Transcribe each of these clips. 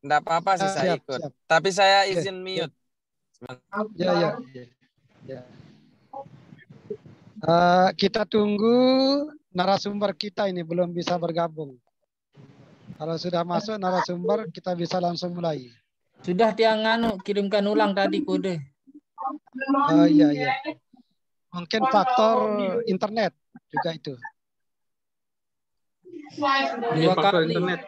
Enggak apa-apa sih Ah, saya siap, ikut. siap. Tapi saya izin mute. Ya, ya. Eh, kita tunggu narasumber kita ini belum bisa bergabung. Kalau sudah masuk narasumber, kita bisa langsung mulai. Sudah dia nganu kirimkan ulang tadi kode. Oh iya iya. Mungkin faktor internet juga itu. Dua faktor kali. internet.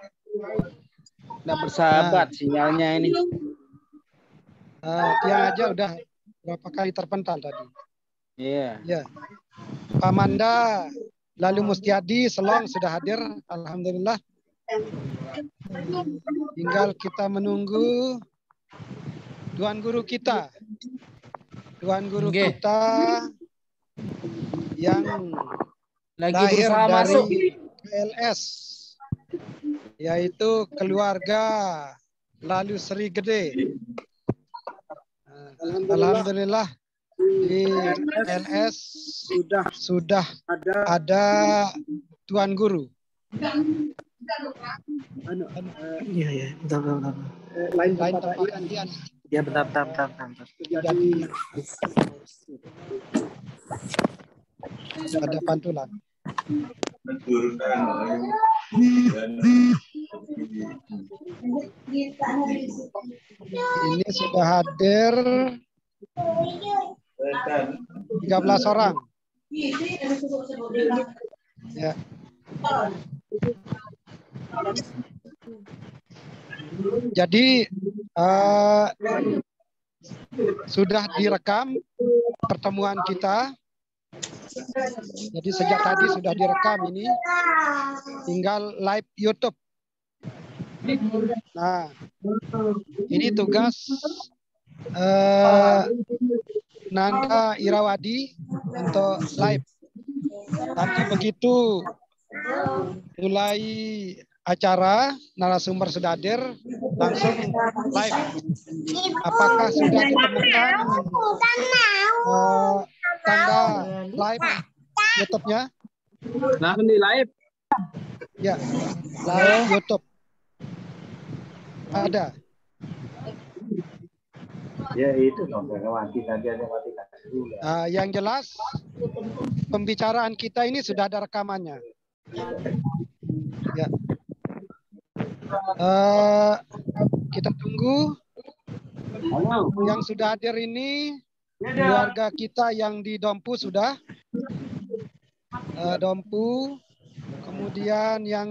Nggak bersahabat sinyalnya ini. Eh, dia aja udah berapa kali terpental tadi. Iya. Ya. Pak Manda, lalu Mustiadi, Selong sudah hadir. Alhamdulillah. Tinggal kita menunggu Tuan Guru kita. Tuan Guru Oke. kita yang Lagi lahir berusaha dari masuk. PLS yaitu keluarga lalu Seri Gede. Nah, Alhamdulillah di PLS Sudah sudah ada ada tuan guru. anu, eh, Iya, iya. Bentar, bentar, bentar. eh, lain Lain tempat lain. Ya, bentar, bentar, bentar, bentar. bentar. jadi Ada pantulan. Ini sudah hadir 13 orang. Ya. Jadi eh, sudah direkam pertemuan kita. Jadi sejak tadi sudah direkam ini. Tinggal live YouTube. Nah, ini tugas eh, Nanda Irawadi untuk live. Nanti begitu mulai acara narasumber sudah hadir langsung live. Apakah sudah ditemukan eh, tanda live YouTube-nya? nah ini live Ya, live YouTube. Ada. Ya itu dong, Megawati tadi ada dulu. Ah, yang jelas pembicaraan kita ini sudah ada rekamannya. Ya. Eh, kita tunggu yang sudah hadir ini keluarga kita yang di Dompu sudah Eh, Dompu, kemudian yang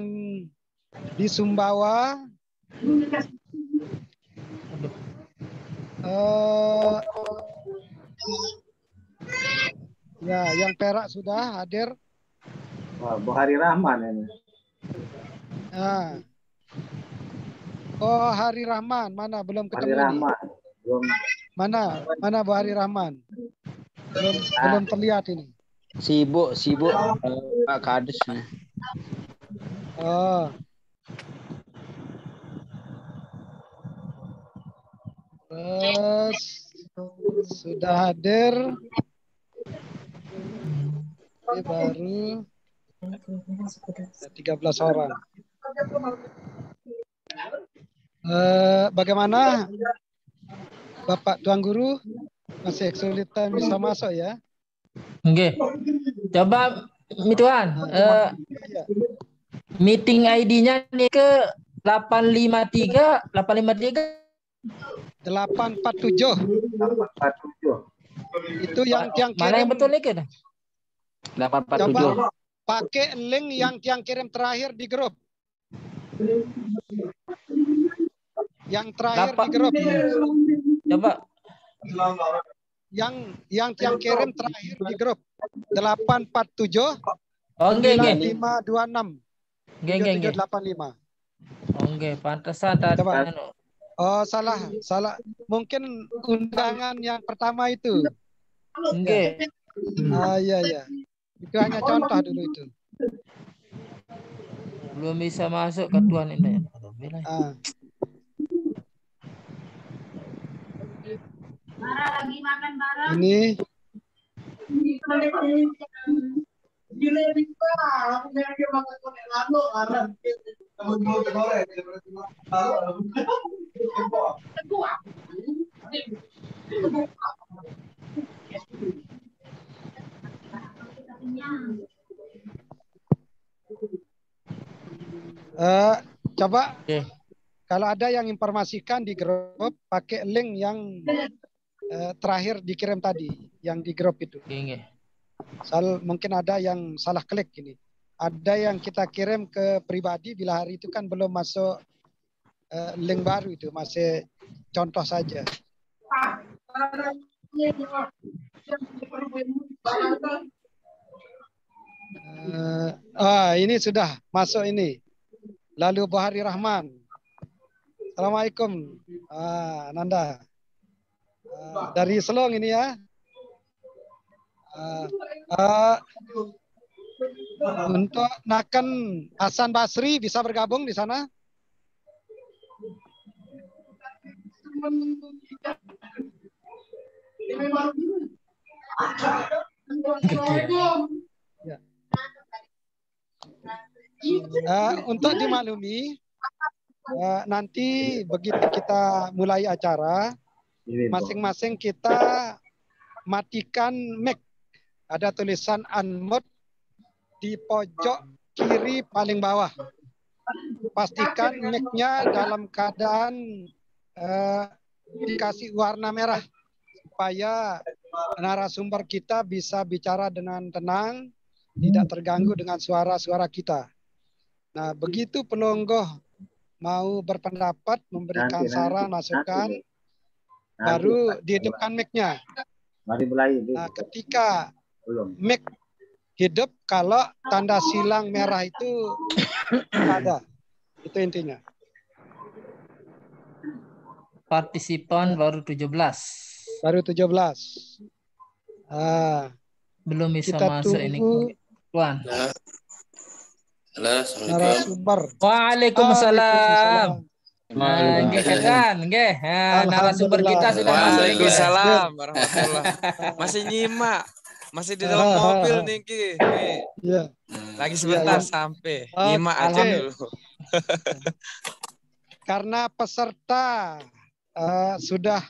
di Sumbawa. Eh, ya, yang Perak sudah hadir. Wah, Bu Hari Rahman ini. Nah. Oh, Hari Rahman, mana belum Hari ketemu nih. Rahman. Belum Mana? Mana Bu Hari Rahman? Belum belum terlihat ini. Sibuk, sibuk eh, Pak Kades. nih. Oh. Terus sudah hadir. Ini baru ada 13 orang. Eh, bagaimana Bapak Tuan Guru masih kesulitan bisa masuk ya? Oke. Coba Mi Tuan, eh, Ya. meeting ID-nya nih ke 853 853 847 47. itu yang tiang mana yang kirim betul nih ke? 847. Coba pakai link yang tiang kirim terakhir di grup. Yang terakhir Dapat. di grup. Coba Yang yang tiang kirim terakhir di grup. 847 Oh, enggak, enggak. 9526 Enggak, enggak, enggak. 7785. Oh, enggak. Pantesan tadi. Coba. anu. Oh, salah, salah. Mungkin undangan yang pertama itu. Enggak. Ah, iya, iya. Itu hanya contoh dulu itu. Belum bisa masuk ke Tuan ini. Alhamdulillah. Ah. Ini Eh, coba Oke. kalau ada yang informasikan di grup pakai link yang eh, terakhir dikirim tadi yang di grup itu. Nggih. Sal mungkin ada yang salah klik ini. Ada yang kita kirim ke pribadi bila hari itu kan belum masuk eh, link baru itu masih contoh saja. Eh, ah ini sudah masuk ini. Lalu Bahari Rahman. Assalamualaikum. Ah, Nanda. Dari Selong ini ya. Ah, ah, untuk Naken Hasan Basri bisa bergabung di sana? Eh, untuk dimaklumi, eh, nanti begitu kita mulai acara, masing-masing kita matikan mic. Ada tulisan unmute di pojok kiri paling bawah. Pastikan mic-nya dalam keadaan eh, dikasih warna merah supaya narasumber kita bisa bicara dengan tenang, tidak terganggu dengan suara-suara kita. Nah, begitu pelonggoh mau berpendapat, memberikan saran, masukan, baru Pak. dihidupkan mic-nya. Mari mulai. Nah, ketika Belum. mic hidup kalau tanda silang merah itu ada. Itu intinya. Partisipan baru 17. Baru 17. Ah, Belum bisa kita masuk ini. tunggu Tuan. Halo, Assalamualaikum. Waalaikumsalam. Nah, Waalaikumsalam. nggih kan, nggih. Nah, narasumber kita sudah masuk. Waalaikumsalam warahmatullahi Masih nyimak. Masih di dalam mobil nih, Ki. Nih, Ya. Lagi sebentar iya. sampai. Oh, Nyimak aja dulu. Karena peserta eh, sudah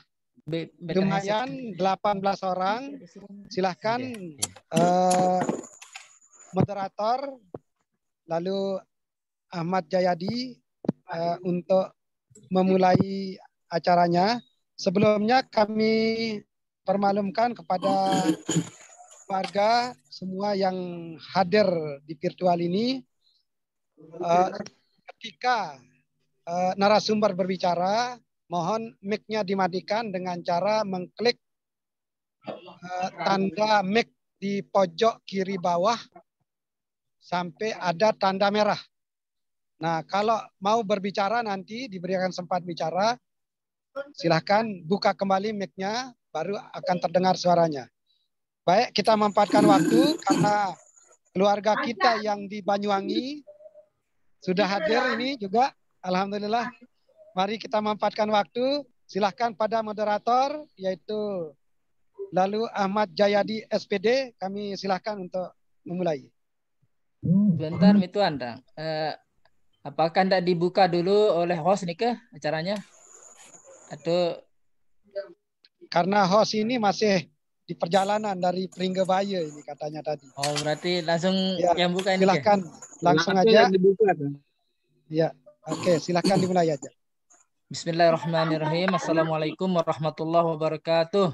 lumayan 18 orang, silahkan eh, moderator lalu Ahmad Jayadi eh, untuk memulai acaranya. Sebelumnya kami permalumkan kepada warga semua yang hadir di virtual ini eh, ketika eh, narasumber berbicara mohon mic-nya dimatikan dengan cara mengklik eh, tanda mic di pojok kiri bawah sampai ada tanda merah. Nah, kalau mau berbicara nanti diberikan sempat bicara, silahkan buka kembali mic-nya, baru akan terdengar suaranya. Baik, kita memanfaatkan waktu karena keluarga kita yang di Banyuwangi sudah hadir ini juga. Alhamdulillah. Mari kita manfaatkan waktu. Silahkan pada moderator yaitu lalu Ahmad Jayadi SPD. Kami silahkan untuk memulai. Bentar, itu Anda. Eh, apakah tidak dibuka dulu oleh host nih ke acaranya? Atau Karena host ini masih di perjalanan dari Pringgebaya ini katanya tadi. oh berarti langsung Ya, yang buka ini ke? Silahkan langsung Langsung aja. yang dibuka. Ya, oke, silahkan dimulai aja. Bismillahirrahmanirrahim. Assalamualaikum warahmatullahi wabarakatuh.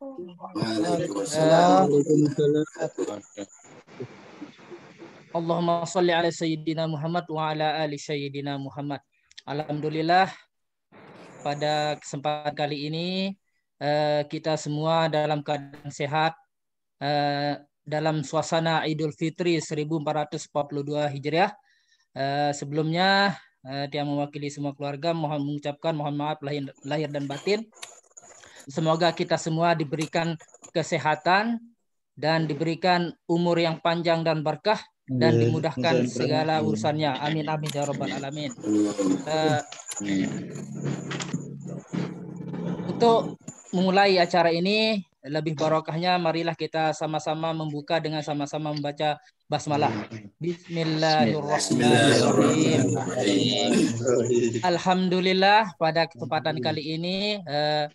Waalaikumsalam. Allahumma salli ala Sayyidina Muhammad wa ala ali Sayyidina Muhammad. Alhamdulillah pada kesempatan kali ini eh, kita semua dalam keadaan sehat eh, dalam suasana Idul Fitri 1442 Hijriah. Eh, sebelumnya dia mewakili semua keluarga mohon mengucapkan mohon maaf lahir dan batin. Semoga kita semua diberikan kesehatan dan diberikan umur yang panjang dan berkah dan dimudahkan segala urusannya. Amin amin ya rabbal alamin. Eh, untuk memulai acara ini lebih barokahnya marilah kita sama-sama membuka dengan sama-sama membaca basmalah. Bismillahirrahmanirrahim. Alhamdulillah pada kesempatan kali ini eh,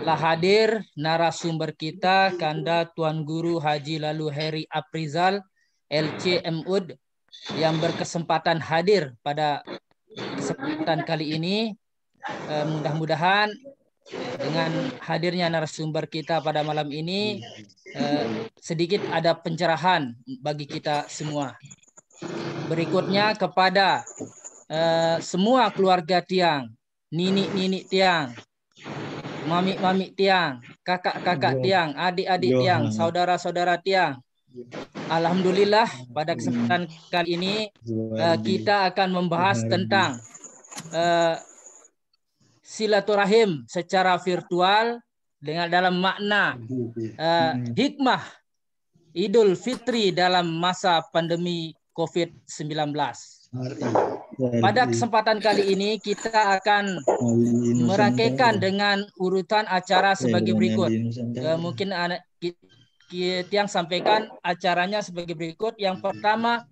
telah hadir narasumber kita Kanda Tuan Guru Haji Lalu Heri Aprizal LC MUD yang berkesempatan hadir pada kesempatan kali ini. Eh, mudah-mudahan dengan hadirnya narasumber kita pada malam ini eh, sedikit ada pencerahan bagi kita semua. Berikutnya kepada eh, semua keluarga Tiang, nini-nini Tiang, mami-mami Tiang, kakak-kakak Tiang, adik-adik Tiang, saudara-saudara Tiang. Alhamdulillah pada kesempatan kali ini eh, kita akan membahas tentang eh, silaturahim secara virtual dengan dalam makna uh, hikmah Idul Fitri dalam masa pandemi COVID-19. Pada kesempatan kali ini kita akan merangkaikan dengan urutan acara sebagai berikut. Uh, mungkin yang sampaikan acaranya sebagai berikut. Yang pertama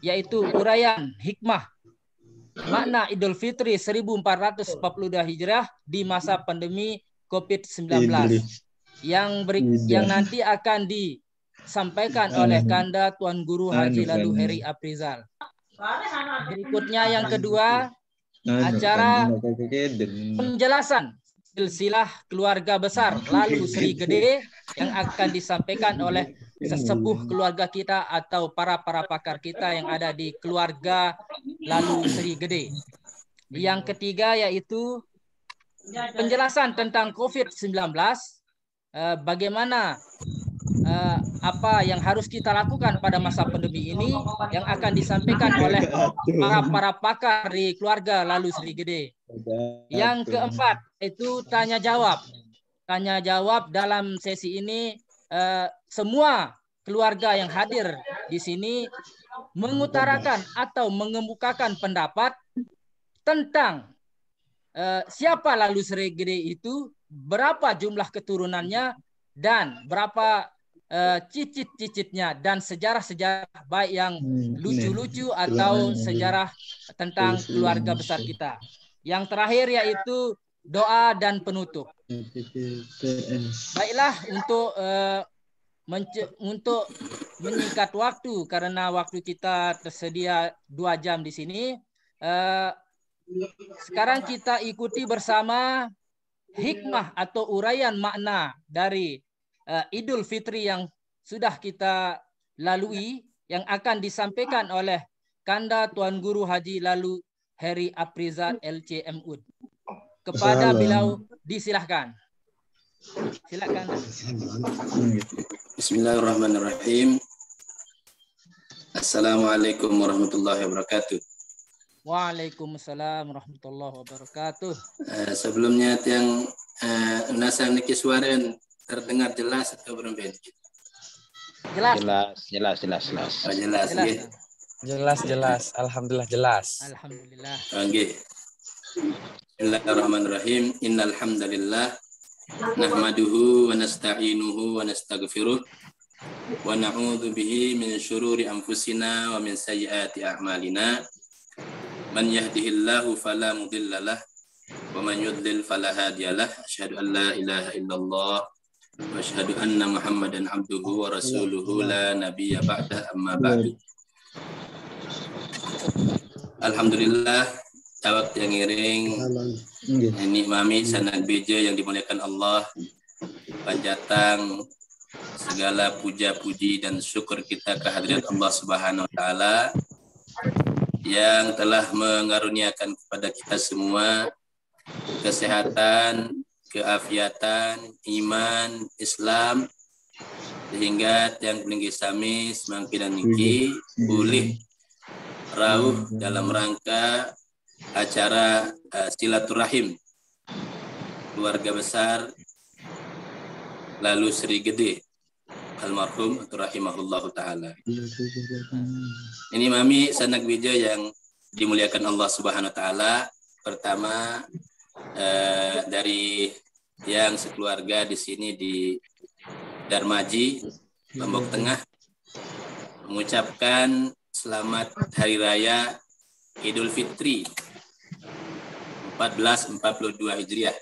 yaitu uraian hikmah. Makna Idul Fitri 1442 Hijrah di masa pandemi COVID-19 yang beri, yang nanti akan disampaikan oleh Kanda Tuan Guru Haji Lalu Heri Aprizal. Berikutnya yang kedua acara penjelasan silsilah keluarga besar lalu Sri Gede yang akan disampaikan oleh sesepuh keluarga kita atau para para pakar kita yang ada di keluarga lalu Sri Gede. Yang ketiga yaitu penjelasan tentang COVID-19 eh, bagaimana eh, apa yang harus kita lakukan pada masa pandemi ini yang akan disampaikan oleh para para pakar di keluarga lalu Sri Gede. Yang keempat itu tanya jawab. Tanya jawab dalam sesi ini eh, semua keluarga yang hadir di sini mengutarakan atau mengemukakan pendapat tentang uh, siapa lalu Gede itu, berapa jumlah keturunannya, dan berapa uh, cicit-cicitnya, dan sejarah-sejarah baik yang lucu-lucu atau sejarah tentang keluarga besar kita. Yang terakhir yaitu doa dan penutup. Baiklah untuk uh, untuk menyingkat waktu karena waktu kita tersedia dua jam di sini. Uh, sekarang kita ikuti bersama hikmah atau uraian makna dari uh, Idul Fitri yang sudah kita lalui yang akan disampaikan oleh Kanda Tuan Guru Haji Lalu Heri Aprizat LCMUD. Kepada beliau disilahkan. Silakan. Bismillahirrahmanirrahim. Assalamualaikum warahmatullahi wabarakatuh. Waalaikumsalam warahmatullahi wabarakatuh. Uh, sebelumnya yang uh, nasa niki suara terdengar jelas atau belum Jelas. Jelas, jelas, jelas, jelas. Oh, jelas, Jelas. nggih. Jelas, jelas. Alhamdulillah jelas. Alhamdulillah. Nggih. Bismillahirrahmanirrahim. Innal hamdalillah nahmaduhu wa nasta'inuhu wa nastaghfiruh wa na'udzu bihi min syururi anfusina wa min sayyiati a'malina. Man yahdihillahu fala mudhillalah wa man yudlil fala hadiyalah. Asyhadu an la ilaha illallah anna Muhammadan abduhu wa rasuluhu la nabiyya ba'da amma ba'du. Alhamdulillah tawak yang ngiring. Ini mami sanak beja yang dimuliakan Allah. Panjatang segala puja puji dan syukur kita kehadirat Allah Subhanahu wa taala yang telah mengaruniakan kepada kita semua kesehatan, keafiatan, iman, Islam sehingga yang tinggi sami semakin dan niki boleh rauh dalam rangka acara uh, silaturahim keluarga besar lalu Sri Gede almarhum atau rahimahullah taala. Ini mami sanak bija yang dimuliakan Allah Subhanahu wa taala. Pertama uh, dari yang sekeluarga di sini di Darmaji, Lombok Tengah, mengucapkan selamat Hari Raya Idul Fitri 1442 Hijriah.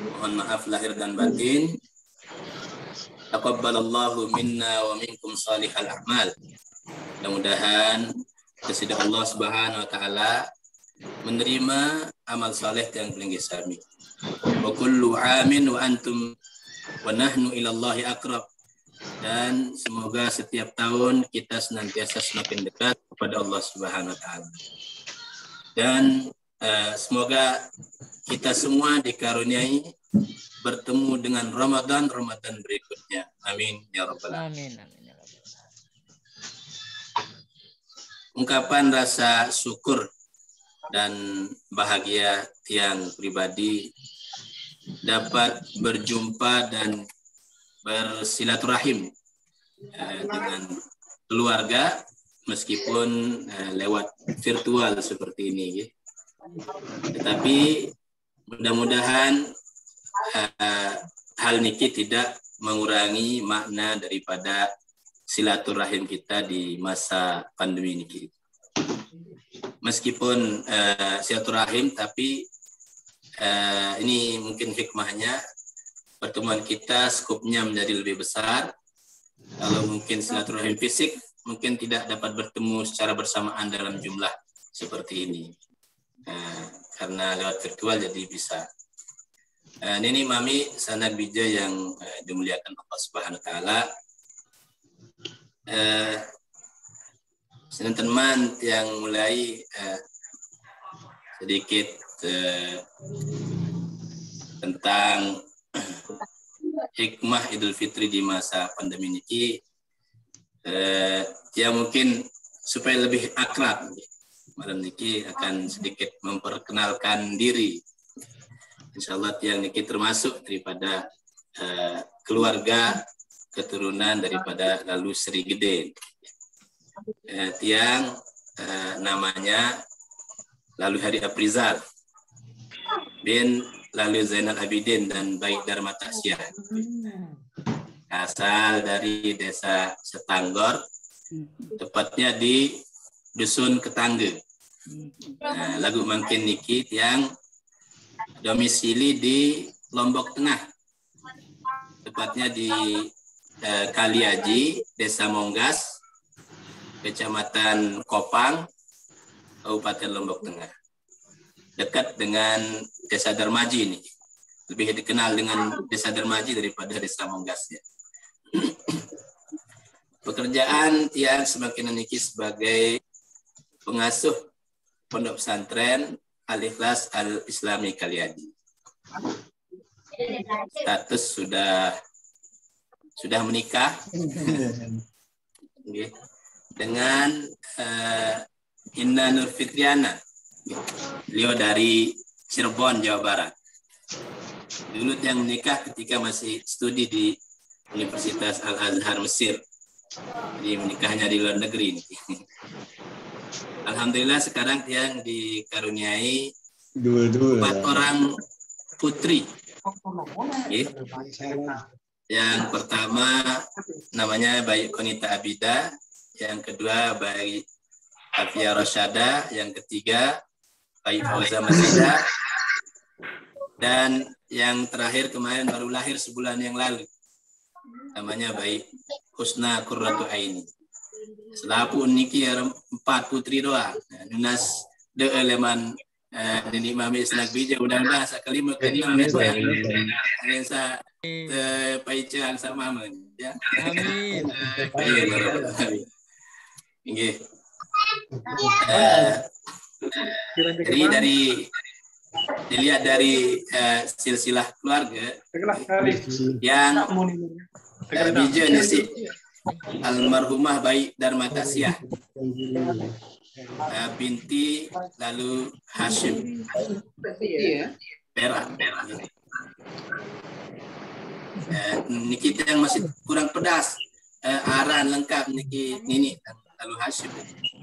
Mohon maaf lahir dan batin. Taqabbalallahu minna wa minkum salihal a'mal. Mudah-mudahan kepada Allah Subhanahu wa taala menerima amal saleh yang paling sami. Wa kullu amin wa antum wa nahnu ila Allahi aqrab. Dan semoga setiap tahun kita senantiasa semakin dekat kepada Allah Subhanahu wa taala. Dan uh, semoga kita semua dikaruniai bertemu dengan Ramadan Ramadan berikutnya. Amin ya rabbal alamin. Amin. Amin. ya Rabbal Alamin. ungkapan rasa syukur dan bahagia yang pribadi dapat berjumpa dan bersilaturahim eh, dengan keluarga meskipun eh, lewat virtual seperti ini. ya. Tetapi mudah-mudahan eh, hal niki tidak mengurangi makna daripada silaturahim kita di masa pandemi ini. Meskipun eh, silaturahim, tapi eh, ini mungkin hikmahnya pertemuan kita skupnya menjadi lebih besar. Kalau mungkin silaturahim fisik, mungkin tidak dapat bertemu secara bersamaan dalam jumlah seperti ini. Eh, karena lewat virtual jadi bisa. Eh, ini Mami sanad bija yang eh, dimuliakan Allah Subhanahu wa taala senang teman yang mulai eh, sedikit eh, tentang hikmah Idul Fitri di masa pandemi ini eh, ya mungkin supaya lebih akrab malam niki akan sedikit memperkenalkan diri Insya Allah yang niki termasuk daripada eh, keluarga keturunan daripada lalu Sri Gede. Eh, tiang eh, namanya lalu Hari Aprizal bin lalu Zainal Abidin dan Baik Dharma Tasya. Asal dari desa Setanggor, tepatnya di Dusun Ketangge. Nah, lagu makin niki tiang domisili di Lombok Tengah, tepatnya di eh, Kaliaji, Desa Monggas, Kecamatan Kopang, Kabupaten Lombok Tengah. Dekat dengan Desa Darmaji ini. Lebih dikenal dengan Desa Darmaji daripada Desa Monggas ya. Pekerjaan Tiang semakin meniki sebagai pengasuh pondok pesantren Al-Ikhlas Al-Islami Kaliaji. Status sudah sudah menikah. dengan uh, Inna Nur Fitriana. Beliau dari Cirebon, Jawa Barat. Dulu yang menikah ketika masih studi di Universitas Al-Azhar Mesir. Jadi menikahnya di luar negeri. ini. Alhamdulillah sekarang yang dikaruniai empat orang putri. Nggih. Yang pertama namanya Bayi Konita Abida, yang kedua Bayi Afia Rosyada, yang ketiga Bayi Fauza Masida, dan yang terakhir kemarin baru lahir sebulan yang lalu. Namanya Bayi Husna Kurratu Aini. Selapu niki ya empat putri doang. Nah, Nunas de eleman eh, Nini Mami Senak Bija udah dah sakalima kelima mesa. Mesa eh, paicang sama ya. Amin. Iya, ya Rabbal Alamin. Nggih. Eh, jadi dari dilihat dari eh, silsilah keluarga yang eh, bija ini sih almarhumah baik Dharma Tasyah eh, binti lalu Hashim. Perak. Eh, niki kita yang masih kurang pedas. Eh, aran lengkap niki nini lalu Hashim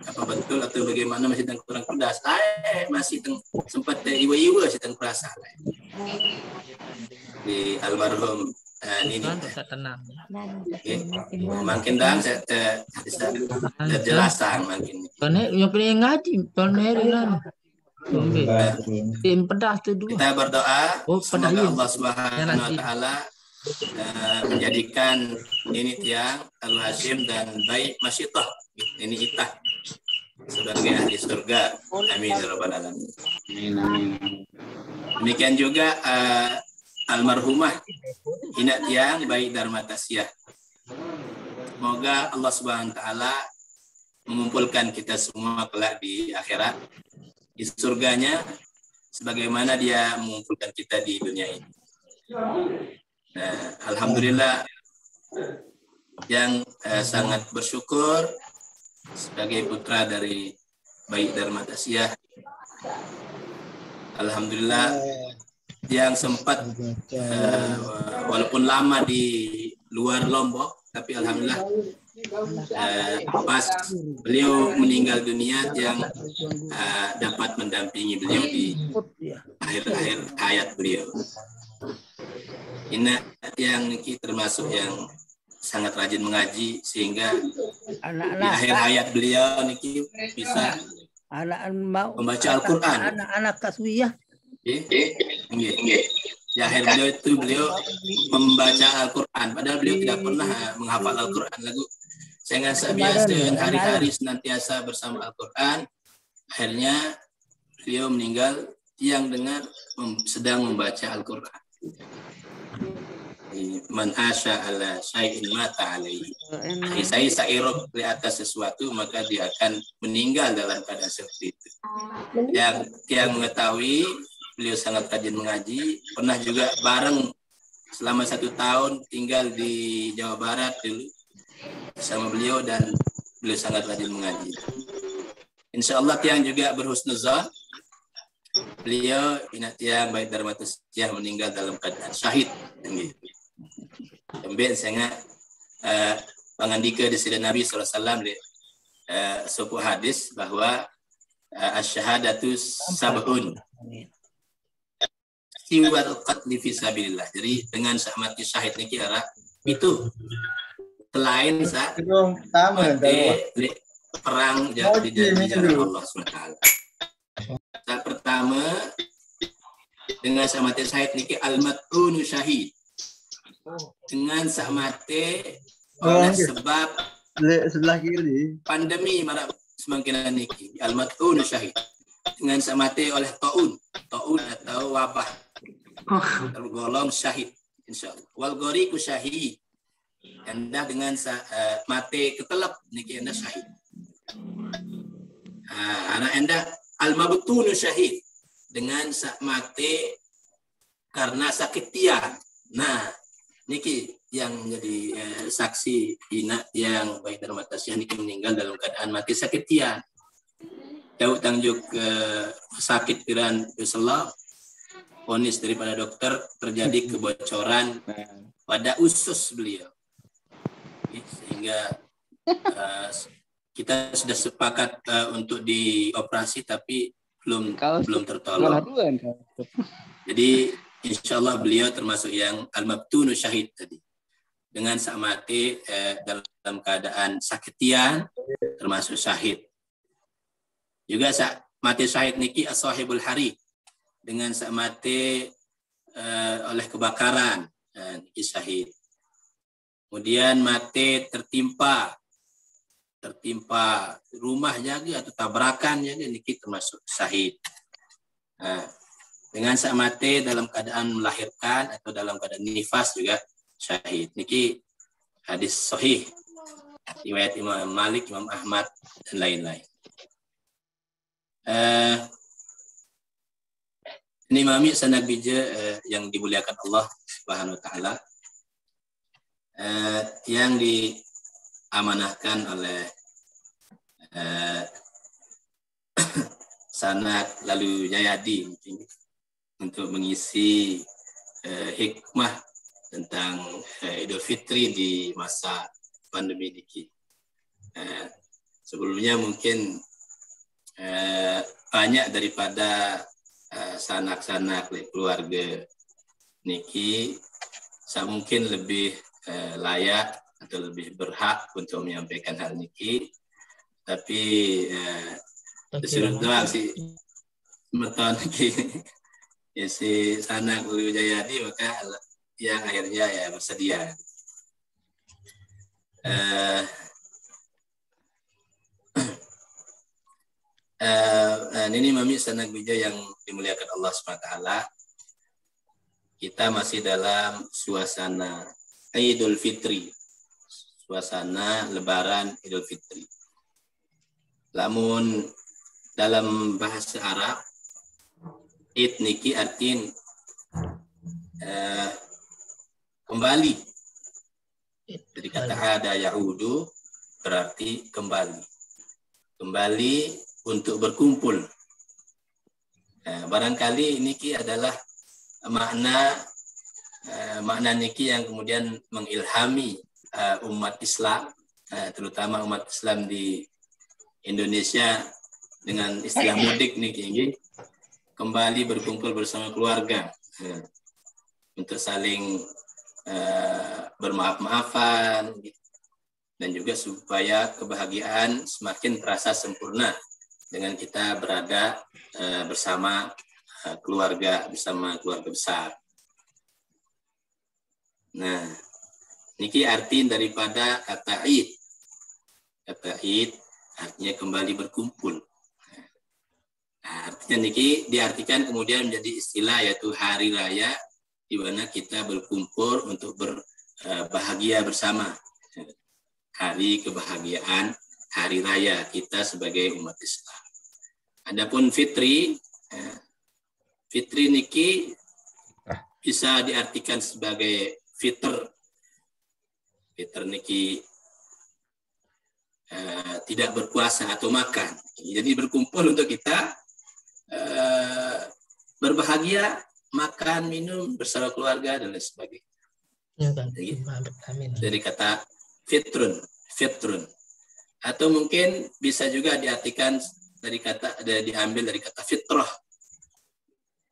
apa betul atau bagaimana masih teng kurang pedas eh masih teng sempat eh, iwa-iwa sih teng perasa di almarhum Eh, ini nih. tak tenang. Okay. Makin dalam saya eh, bisa ada jelasan makin. Kan yang paling ngaji, hari lah. Ambil. Tim pedas tu dua. Kita berdoa Oh, semoga ya. Allah Subhanahu wa taala eh, menjadikan ini tiang Al Hashim dan baik Masyitah ini itah sebagai ahli surga. Amin ya rabbal alamin. Demikian juga eh, almarhumah Ina Tiang baik Dharma Tasya. Semoga Allah Subhanahu wa taala mengumpulkan kita semua kelak di akhirat di surganya sebagaimana dia mengumpulkan kita di dunia ini. Nah, alhamdulillah yang eh, sangat bersyukur sebagai putra dari baik Dharma Tasya. Alhamdulillah yang sempat eh, walaupun lama di luar Lombok tapi alhamdulillah eh, pas beliau meninggal dunia yang eh, dapat mendampingi beliau di akhir-akhir hayat beliau. Ini yang termasuk yang sangat rajin mengaji sehingga di Anak-anak akhir hayat beliau Niki bisa anak mau membaca Al-Quran. Anak-anak Nggih. Nggih. Di akhir beliau itu beliau membaca Al-Quran. Padahal beliau tidak pernah menghafal Al-Quran. Lagu saya nggak biasa hari-hari senantiasa bersama Al-Quran. Akhirnya beliau meninggal yang dengar sedang membaca Al-Quran. Man asya ala syai'in mata alaihi. Saya sairok di atas sesuatu maka dia akan meninggal dalam keadaan seperti itu. Yang yang mengetahui beliau sangat rajin mengaji, pernah juga bareng selama satu tahun tinggal di Jawa Barat dulu bersama beliau dan beliau sangat rajin mengaji. Insya Allah tiang juga berhusnuzon. Beliau ingat tiang baik Dharma Tasya meninggal dalam keadaan syahid. Gitu. Kemudian saya uh, pangandika di sini Nabi SAW di uh, sebuah hadis bahwa uh, asyhadatu sab'un siwal qatli fisabilillah. Jadi dengan sak mati syahid ni kira itu selain di perang jadi di jalan Allah SWT. Sak pertama dengan sak mati syahid ni al-mat'unu syahid. Dengan sak mati oleh sebab sebelah kiri. pandemi marak semakin niki al-mat'unu syahid. Dengan sak mati oleh taun, taun atau wabah. Tergolong syahid insyaallah. Wal ghariqu syahid. Anda dengan sa, uh, mati ketelap. Niki anda syahid. Uh, anak anda al mabtunu syahid. Dengan sa mati karena sakit tiang. Nah niki yang menjadi uh, saksi ina yang baik atas yang niki meninggal dalam keadaan mati sakit tiang jauh tangjuk uh, sakit piran Rasulullah vonis daripada dokter terjadi kebocoran pada usus beliau. Sehingga uh, kita sudah sepakat uh, untuk dioperasi tapi belum belum tertolong. Jadi insya Allah beliau termasuk yang al-mabtunu syahid tadi dengan sak mati eh, dalam keadaan sakitian termasuk syahid juga sak mati syahid niki as-sahibul hari dengan sak mati uh, oleh kebakaran uh, syahid. Kemudian mati tertimpa tertimpa rumah jaga atau tabrakan jaga niki termasuk syahid. Uh, dengan sak mati dalam keadaan melahirkan atau dalam keadaan nifas juga syahid. Niki hadis sahih riwayat Imam Malik, Imam Ahmad dan lain-lain. Uh, ini mami sana bija eh, yang dimuliakan Allah Subhanahu wa taala eh, yang diamanahkan oleh eh, Sanak lalu Jayadi mungkin untuk mengisi eh, hikmah tentang eh, Idul Fitri di masa pandemi ini. Eh, sebelumnya mungkin eh, banyak daripada uh, sanak-sanak keluarga niki saya mungkin lebih eh, layak atau lebih berhak untuk menyampaikan hal niki. Tapi eh, disuruh doang sih. Meton niki ya si sana maka yang akhirnya ya bersedia. Eh, eh, ini mami sanak bija yang dimuliakan Allah SWT kita masih dalam suasana Idul Fitri. Suasana lebaran Idul Fitri. Namun dalam bahasa Arab Id niki artin eh, kembali. Jadi kata ada yaudu berarti kembali. Kembali untuk berkumpul. Nah, barangkali niki adalah makna uh, makna niki yang kemudian mengilhami uh, umat Islam, uh, terutama umat Islam di Indonesia dengan istilah mudik niki kembali berkumpul bersama keluarga uh, untuk saling uh, bermaaf-maafan dan juga supaya kebahagiaan semakin terasa sempurna dengan kita berada uh, bersama uh, keluarga bersama keluarga besar. Nah, niki arti daripada kata id. Kata id artinya kembali berkumpul. Artinya niki diartikan kemudian menjadi istilah yaitu hari raya di mana kita berkumpul untuk berbahagia bersama. Hari kebahagiaan hari raya kita sebagai umat Islam. Adapun fitri, ya, fitri niki bisa diartikan sebagai fitr. Fitr niki uh, tidak berpuasa atau makan. Jadi berkumpul untuk kita uh, berbahagia, makan, minum bersama keluarga dan lain sebagainya. Ya, kan? Jadi, Amin. dari kata fitrun, fitrun atau mungkin bisa juga diartikan dari kata ada diambil dari kata fitrah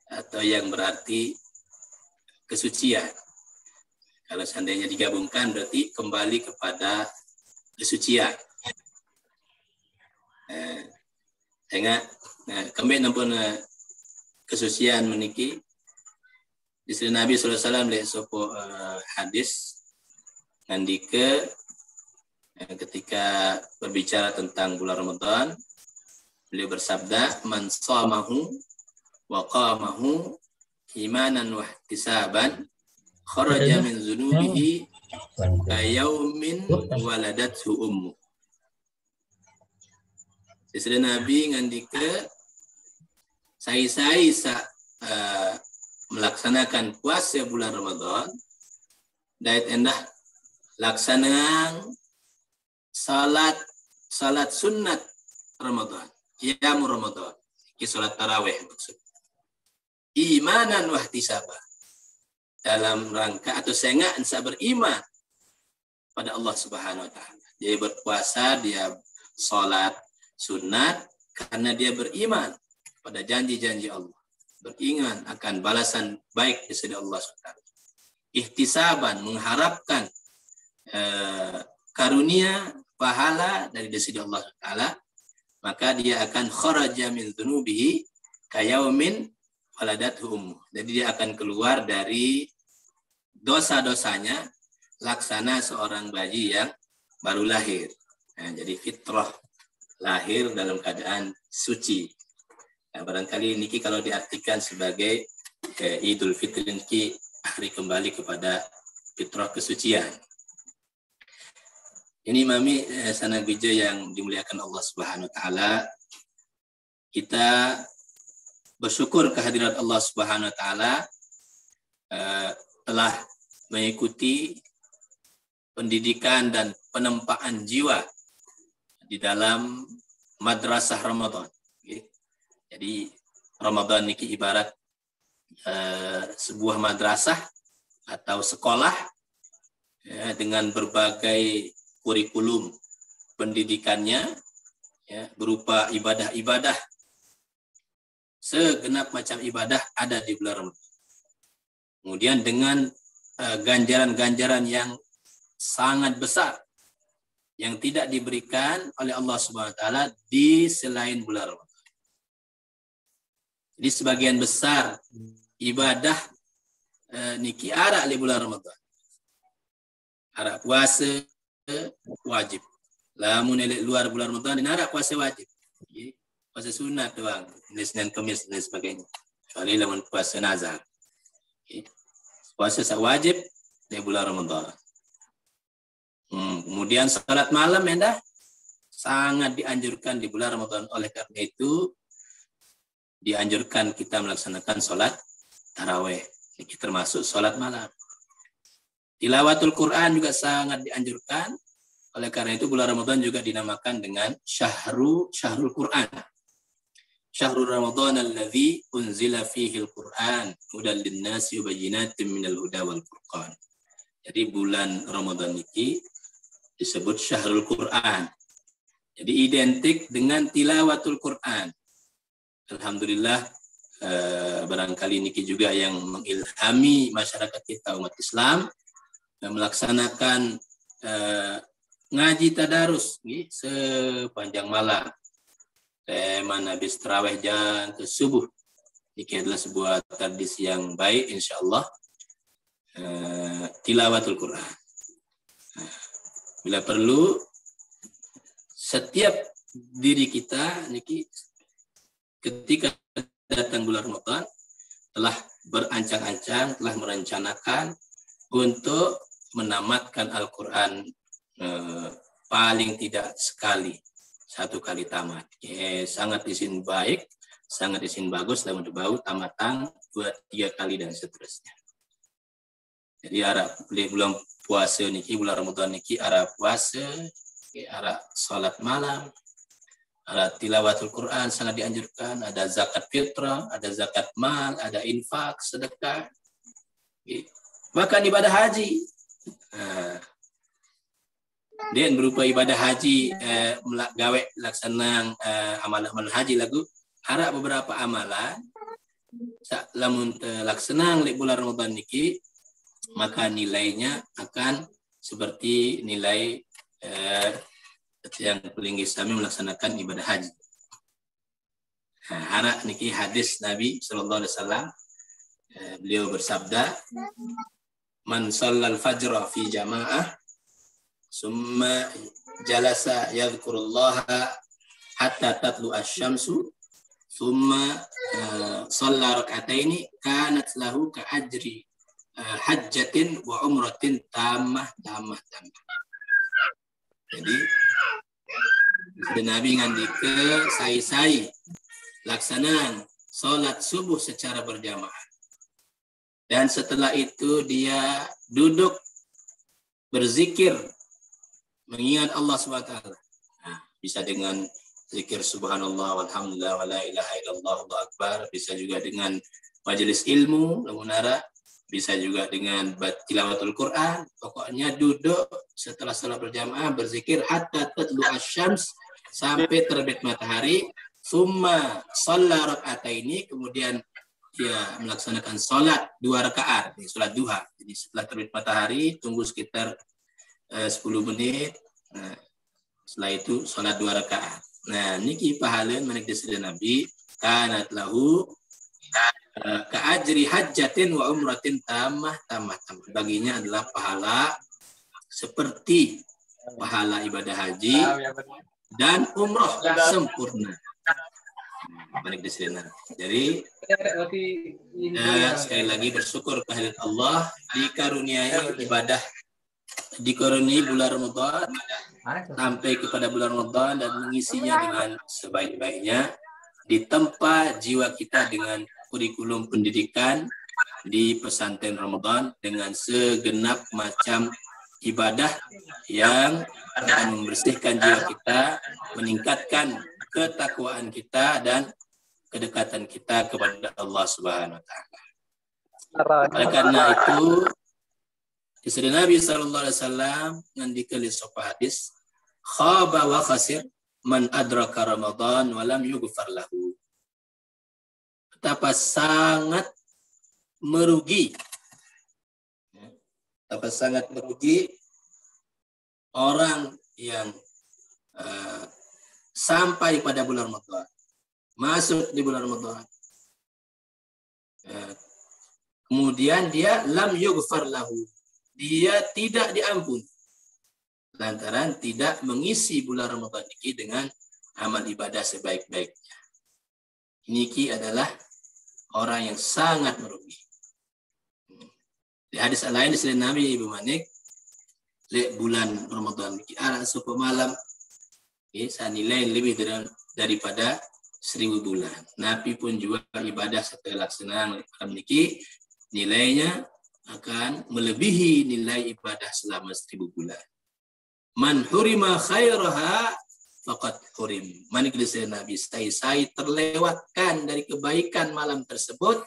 atau yang berarti kesucian. Kalau seandainya digabungkan berarti kembali kepada kesucian. Eh, sehingga nah, kembali nampun kesucian meniki di sini Nabi SAW lihat sopo uh, hadis ngandike ketika berbicara tentang bulan Ramadan, beliau bersabda, "Man shamahu wa qamahu imanan wa ihtisaban kharaja min dzunubihi kayaumin waladathu ummu." Istri Nabi ngandika saya-saya sa, uh, melaksanakan puasa bulan Ramadan, dait endah laksanaan salat salat sunat Ramadan, qiyamul Ramadan, ki salat tarawih maksud. Imanan wahtisaba. Dalam rangka atau sengak saya beriman pada Allah Subhanahu wa taala. Dia berpuasa, dia salat sunat karena dia beriman pada janji-janji Allah. Beriman akan balasan baik di sisi Allah Subhanahu Ihtisaban mengharapkan eh, karunia pahala dari sisi Allah Taala maka dia akan kharaja min dzunubihi kayaumin waladathu ummu. Jadi dia akan keluar dari dosa-dosanya laksana seorang bayi yang baru lahir. Nah, jadi fitrah lahir dalam keadaan suci. Nah, barangkali niki kalau diartikan sebagai eh, Idul Fitri niki hari kembali kepada fitrah kesucian. Ini mami eh, sana bija yang dimuliakan Allah Subhanahu wa taala. Kita bersyukur kehadirat Allah Subhanahu wa taala eh, telah mengikuti pendidikan dan penempaan jiwa di dalam madrasah Ramadan. Jadi Ramadan ini ibarat eh, sebuah madrasah atau sekolah ya, dengan berbagai kurikulum pendidikannya ya, berupa ibadah-ibadah. Segenap macam ibadah ada di bulan Ramadan. Kemudian dengan eh, ganjaran-ganjaran yang sangat besar yang tidak diberikan oleh Allah Subhanahu wa taala di selain bulan Ramadan. Jadi sebagian besar ibadah eh, niki arak di bulan Ramadan. Arak puasa wajib. Lamun luar bulan Ramadan dan arak puasa wajib. Puasa sunat doang, Senin Kamis dan sebagainya. Kecuali lamun puasa nazar. Puasa wajib di bulan Ramadan. Hmm, kemudian salat malam ya dah sangat dianjurkan di bulan Ramadan. Oleh karena itu dianjurkan kita melaksanakan sholat taraweh. Ini termasuk sholat malam. Tilawatul Quran juga sangat dianjurkan. Oleh karena itu bulan Ramadan juga dinamakan dengan Syahru Syahrul Quran. Syahrul Ramadan alladzi unzila fihi al-Quran hudan lin-nasi minal huda wal furqan. Jadi bulan Ramadan ini disebut Syahrul Quran. Jadi identik dengan tilawatul Quran. Alhamdulillah eh, barangkali niki juga yang mengilhami masyarakat kita umat Islam melaksanakan eh, ngaji tadarus nih, sepanjang malam. Tema habis terawih jangan ke subuh. Ini adalah sebuah tradisi yang baik insya Allah. Eh, tilawatul Quran. Bila perlu setiap diri kita niki ketika datang bulan Ramadan telah berancang-ancang, telah merencanakan untuk menamatkan Al-Quran eh, paling tidak sekali, satu kali tamat. Eh, sangat izin baik, sangat izin bagus, dan bau tamatan dua tiga kali dan seterusnya. Jadi arah bulan puasa niki bulan Ramadan niki arah puasa, arah salat malam, ada tilawatul Quran sangat dianjurkan, ada zakat fitrah, ada zakat mal, ada infak, sedekah. Bahkan ibadah haji. Dan berupa ibadah haji, eh, gawe laksana eh, amalan-amalan haji lagu, harap beberapa amalan, lamun laksana di bulan Ramadan niki, maka nilainya akan seperti nilai eh, yang paling Islami melaksanakan ibadah haji. Nah, anak niki hadis Nabi Shallallahu Alaihi Wasallam beliau bersabda, "Man sallal fajra fi jamaah, summa jalasa yadhkurullaha hatta tatlu asy-syamsu, summa uh, shalla rak'ataini kanat lahu ka ajri uh, hajjatin wa umratin tamah tamah tamah." Jadi Nabi ngandike sai-sai laksanaan sholat subuh secara berjamaah. Dan setelah itu dia duduk berzikir mengingat Allah SWT. Nah, bisa dengan zikir subhanallah walhamdulillah wa la ilaha illallah Allah akbar. Bisa juga dengan majelis ilmu, lamunara bisa juga dengan tilawatul Quran. Pokoknya duduk setelah sholat berjamaah berzikir hatta tatlu asyams sampai terbit matahari. Summa sholat ini kemudian dia melaksanakan sholat dua rakaat, sholat duha. Jadi setelah terbit matahari tunggu sekitar eh, 10 menit. Nah, setelah itu sholat dua rakaat. Nah, niki manik disediakan Nabi kanat lahu keajri hajjatin wa umratin tamah tamah tamah. Baginya adalah pahala seperti pahala ibadah haji dan umroh sempurna. Balik di sini. Jadi ya, sekali lagi bersyukur kehadirat Allah dikaruniai ibadah dikaruniai bulan Ramadan sampai kepada bulan Ramadan dan mengisinya dengan sebaik-baiknya ditempa jiwa kita dengan kurikulum pendidikan di pesantren Ramadan dengan segenap macam ibadah yang akan membersihkan jiwa kita, meningkatkan ketakwaan kita dan kedekatan kita kepada Allah Subhanahu wa taala. Oleh karena itu Istri Nabi sallallahu alaihi wasallam ngendika li hadis khaba wa khasir man adraka Ramadan wa lam yughfar lahu. Betapa sangat merugi dapat sangat merugi orang yang uh, sampai pada bulan Ramadan, masuk di bulan Ramadan. Uh, kemudian dia lam yughfar lahu. Dia tidak diampun. Lantaran tidak mengisi bulan Ramadan ini dengan amal ibadah sebaik-baiknya. Niki adalah orang yang sangat merugi. Di hadis lain di selain Nabi Ibu Manik, le bulan Ramadan niki arah suku malam, ya, nilai lebih dari, daripada seribu bulan. Nabi pun juga ibadah setelah senang niki nilainya akan melebihi nilai ibadah selama seribu bulan. Man hurima khairaha faqad hurim. Saya Nabi saya, terlewatkan dari kebaikan malam tersebut,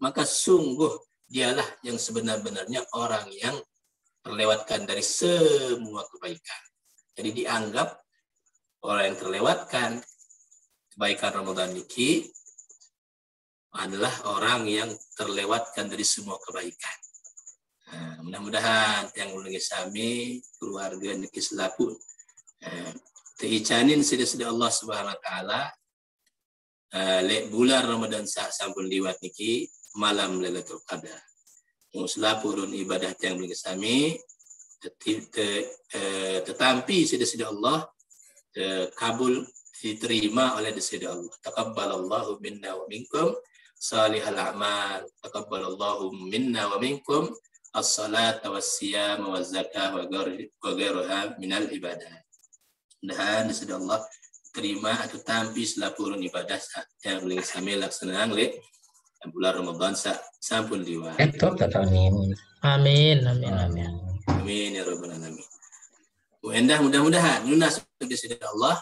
maka sungguh dialah yang sebenar-benarnya orang yang terlewatkan dari semua kebaikan. Jadi dianggap orang yang terlewatkan kebaikan Ramadan ini adalah orang yang terlewatkan dari semua kebaikan. Nah, mudah-mudahan yang mulai sami keluarga niki selaku eh, teicanin sida-sida Allah Subhanahu wa taala uh, le bulan Ramadan sah sampun liwat niki malam Lailatul Qadar. Muslah purun ibadah yang sami eh, tetapi sida-sida Allah kabul diterima oleh sida Allah. Taqabbalallahu minna wa minkum salihal a'mal. Taqabbalallahu minna wa minkum as-salat was-siyam wa zakah wa ghairuha minal ibadah. Mudah-mudahan sudah Allah terima atau tampi selapurun ibadah yang boleh kami laksanakan oleh bulan Ramadan sa sampun liwat. Amin. Amin. Amin. Amin. Amin ya rabbal alamin. Mudah mudah-mudahan lunas di sisi Allah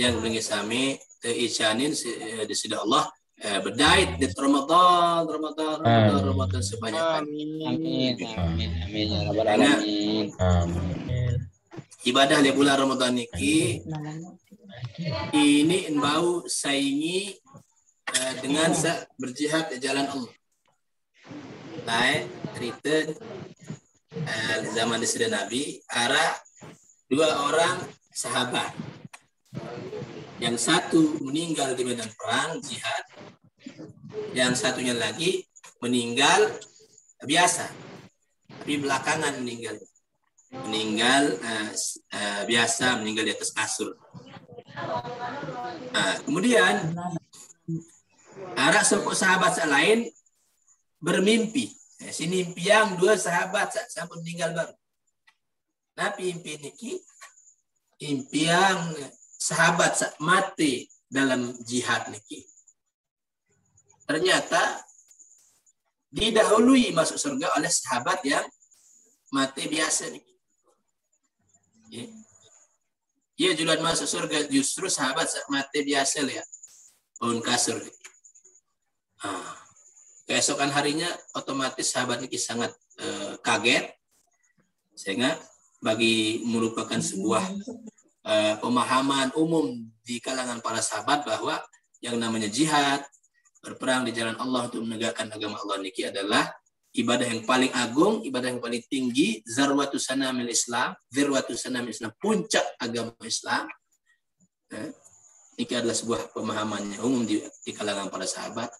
yang boleh kami teicanin di sisi Allah eh, berdait di Ramadan, Ramadan, Ramadan, Ramadan sebanyak. Amin. Amin. Amin. Amin. Ya rabbal alamin. Amin. Ibadah di bulan Ramadan ini ini bau saingi uh, dengan berjihad di jalan Allah. Naik cerita uh, zaman di Nabi arah dua orang sahabat. Yang satu meninggal di medan perang jihad, yang satunya lagi meninggal biasa, tapi belakangan meninggal meninggal uh, uh, biasa meninggal di atas kasur. Uh, kemudian sepuluh sahabat lain bermimpi. Ya, si mimpi yang dua sahabat sampai meninggal baru. Nah, mimpi ini mimpi yang sahabat mati dalam jihad niki. Ternyata didahului masuk surga oleh sahabat yang mati biasa niki. Ya. Ia jualan masuk surga justru sahabat mati biasa lihat. Pohon kasur. Ah. Keesokan harinya otomatis sahabat ini sangat uh, kaget. Sehingga bagi merupakan sebuah uh, pemahaman umum di kalangan para sahabat bahwa yang namanya jihad, berperang di jalan Allah untuk menegakkan agama Allah niki adalah ibadah yang paling agung, ibadah yang paling tinggi, zarwatu sanamil Islam, zirwatu sanamil Islam, puncak agama Islam. Eh, ini adalah sebuah pemahaman yang umum di, di kalangan para sahabat.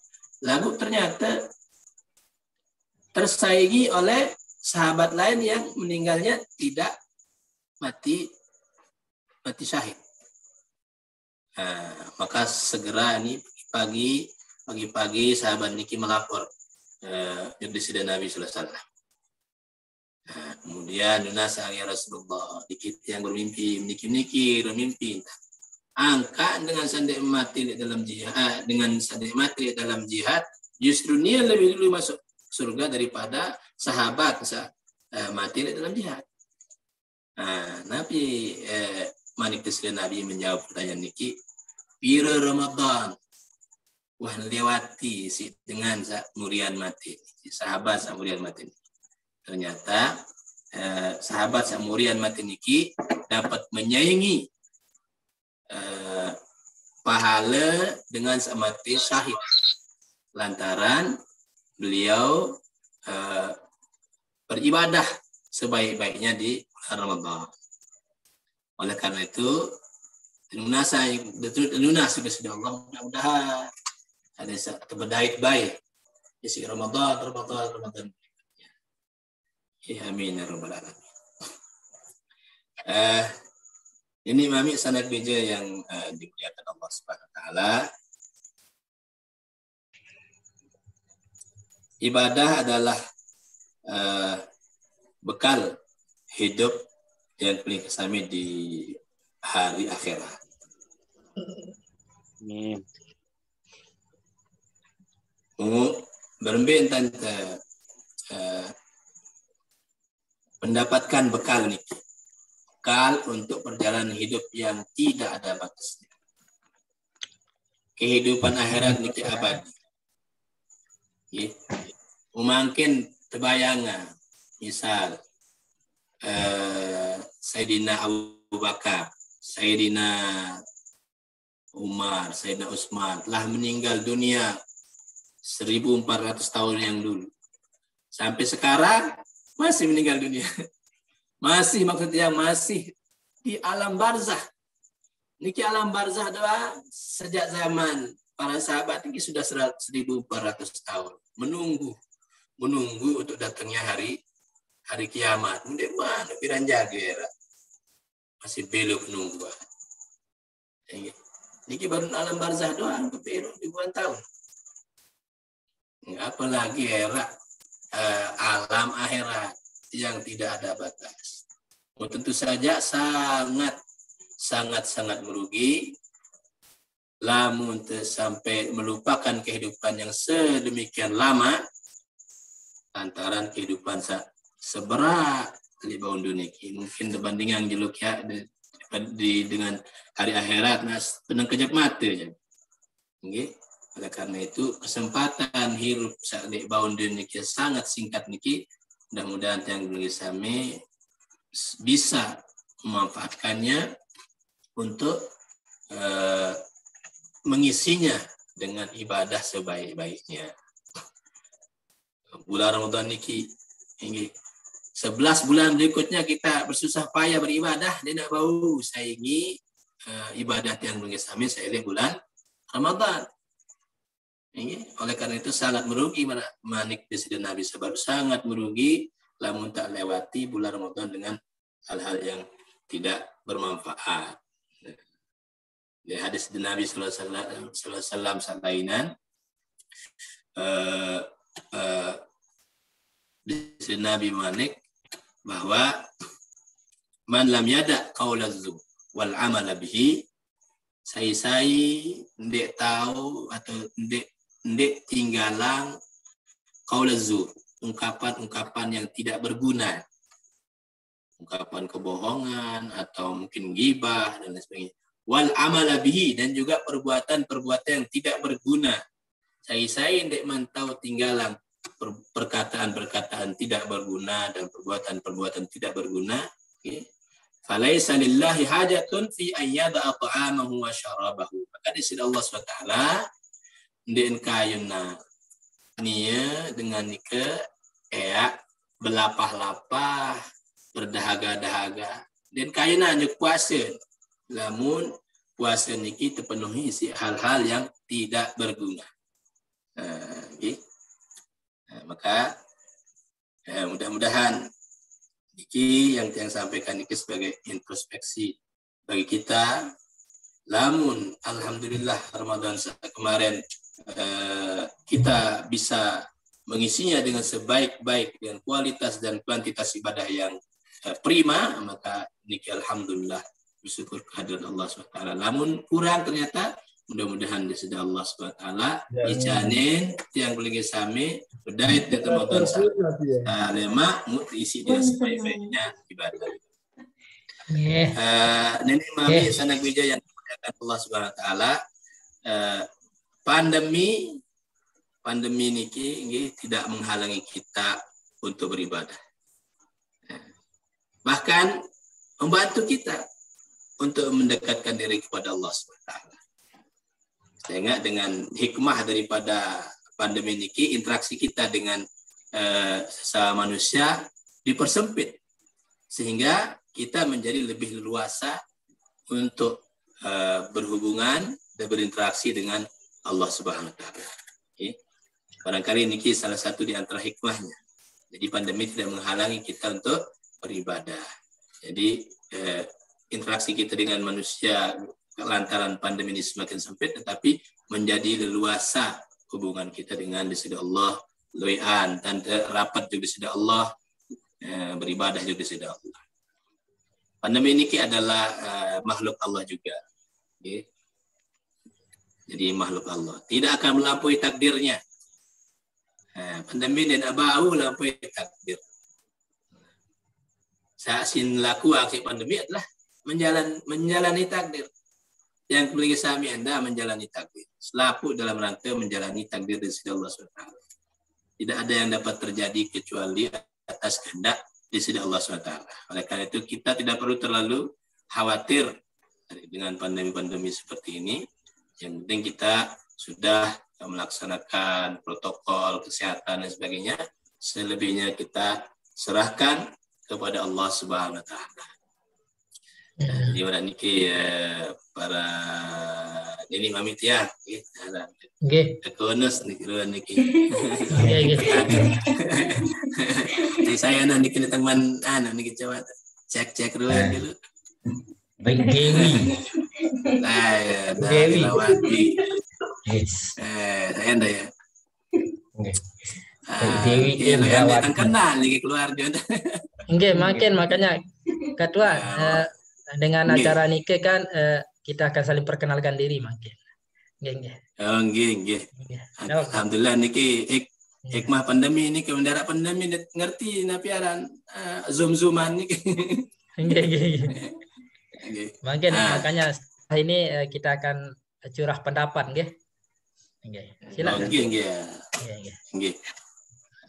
Lalu ternyata tersaingi oleh sahabat lain yang meninggalnya tidak mati mati syahid. Nah, maka segera ini pagi pagi-pagi sahabat Niki melapor uh, Sida Nabi Sallallahu Alaihi. Nah, kemudian Yunus ya Rasulullah dikit yang bermimpi meniki-meniki bermimpi angka dengan sandi mati dalam jihad dengan sandi mati dalam jihad justru dia lebih dulu masuk surga daripada sahabat uh, mati di dalam jihad. Nah, Nabi eh, Manik Nabi menjawab pertanyaan niki, Pira Ramadan wah lewati si dengan Murian mati sahabat Murian mati ternyata eh, sahabat Murian mati niki dapat menyayangi eh, pahala dengan mati syahid. Lantaran beliau eh, beribadah sebaik-baiknya di Ramadan. Oleh karena itu, lunas lunas sudah Allah mudah-mudahan ada satu baik isi Ramadan Ramadan Ramadan ya amin ya rabbal alamin eh ini mami sanad bija yang uh, dimuliakan Allah Subhanahu wa taala ibadah adalah uh, bekal hidup yang paling kesami di hari akhirat. Amin. Mu berembin tante uh, mendapatkan bekal nih. Bekal untuk perjalanan hidup yang tidak ada batasnya. Kehidupan akhirat niki abadi. Ya. Mungkin terbayangan misal uh, Sayyidina Abu Bakar, Sayyidina Umar, Sayyidina Utsman telah meninggal dunia 1400 tahun yang dulu. Sampai sekarang masih meninggal dunia. Masih maksudnya masih di alam barzah. Niki alam barzah doa sejak zaman para sahabat ini sudah 1400 tahun menunggu menunggu untuk datangnya hari hari kiamat. Mungkin mana piran jaga. Masih belok nunggu. Niki baru alam barzah doang kepiro ribuan tahun. Apalagi era uh, alam akhirat yang tidak ada batas. Oh, tentu saja sangat sangat sangat merugi lamun sampai melupakan kehidupan yang sedemikian lama lantaran kehidupan seberat di bawah dunia mungkin dibandingkan jeluk ya di, di, dengan hari akhirat nas penang kejap mata ya. Okay. Oleh karena itu kesempatan hidup saat di bawah dunia sangat singkat niki mudah-mudahan yang sami bisa memanfaatkannya untuk uh, mengisinya dengan ibadah sebaik-baiknya. Bulan Ramadan niki ini 11 bulan berikutnya kita bersusah payah beribadah dia nak bau saingi uh, ibadah yang mengesami saya bulan Ramadan. Ini oleh karena itu sangat merugi manik presiden Nabi sebab sangat merugi lamun tak lewati bulan Ramadan dengan hal-hal yang tidak bermanfaat. Di hadis di Nabi Sallallahu Alaihi Wasallam salainan uh, uh, Nabi manik bahwa man lam yada qaula wal amala bihi saya-saya ndek tahu atau ndek ndek tinggalang kaulazu ungkapan-ungkapan yang tidak berguna. Ungkapan kebohongan atau mungkin gibah dan lain sebagainya. Wal amala bihi dan juga perbuatan-perbuatan yang tidak berguna. Saya saya ndek mantau tinggalang. Perkataan-perkataan tidak berguna dan perbuatan-perbuatan tidak berguna. Okay. Falaisa lillahi hajatun fi ayyada ta'amahu wa syarabahu. Maka di Allah SWT den kayuna nia dengan nika ea belapah-lapah berdahaga-dahaga. Dan kayuna anjuk puasa. Lamun puasa niki terpenuhi si hal-hal yang tidak berguna. Uh, okay. uh, maka uh, mudah-mudahan niki yang yang sampaikan niki sebagai introspeksi bagi kita. Lamun alhamdulillah Ramadan kemarin Eh, kita bisa mengisinya dengan sebaik-baik dengan kualitas dan kuantitas ibadah yang uh, prima maka niki alhamdulillah bersyukur kehadiran Allah SWT. Namun kurang ternyata mudah-mudahan di Allah SWT icanin yang boleh sami berdaya di Ramadan lema mut isi dia sebaik-baiknya ibadah. Uh, nenek mami sanak wijaya yang Allah SWT uh, pandemi pandemi niki ini tidak menghalangi kita untuk beribadah. Bahkan membantu kita untuk mendekatkan diri kepada Allah SWT. Sehingga dengan hikmah daripada pandemi niki interaksi kita dengan uh, sesama manusia dipersempit sehingga kita menjadi lebih leluasa untuk uh, berhubungan dan berinteraksi dengan Allah Subhanahu wa taala. Okay. Barangkali ini salah satu di antara hikmahnya. Jadi pandemi tidak menghalangi kita untuk beribadah. Jadi eh, interaksi kita dengan manusia lantaran pandemi ini semakin sempit, tetapi menjadi leluasa hubungan kita dengan di Allah, loyan dan rapat juga di Allah, eh, beribadah juga di Allah. Pandemi ini adalah uh, makhluk Allah juga. Okay. Jadi makhluk Allah. Tidak akan melampaui takdirnya. Pandemi tidak bau melampaui takdir. Sasin laku akhir pandemi adalah menjalan, menjalani takdir. Yang kembali sami anda menjalani takdir. Selaku dalam rangka menjalani takdir dari Allah SWT. Tidak ada yang dapat terjadi kecuali atas kehendak di sisi Allah SWT. Oleh karena itu kita tidak perlu terlalu khawatir dengan pandemi-pandemi seperti ini. Yang penting kita sudah melaksanakan protokol kesehatan dan sebagainya. Selebihnya kita serahkan kepada Allah Subhanahu wa taala. Jadi orang niki para ini mami tiang Nggih. Kekonos niki ruan niki. Jadi saya nanti niki teman anu niki coba cek-cek ruan dulu. Baik Dewi. Saya Dewi. Lawati. Yes. Eh, saya anda ya. Nggih. Ah, Dewi iya, Indrawati. yang datang kenal niki keluarga. Nggih, makin makanya ketua eh, dengan acara nike kan eh, kita akan saling perkenalkan diri makin. Nggih, nggih. Oh, nggih, nggih. Alhamdulillah niki hik hikmah pandemi ini ke mendarat pandemi ngerti na piaran uh, zoom zooman niki. Nggih, nggih, nggih. Nggih. Makin Ah. makanya setelah ini eh, kita akan curah pendapat nggih. Nggih. Oh, Silakan. nggih, nggih. Nggih, nggih. Nggih.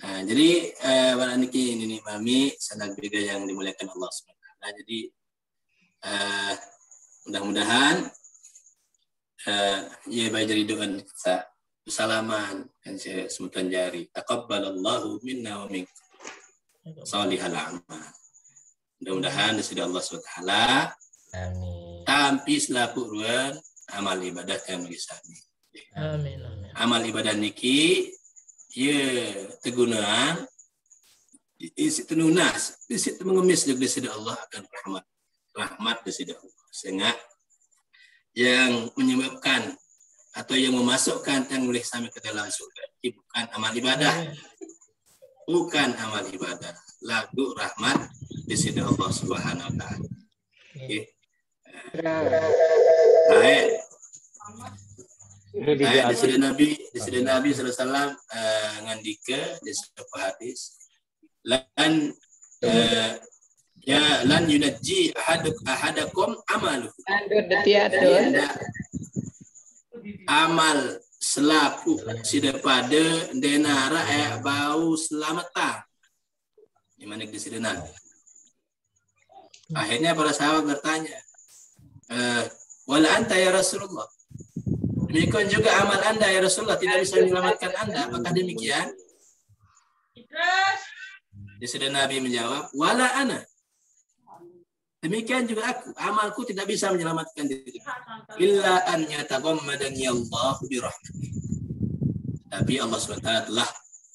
Ah, jadi eh uh, niki ini mami sanak juga yang dimuliakan Allah SWT. Jadi eh mudah-mudahan eh ya baik jadi doa sa salaman kan saya sebutan jari taqabbalallahu minna wa minkum salihal amal mudah-mudahan dari Allah SWT Amin. tampi selaku ruan amal ibadah yang mengisahni Amin. Amin. amal ibadah niki ya tegunaan isi tenunas isi mengemis juga di sisi Allah akan rahmat rahmat di sisi Allah sehingga yang menyebabkan atau yang memasukkan yang boleh sampai ke dalam surga ini bukan amal ibadah bukan amal ibadah lagu rahmat di sisi Allah Subhanahu wa taala. Oke. Baik. Baik, di sini Nabi, di sini Nabi sallallahu alaihi wasallam eh, ngandika di sebuah hadis lan eh, ya lan yunajji ahaduk ahadakum amalu. Amal selaku sida pada denara eh bau selamatan. Di mana di sini Nabi. Akhirnya para sahabat bertanya, wala anta ya Rasulullah. Demikian juga amal anda ya Rasulullah tidak bisa menyelamatkan anda. Apakah demikian? Di sini Nabi menjawab, wala ana. Demikian juga aku, amalku tidak bisa menyelamatkan diri. Illa an yataghammadani Allah bi rahmatih. Tapi Allah SWT telah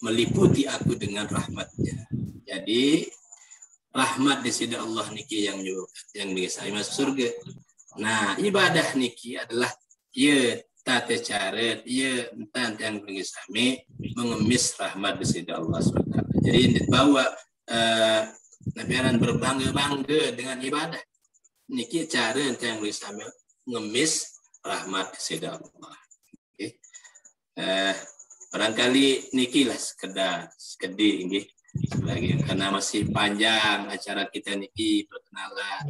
meliputi aku dengan rahmatnya. Jadi rahmat di sini Allah niki yang yang bisa masuk surga. Nah, ibadah niki adalah ya tata cara ia entan yang bergesami mengemis rahmat sisi Allah SWT. Jadi dibawa uh, Nabi Aran berbangga-bangga dengan ibadah. Niki cara yang bergesami mengemis rahmat sisi Allah. Okay. Uh, barangkali niki lah sekedar sekedi nggih sebagai karena masih panjang acara kita niki perkenalan.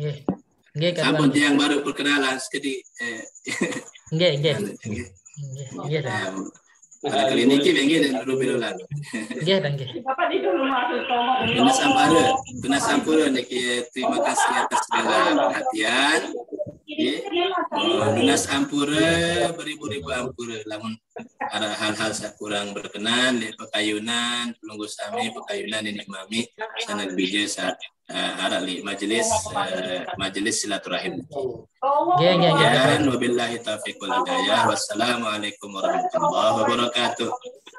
Nggih. Nggih, Sampun yang baru perkenalan sekedi eh, Nggih, nggih. nggih. Nggih, nggih. Dan. Pada kali ini kita ingin dulu bilulan. Nggih, dan nggih. Kena sampara, kena sampura niki terima kasih atas segala perhatian. Lunas ampura beribu-ribu ampura. Lamun ada hal-hal saya kurang berkenan di pekayunan pelunggu sami pekayunan ini mami. Sanad bija sa uh, ada li majelis uh, majelis silaturahim. Geng, geng, geng. dan wabillahi taufiq wal hidayah. Wassalamualaikum warahmatullahi wabarakatuh.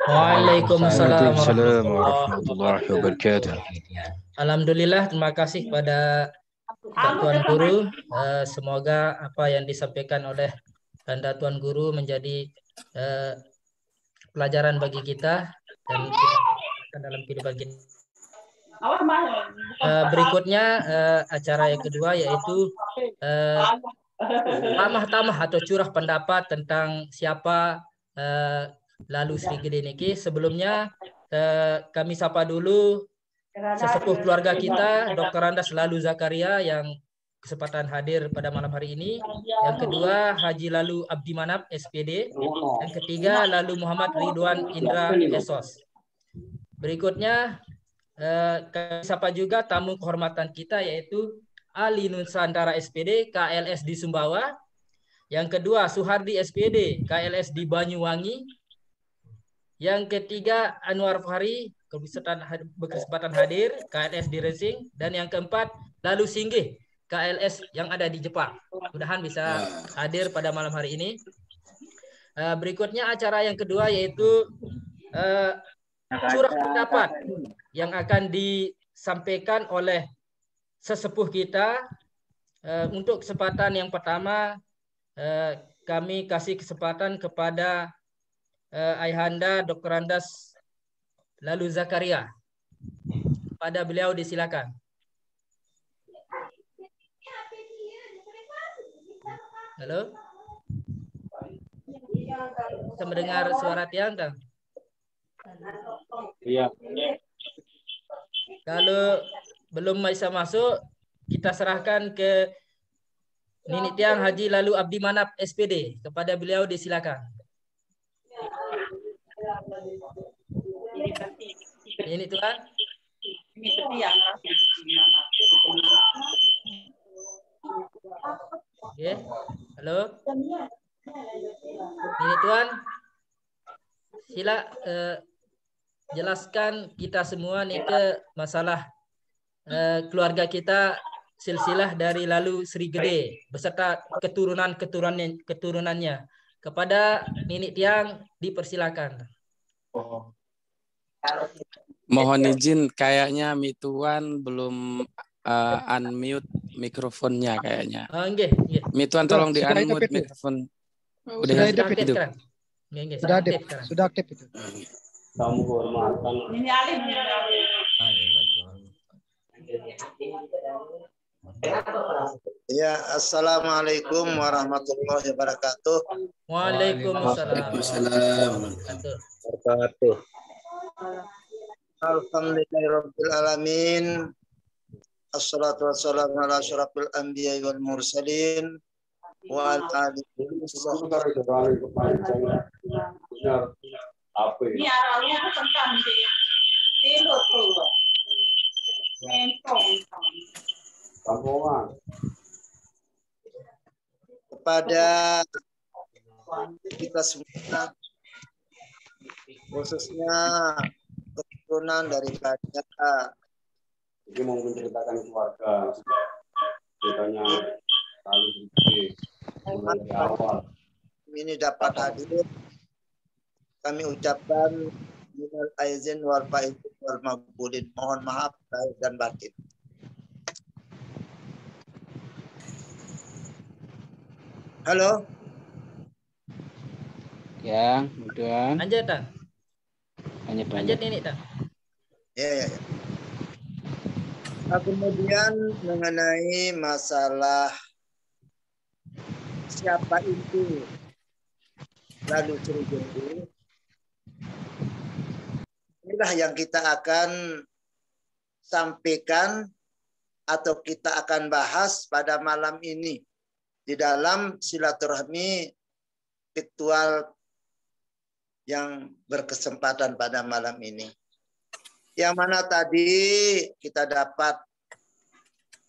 Waalaikumsalam warahmatullahi wabarakatuh. Alhamdulillah, terima kasih kepada Pak Tuan Guru. Eh, semoga apa yang disampaikan oleh Anda Tuan Guru menjadi eh, pelajaran bagi kita dan kita dalam kehidupan kita. Eh, berikutnya eh, acara yang kedua yaitu eh, tamah-tamah atau curah pendapat tentang siapa eh, lalu Sri Gede Niki. Sebelumnya eh, kami sapa dulu sesepuh keluarga kita, Dr. Anda Selalu Zakaria yang kesempatan hadir pada malam hari ini. Yang kedua, Haji Lalu Abdi Manap, SPD. Yang ketiga, Lalu Muhammad Ridwan Indra, Esos. Berikutnya, eh, kami sapa juga tamu kehormatan kita yaitu Ali Nusantara SPD, KLS di Sumbawa. Yang kedua, Suhardi SPD, KLS di Banyuwangi. Yang ketiga, Anwar Fahri, keberkesempatan berkesempatan hadir KLS di Racing dan yang keempat lalu Singgih KLS yang ada di Jepang. Mudahan bisa hadir pada malam hari ini. Eh, berikutnya acara yang kedua yaitu eh, curah pendapat yang akan disampaikan oleh sesepuh kita. Eh, untuk kesempatan yang pertama kami kasih kesempatan kepada Ayahanda Dr. Andas Lalu Zakaria. Pada beliau disilakan. Halo? Bisa mendengar suara Tiang, Kang? Iya. Kalau belum bisa masuk, kita serahkan ke Nini Tiang Haji Lalu Abdi Manap SPD. Kepada beliau disilakan. Ini Tuhan. Oke. Halo. Ini Tuhan. Sila eh, jelaskan kita semua nih ke masalah eh, keluarga kita silsilah dari lalu Sri Gede beserta keturunan-keturunan keturunannya. Kepada Nini Tiang dipersilakan. Oh. Mohon izin kayaknya Mituan belum uh, unmute mikrofonnya kayaknya. Oh, nggih, nggih. Mituan tolong di Sudah hidup unmute itu. mikrofon. Sudah Udah hidup aktif itu. sekarang. Nggih, nggih, Sudah aktif aktif, sudah aktif itu. Kamu kehormatan. Ya, Assalamualaikum warahmatullahi wabarakatuh. Waalaikumsalam. Waalaikumsalam. Wabarakatuh. Alhamdulillahirabbil alamin. Assalatu wassalamu ala asyrafil anbiya'i wal mursalin. Wa ala kepada kita semua khususnya keturunan daripada Jadi mau menceritakan keluarga. Ceritanya lalu. Mulai dari awal. ini dapat hadir kami ucapkan minal aizin wal faizin wal maqbulin mohon maaf lahir dan batin halo Ya, Tuan. Lanjut. Hanya Lanjut banyak. ini, Tang. Ya ya, ya. Nah, kemudian mengenai masalah siapa itu lalu Sri inilah yang kita akan sampaikan atau kita akan bahas pada malam ini di dalam silaturahmi virtual yang berkesempatan pada malam ini. Yang mana tadi kita dapat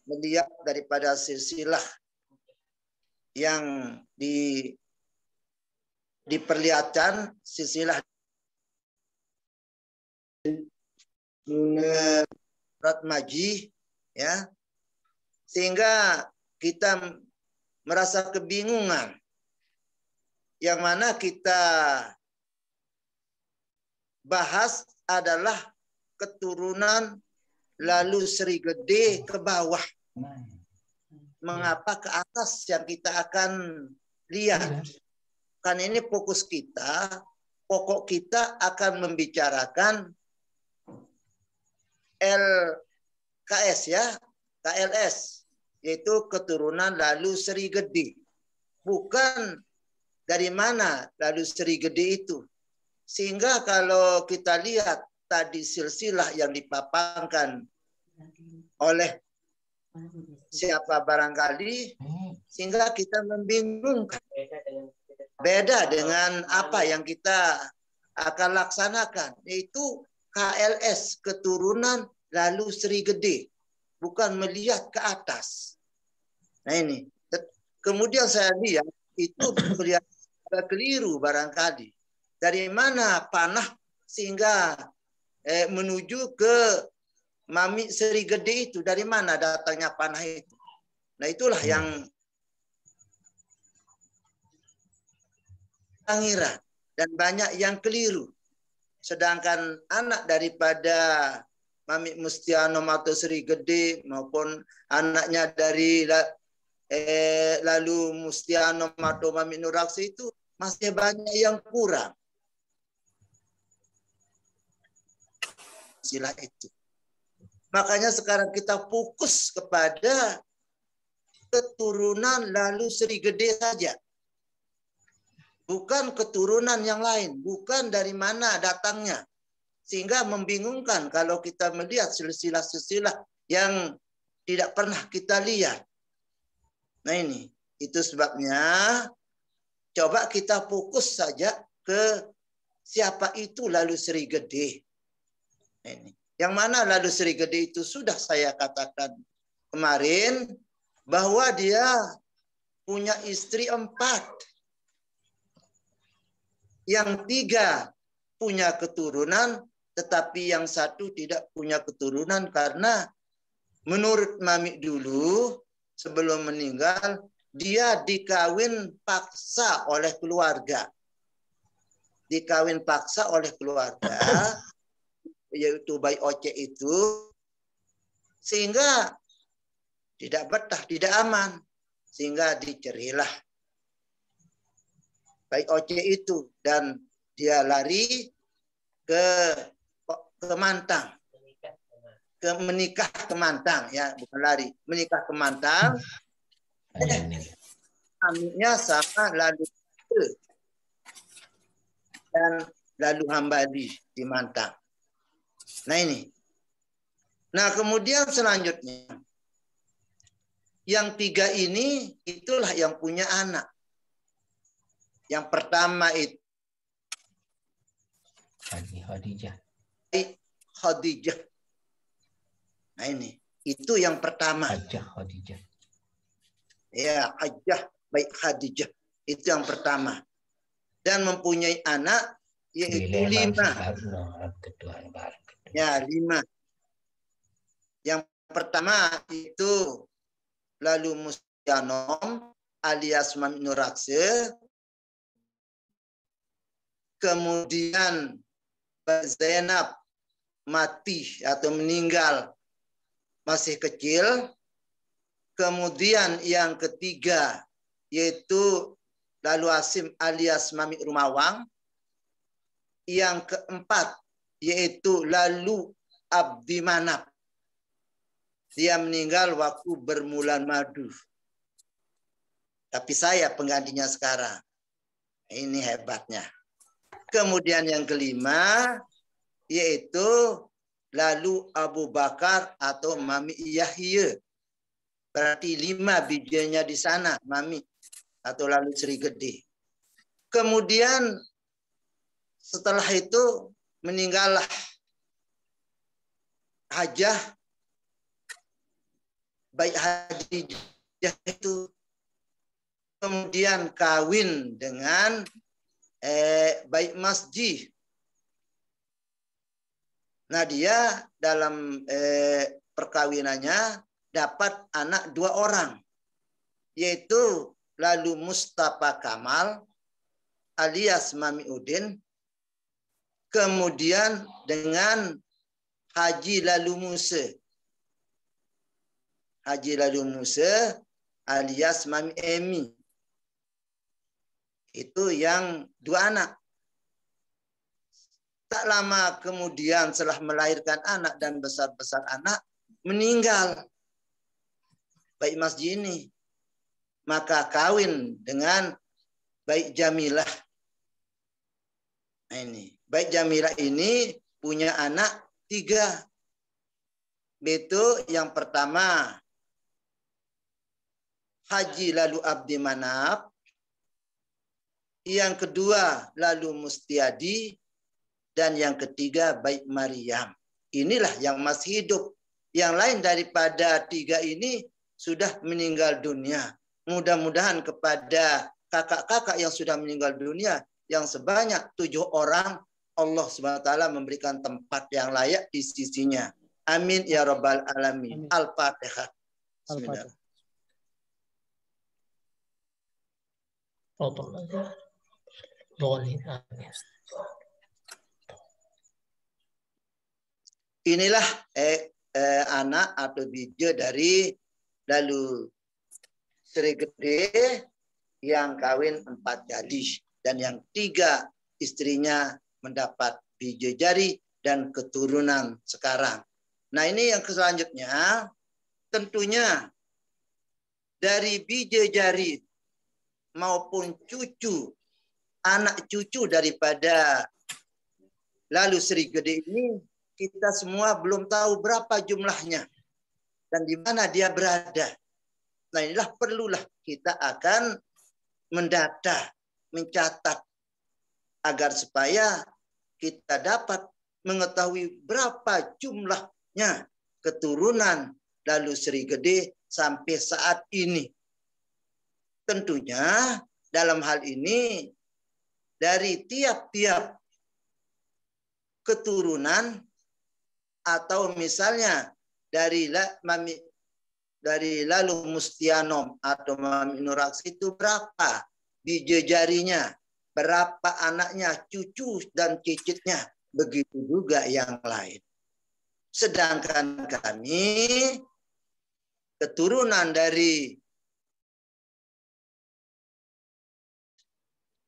melihat daripada silsilah yang di diperlihatkan silsilah Ratmaji ya. Sehingga kita merasa kebingungan. Yang mana kita bahas adalah keturunan lalu Sri Gede ke bawah. Mengapa ke atas yang kita akan lihat? Kan ini fokus kita, pokok kita akan membicarakan LKS ya, KLS, yaitu keturunan lalu Sri Gede. Bukan dari mana lalu Sri Gede itu. Sehingga kalau kita lihat tadi silsilah yang dipapangkan oleh siapa barangkali sehingga kita membingungkan beda dengan apa yang kita akan laksanakan yaitu KLS keturunan lalu Sri Gede bukan melihat ke atas. Nah ini kemudian saya lihat itu kelihatan keliru barangkali. Dari mana panah sehingga eh, menuju ke Mami Seri Gede itu dari mana datangnya panah itu? Nah itulah yang pengira dan banyak yang keliru. Sedangkan anak daripada Mami Mustiano Mato Seri Gede maupun anaknya dari eh, lalu Mustiano Mato Mami Nuraksi itu masih banyak yang kurang. Sila itu. Makanya sekarang kita fokus kepada keturunan lalu Sri Gede saja. Bukan keturunan yang lain, bukan dari mana datangnya. Sehingga membingungkan kalau kita melihat silsilah-silsilah yang tidak pernah kita lihat. Nah ini, itu sebabnya coba kita fokus saja ke siapa itu lalu Sri Gede. Ini. Yang mana lalu Sri Gede itu sudah saya katakan kemarin bahwa dia punya istri empat. Yang tiga punya keturunan, tetapi yang satu tidak punya keturunan karena menurut Mami dulu sebelum meninggal dia dikawin paksa oleh keluarga. Dikawin paksa oleh keluarga yaitu bayi Oce itu sehingga tidak betah, tidak aman sehingga dicerilah. Bayi Oce itu dan dia lari ke ke Mantang. Ke menikah ke Mantang ya bukan lari. Menikah ke Mantang. Aminnya sama lalu dan lalu Hambali di Mantang Nah ini. Nah kemudian selanjutnya. Yang tiga ini itulah yang punya anak. Yang pertama itu. Khadijah. Khadijah. Nah ini. Itu yang pertama. Hajjah Khadijah. Ya, Hajjah baik Khadijah. Itu yang pertama. Dan mempunyai anak yaitu lima. Ya, lima. Yang pertama itu lalu Musyanom alias Maminurakse. Kemudian Zainab mati atau meninggal masih kecil. Kemudian yang ketiga yaitu lalu Asim alias Mami Rumawang. Yang keempat yaitu lalu Abdi Manap. Dia meninggal waktu bermulan madu. Tapi saya penggantinya sekarang. Ini hebatnya. Kemudian yang kelima yaitu lalu Abu Bakar atau Mami Yahya. Berarti lima bijinya di sana, Mami. Atau lalu Sri Gede. Kemudian setelah itu meninggallah hajah baik Hadijah itu kemudian kawin dengan eh, baik masjid. Nah dia dalam eh, perkawinannya dapat anak dua orang, yaitu lalu Mustafa Kamal alias Mami Udin, kemudian dengan Haji Lalu Musa. Haji Lalu Musa alias Mami Emi. Itu yang dua anak. Tak lama kemudian setelah melahirkan anak dan besar-besar anak, meninggal. Baik Mas Jini. Maka kawin dengan Baik Jamilah. Nah ini. Baik Jamilah ini punya anak tiga. Itu yang pertama Haji lalu Abdi Manap. Yang kedua lalu Mustiadi. Dan yang ketiga baik Maryam. Inilah yang masih hidup. Yang lain daripada tiga ini sudah meninggal dunia. Mudah-mudahan kepada kakak-kakak yang sudah meninggal dunia yang sebanyak tujuh orang Allah SWT memberikan tempat yang layak di sisinya. Amin ya rabbal alamin. Al-Fatihah. Bismillah. Inilah eh, eh, anak atau biji dari lalu Sri Gede yang kawin empat gadis dan yang tiga istrinya mendapat biji jari dan keturunan sekarang. Nah ini yang selanjutnya tentunya dari biji jari maupun cucu anak cucu daripada lalu Sri Gede ini kita semua belum tahu berapa jumlahnya dan di mana dia berada. Nah inilah perlulah kita akan mendata, mencatat agar supaya kita dapat mengetahui berapa jumlahnya keturunan lalu Sri Gede sampai saat ini. Tentunya dalam hal ini dari tiap-tiap keturunan atau misalnya dari mami dari lalu Mustianom atau Mami Nuraksi itu berapa biji jarinya, berapa anaknya, cucu dan cicitnya, begitu juga yang lain. Sedangkan kami keturunan dari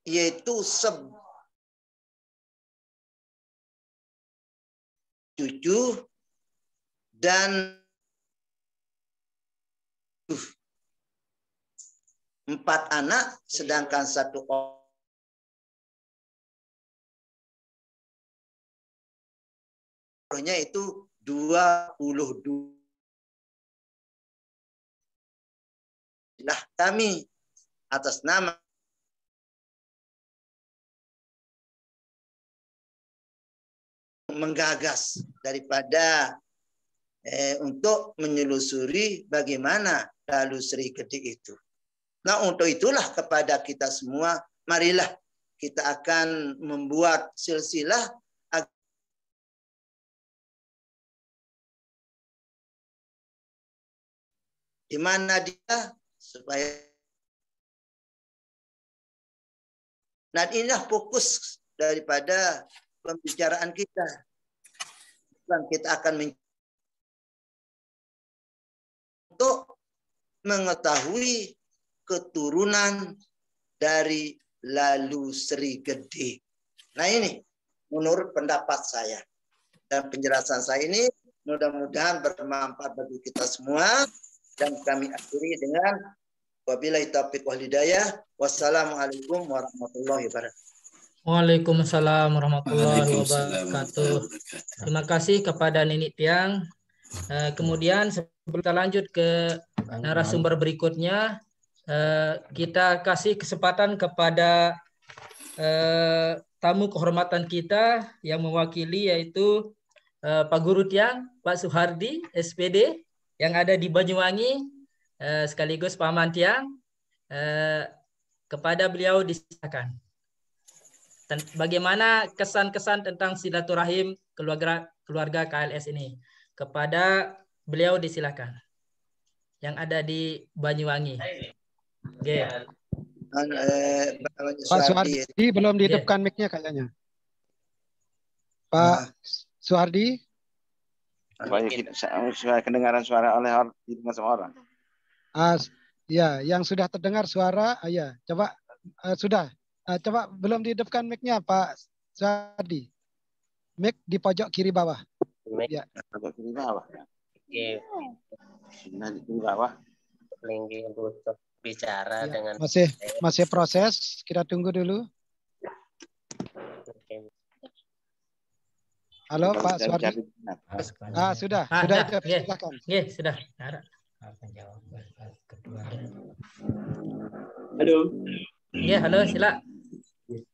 yaitu seb cucu dan empat anak sedangkan satu orangnya itu 22 nah kami atas nama menggagas daripada eh, untuk menyelusuri bagaimana lalu Sri Gede itu. Nah untuk itulah kepada kita semua, marilah kita akan membuat silsilah di mana dia supaya Nah inilah fokus daripada pembicaraan kita. Dan kita akan untuk mengetahui keturunan dari Lalu Sri Gede. Nah ini menurut pendapat saya dan penjelasan saya ini mudah-mudahan bermanfaat bagi kita semua dan kami akhiri dengan wabillahi taufiq wal hidayah wassalamualaikum warahmatullahi wabarakatuh. Waalaikumsalam warahmatullahi wabarakatuh. Terima kasih kepada Nini Tiang. Eh, kemudian sebelum kita lanjut ke narasumber berikutnya, eh, kita kasih kesempatan kepada eh, tamu kehormatan kita yang mewakili yaitu Pak Guru Tiang, Pak Suhardi, SPD yang ada di Banyuwangi, sekaligus Paman Tiang. Kepada beliau disilakan. ten- bagaimana kesan-kesan tentang silaturahim keluarga keluarga KLS ini. Kepada beliau disilakan. Yang ada di Banyuwangi. Oke. Kan, eh, Pak Suhardi. Suhardi belum dihidupkan mic-nya kayaknya. Pak Suhardi, Supaya kita supaya kedengaran suara oleh orang didengar semua orang. ah, ya, yang sudah terdengar suara, ah, ya, coba ah, sudah, Ah, coba belum dihidupkan mic-nya Pak Suhardi. Mic di pojok kiri bawah. Ya. Pojok kiri bawah. Oke, Sudah di kiri bawah. Linggi butuh bicara Ya, dengan Masih masih proses, kita tunggu dulu. Halo Pak Suhardi. cari benar. Ah, sudah, Ah, sudah dah, itu, nggih. silakan. Nggih, sudah. Ada. Halo. Nggih, halo, sila.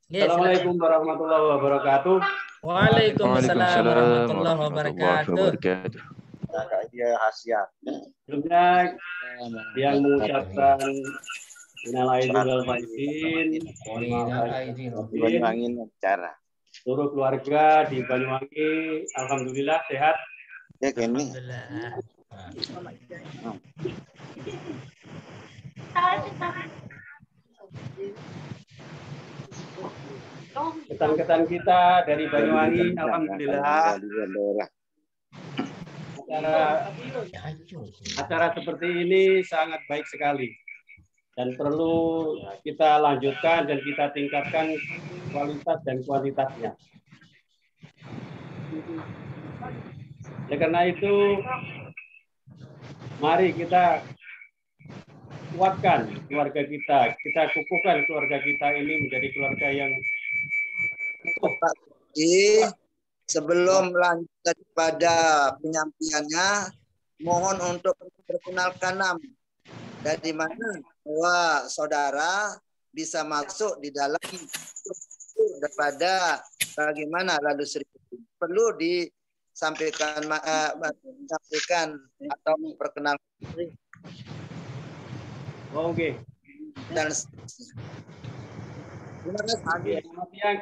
Nggih, Assalamualaikum warahmatullahi wabarakatuh. Waalaikumsalam warahmatullahi wabarakatuh. Dia khasiat. Sebelumnya yang mengucapkan minal aidin wal faizin, mohon maaf dan batin. Seluruh keluarga di Banyuwangi, alhamdulillah sehat. Ya kini. Ketan-ketan kita dari Banyuwangi, alhamdulillah acara acara seperti ini sangat baik sekali dan perlu kita lanjutkan dan kita tingkatkan kualitas dan kuantitasnya. Oleh karena itu, mari kita kuatkan keluarga kita, kita kukuhkan keluarga kita ini menjadi keluarga yang Pak Ji, sebelum lanjut daripada penyampaiannya, mohon untuk perkenalkan nama. Dari mana bahwa saudara bisa masuk di dalam daripada bagaimana lalu perlu disampaikan ma- eh, disampaikan atau memperkenalkan diri Oke. dan seterusnya. Terima kasih. Selamat siang.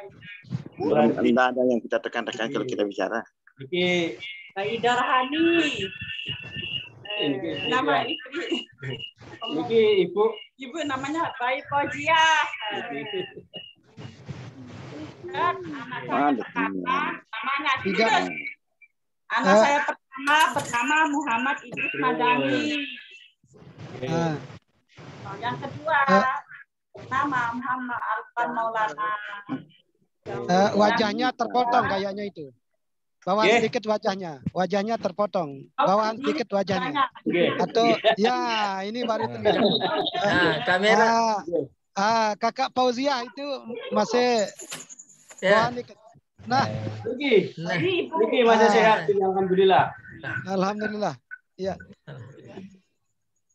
Tidak ada yang kita tekan-tekan kalau kita bicara. Oke. Saida Rahani. Eh, Ini- nama ini- istri. Niki Ibu. Ibu namanya Bayi Fojia. Dan anak saya pertama namanya Tiga. Anak saya pertama bernama Muhammad Idris Madani. Ah, Yang kedua nama Muhammad Alfan Maulana. eh, wajahnya terpotong kayaknya itu. Bawahan Nggih. sedikit wajahnya. Wajahnya terpotong. Bawahan sedikit wajahnya. Nggih. Atau ya ini baru terlihat. Nah, kamera. Ah, ah, kakak Fauzia itu masih Ya. bawahan dikit. Nah, Niki. Nah, Niki masih Ah. sehat. Alhamdulillah. alhamdulillah. Ya.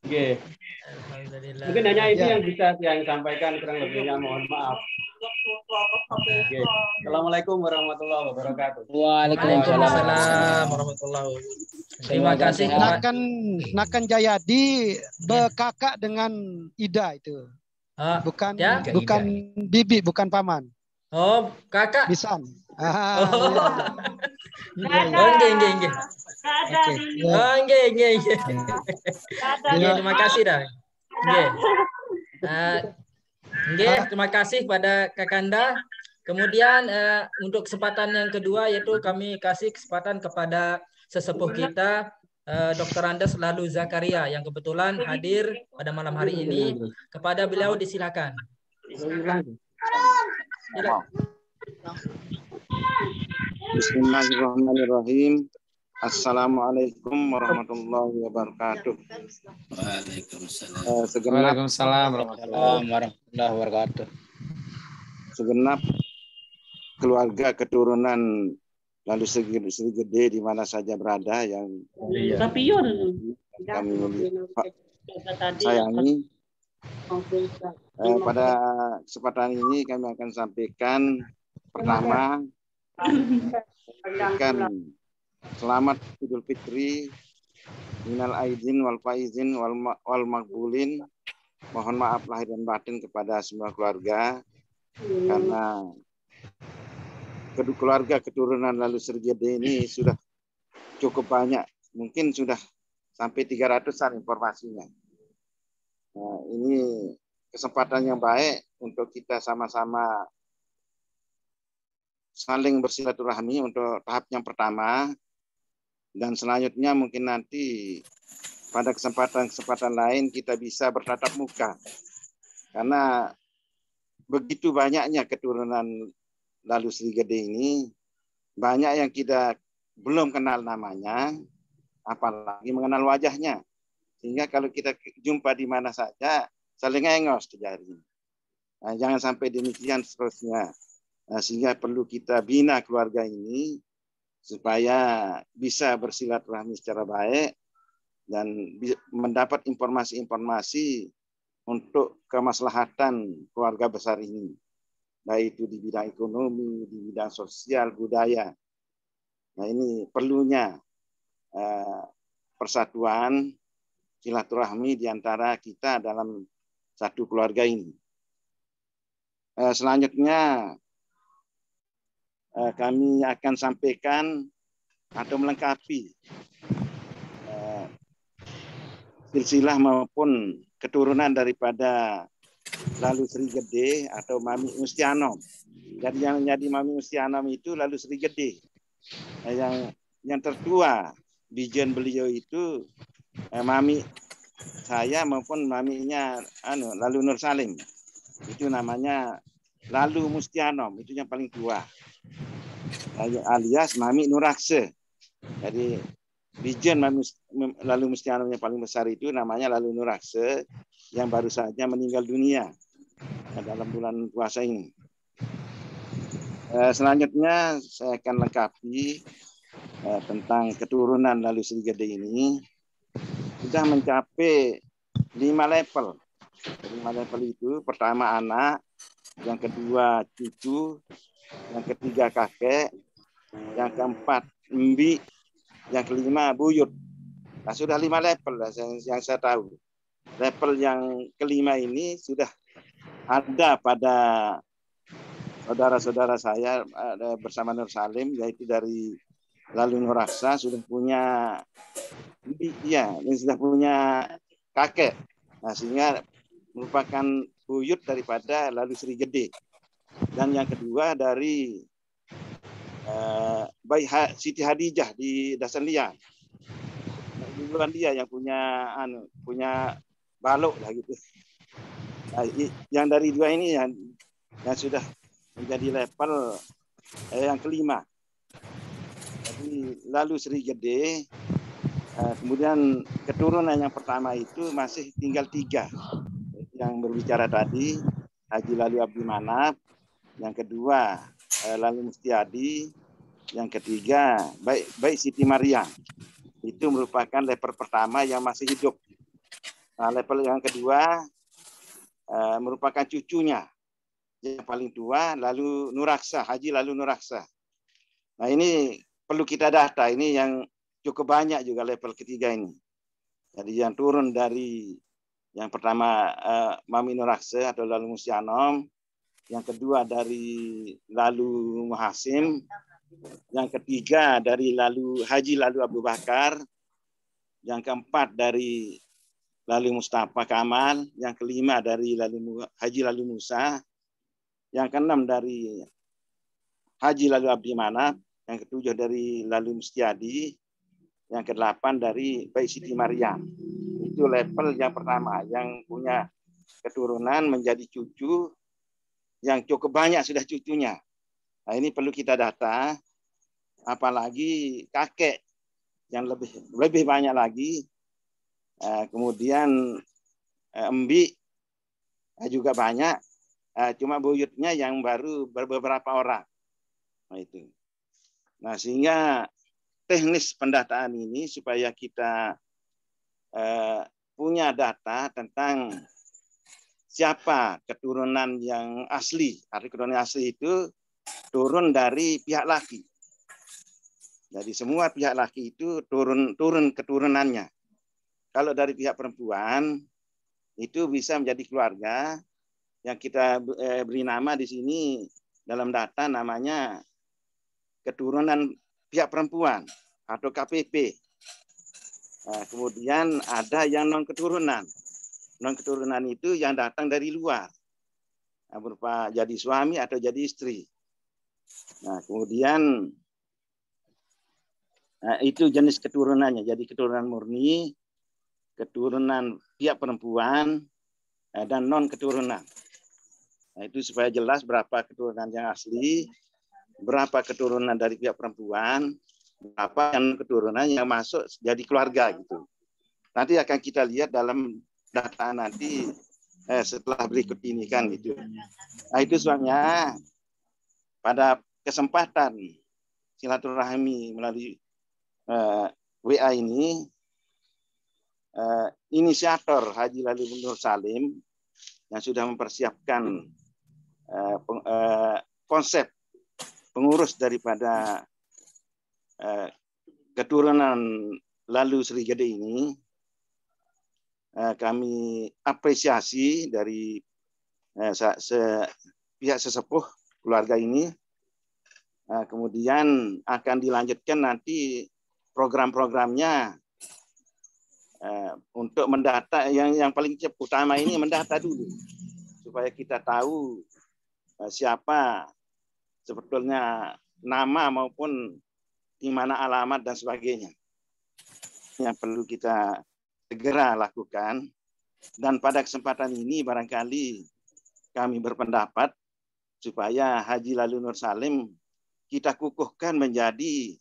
Oke. Alhamdulillah. Mungkin hanya itu Ya. yang bisa yang sampaikan kurang lebihnya mohon maaf. Oke. Assalamualaikum warahmatullahi wabarakatuh. Waalaikumsalam warahmatullahi wabarakatuh. Terima kasih Nakan Nakan Jayadi bekakak dengan Ida itu. Ah, Bukan ya? bukan bibi, bukan paman. Oh, kakak. Bisan. Ah, Oh. iya. Nggih, nggih, nggih. Ada Oke. di. Oh, nggih, nggih, nggih. ada Nggih, terima kasih dah. Nggih. Ah, nggih, terima kasih pada Kakanda. Kemudian eh, untuk kesempatan yang kedua yaitu kami kasih kesempatan kepada sesepuh kita eh, Dr. Andes Lalu Zakaria yang kebetulan hadir pada malam hari ini. Kepada beliau disilakan. Silakan. Bismillahirrahmanirrahim. Assalamualaikum warahmatullahi wabarakatuh. Waalaikumsalam. Eh, segenap Waalaikumsalam warahmatullahi wabarakatuh. segenap keluarga keturunan lalu segi segi gede di mana saja berada yang Rapiun. kami sayangi. Eh, pada kesempatan ini kami akan sampaikan pertama sampaikan selamat Idul Fitri minal aidin wal faizin wal, ma- wal makbulin mohon maaf lahir dan batin kepada semua keluarga karena kedua keluarga keturunan lalu Sergede ini sudah cukup banyak. Mungkin sudah sampai 300-an informasinya. Nah, ini kesempatan yang baik untuk kita sama-sama saling bersilaturahmi untuk tahap yang pertama. Dan selanjutnya mungkin nanti pada kesempatan-kesempatan lain kita bisa bertatap muka. Karena begitu banyaknya keturunan lalu Sri Gede ini banyak yang kita belum kenal namanya apalagi mengenal wajahnya. Sehingga kalau kita jumpa di mana saja saling engos terjadi nah, jangan sampai demikian seterusnya sehingga perlu kita bina keluarga ini supaya bisa bersilaturahmi secara baik dan mendapat informasi-informasi untuk kemaslahatan keluarga besar ini, baik itu di bidang ekonomi, di bidang sosial, budaya. Nah ini perlunya eh, persatuan silaturahmi di antara kita dalam satu keluarga ini. Eh, selanjutnya kami akan sampaikan atau melengkapi silsilah maupun keturunan daripada lalu Sri Gede atau Mami Mustianom. Jadi yang menjadi Mami Mustianom itu lalu Sri Gede. Nah, yang yang tertua bijen beliau itu eh, Mami saya maupun maminya anu lalu Nur Salim. Itu namanya lalu Mustianom, itu yang paling tua. Alias Mami Nurakse. Jadi Bijen lalu Mustianom yang paling besar itu namanya lalu Nurakse yang baru saja meninggal dunia dalam bulan puasa ini. Eh, selanjutnya saya akan lengkapi eh, tentang keturunan lalu Sri Gede ini sudah mencapai lima level. Lima level itu pertama anak, yang kedua cucu, yang ketiga kakek, yang keempat mbi, yang kelima buyut. Nah, sudah lima level lah yang, yang saya tahu. Level yang kelima ini sudah ada pada saudara-saudara saya bersama Nur Salim, yaitu dari lalu Nuraksa sudah punya ya sudah punya kakek. Nah, sehingga merupakan buyut daripada lalu Sri Gede. Dan yang kedua dari uh, baik Siti Hadijah di Dasanlia. Duluan dia yang punya anu punya balok lah gitu. Nah, yang dari dua ini yang yang sudah menjadi level eh, yang kelima. Jadi lalu Sri Gede, uh, kemudian keturunan yang pertama itu masih tinggal tiga. Yang berbicara tadi Haji Lalu Abdi Manap, yang kedua Eh, lalu Mustiadi, yang ketiga baik baik Siti Maria itu merupakan level pertama yang masih hidup. Nah, level yang kedua uh, merupakan cucunya yang paling tua lalu Nuraksa Haji lalu Nuraksa. Nah ini perlu kita data ini yang cukup banyak juga level ketiga ini. Jadi yang turun dari yang pertama uh, Mami Nuraksa atau lalu Musyanom, yang kedua dari lalu Muhasim, yang ketiga dari lalu Haji lalu Abu Bakar, yang keempat dari lalu Mustafa Kamal, yang kelima dari lalu Haji lalu Musa, yang keenam dari Haji lalu Abdi Manap, yang ketujuh dari lalu Mustiadi, yang kedelapan dari Baik Siti Maryam. Itu level yang pertama yang punya keturunan menjadi cucu yang cukup banyak sudah cucunya. Nah, ini perlu kita data, apalagi kakek yang lebih lebih banyak lagi. Eh, kemudian eh, embi eh, juga banyak, cuma buyutnya yang baru beberapa orang. Nah itu. Nah sehingga teknis pendataan ini supaya kita punya data tentang siapa keturunan yang asli. Arti keturunan asli itu turun dari pihak laki. Jadi semua pihak laki itu turun turun keturunannya. Kalau dari pihak perempuan itu bisa menjadi keluarga yang kita eh, beri nama di sini dalam data namanya keturunan pihak perempuan atau KPP. Nah, kemudian ada yang non keturunan. Non keturunan itu yang datang dari luar, berupa jadi suami atau jadi istri. Nah, kemudian nah, itu jenis keturunannya. Jadi keturunan murni, keturunan pihak perempuan, eh, dan non keturunan. Nah, itu supaya jelas berapa keturunan yang asli, berapa keturunan dari pihak perempuan, berapa yang keturunan yang masuk jadi keluarga gitu. Nanti akan kita lihat dalam data nanti eh, setelah berikut ini kan gitu. Nah itu sebabnya pada kesempatan silaturahmi melalui eh, WA ini eh, inisiator Haji Lalu Nur Salim yang sudah mempersiapkan eh, peng, eh, konsep pengurus daripada eh, keturunan lalu Sri Gede ini kami apresiasi dari eh, pihak sesepuh keluarga ini. Eh, kemudian akan dilanjutkan nanti program-programnya eh, untuk mendata yang yang paling utama ini mendata dulu supaya kita tahu eh, siapa sebetulnya nama maupun di mana alamat dan sebagainya. Yang perlu kita segera lakukan. Dan pada kesempatan ini barangkali kami berpendapat supaya Haji Lalu Nur Salim kita kukuhkan menjadi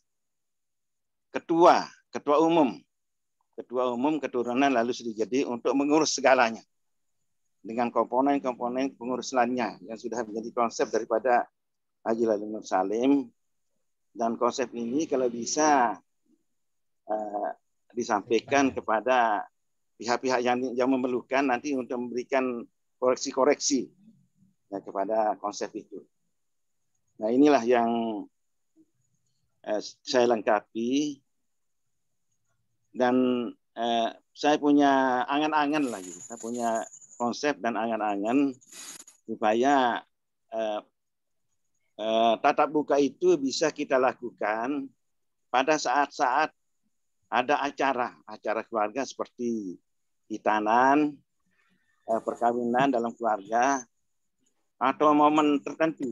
ketua, ketua umum, ketua umum keturunan lalu sedikit untuk mengurus segalanya dengan komponen-komponen pengurus lainnya yang sudah menjadi konsep daripada Haji Lalu Nur Salim dan konsep ini kalau bisa uh, disampaikan kepada pihak-pihak yang yang memerlukan nanti untuk memberikan koreksi-koreksi ya, kepada konsep itu. Nah inilah yang uh, saya lengkapi. Dan uh, saya punya angan-angan lagi, saya punya konsep dan angan-angan supaya uh, Eh, tatap muka itu bisa kita lakukan pada saat-saat ada acara, acara keluarga seperti hitanan, eh, perkawinan dalam keluarga, atau momen tertentu.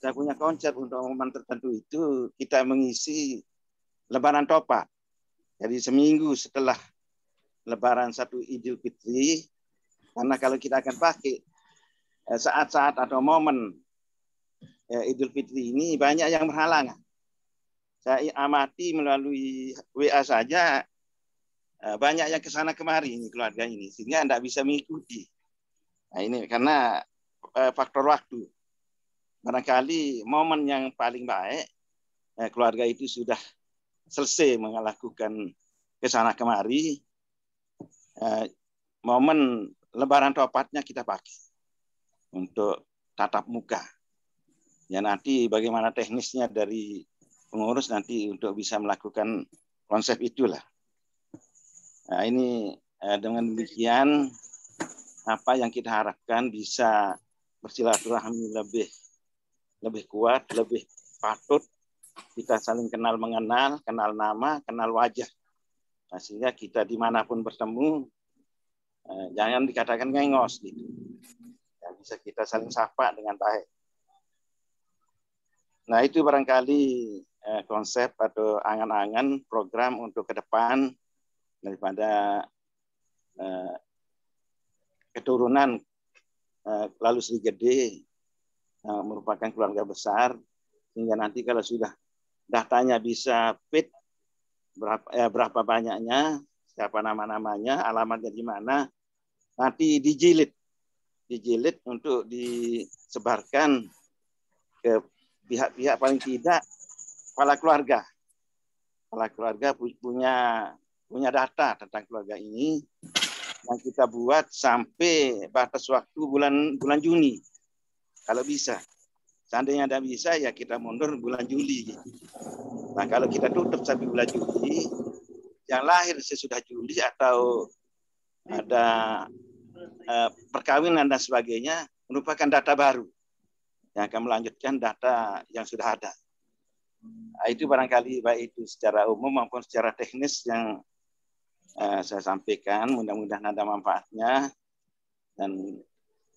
Saya punya konsep untuk momen tertentu itu kita mengisi Lebaran Topa. Jadi seminggu setelah Lebaran satu Idul Fitri, karena kalau kita akan pakai eh, saat-saat atau momen ya, Idul Fitri ini banyak yang berhalangan. Saya amati melalui WA saja eh, banyak yang ke sana kemari ini keluarga ini sehingga tidak bisa mengikuti. Nah ini karena eh, faktor waktu. Barangkali momen yang paling baik eh, keluarga itu sudah selesai melakukan ke sana kemari. Momen Lebaran topatnya kita pakai untuk tatap muka ya nanti bagaimana teknisnya dari pengurus nanti untuk bisa melakukan konsep itulah. Nah ini eh, dengan demikian apa yang kita harapkan bisa bersilaturahmi lebih lebih kuat, lebih patut kita saling kenal mengenal, kenal nama, kenal wajah. Nah, sehingga kita di mana pun bertemu eh, jangan dikatakan ngengos gitu. Ya, bisa kita saling sapa dengan baik. Nah, itu barangkali eh, konsep atau angan-angan program untuk ke depan daripada eh, keturunan eh, lalu Sri Gede eh, merupakan keluarga besar sehingga nanti kalau sudah datanya bisa fit berapa eh, berapa banyaknya siapa nama-namanya alamatnya di mana nanti dijilid. Dijilid untuk disebarkan ke pihak-pihak paling tidak kepala keluarga. Kepala keluarga punya punya data tentang keluarga ini yang kita buat sampai batas waktu bulan bulan Juni. Kalau bisa. Seandainya tidak bisa ya kita mundur bulan Juli. Nah kalau kita tutup sampai bulan Juli, yang lahir sesudah Juli atau ada eh, perkawinan dan sebagainya merupakan data baru yang akan melanjutkan data yang sudah ada. Nah, itu barangkali baik itu secara umum maupun secara teknis yang uh, saya sampaikan. Mudah-mudahan ada manfaatnya dan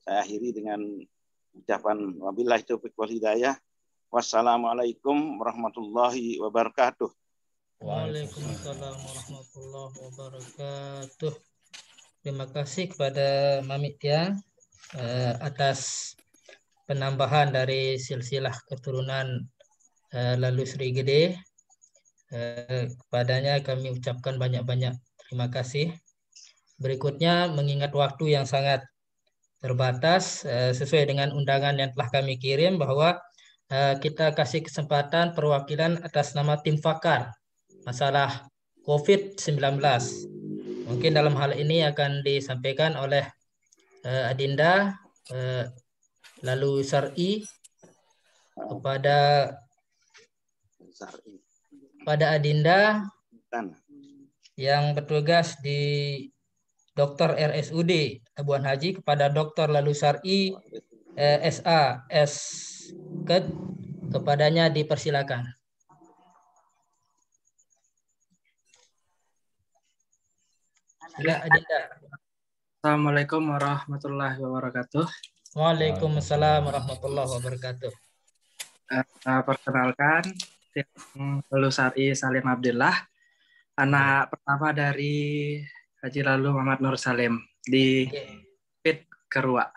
saya akhiri dengan ucapan wabillahi taufiq wal hidayah. Wassalamualaikum warahmatullahi wabarakatuh. Waalaikumsalam warahmatullahi wabarakatuh. Terima kasih kepada Mamit ya eh, atas penambahan dari silsilah keturunan lalu Sri Gede. Eh, kepadanya kami ucapkan banyak-banyak terima kasih. Berikutnya mengingat waktu yang sangat terbatas eh, sesuai dengan undangan yang telah kami kirim bahwa eh, kita kasih kesempatan perwakilan atas nama tim Fakar masalah COVID-19. Mungkin dalam hal ini akan disampaikan oleh Adinda lalu Sari kepada pada Adinda yang bertugas di Dr. RSUD Abuan Haji kepada Dr. Lalu Sari eh, SA S ke kepadanya dipersilakan. Sila Adinda. Assalamualaikum warahmatullahi wabarakatuh. Waalaikumsalam warahmatullahi wabarakatuh. Uh, perkenalkan, Lalu Sari Salim Abdullah, anak pertama dari Haji Lalu Muhammad Nur Salim di Pit Kerua.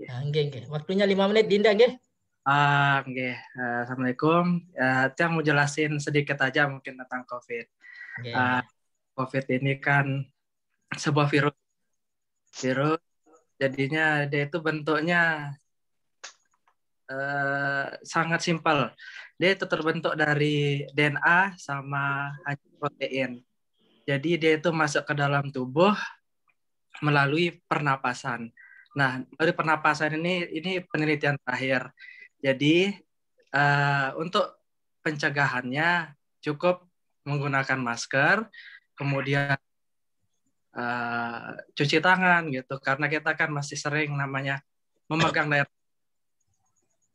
Nah, nggih, nggih. Waktunya lima menit, Dinda, nggih. Ah, nggih. Uh, Assalamualaikum. Uh, yang mau jelasin sedikit aja mungkin tentang COVID. Uh, COVID ini kan sebuah virus. Virus jadinya dia itu bentuknya uh, sangat simpel. Dia itu terbentuk dari DNA sama protein. Jadi dia itu masuk ke dalam tubuh melalui pernapasan. Nah, dari pernapasan ini ini penelitian terakhir. Jadi uh, untuk pencegahannya cukup menggunakan masker, kemudian uh, cuci tangan gitu karena kita kan masih sering namanya memegang daerah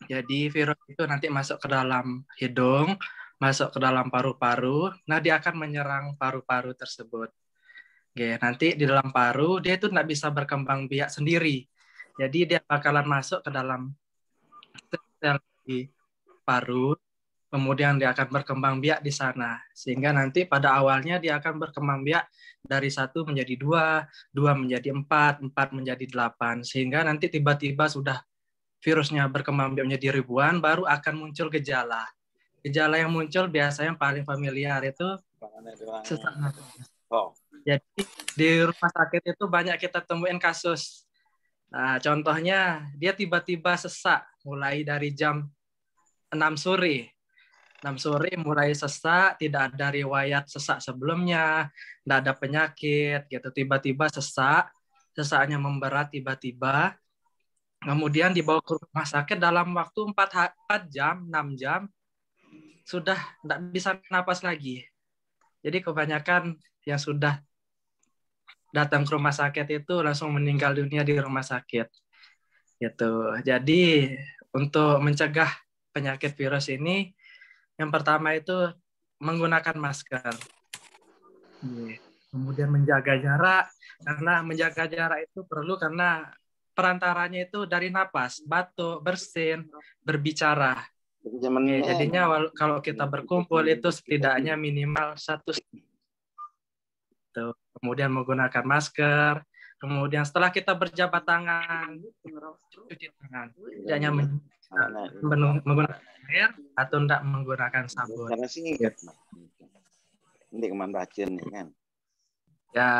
jadi virus itu nanti masuk ke dalam hidung masuk ke dalam paru-paru. Nah dia akan menyerang paru-paru tersebut. Oke, nanti di dalam paru dia itu tidak bisa berkembang biak sendiri. Jadi dia bakalan masuk ke dalam sel di paru kemudian dia akan berkembang biak di sana. Sehingga nanti pada awalnya dia akan berkembang biak dari satu menjadi dua dua menjadi empat empat menjadi delapan. Sehingga nanti tiba-tiba sudah virusnya berkembang biak menjadi ribuan baru akan muncul gejala. Gejala yang muncul biasanya yang paling familiar itu sesak nafas jadi di rumah sakit itu banyak kita temuin kasus. Nah contohnya dia tiba-tiba sesak mulai dari jam 6 sore. 6 sore mulai sesak, tidak ada riwayat sesak sebelumnya, tidak ada penyakit, gitu. Tiba-tiba sesak, sesaknya memberat tiba-tiba, kemudian dibawa ke rumah sakit dalam waktu 4, 4 jam, 6 jam, sudah tidak bisa napas lagi. Jadi kebanyakan yang sudah datang ke rumah sakit itu langsung meninggal dunia di rumah sakit. Gitu. Jadi untuk mencegah penyakit virus ini yang pertama itu menggunakan masker. Iya. Kemudian menjaga jarak, karena menjaga jarak itu perlu karena perantaranya itu dari napas, batuk, bersin, berbicara. Oke, jadinya kalau kita berkumpul itu setidaknya minimal satu. Tuh. Kemudian menggunakan masker, kemudian setelah kita berjabat tangan, cuci tangan. Tidak hanya menggunakan air atau tidak menggunakan sabun. Karena sih. Ini keman bacaan kan. Ya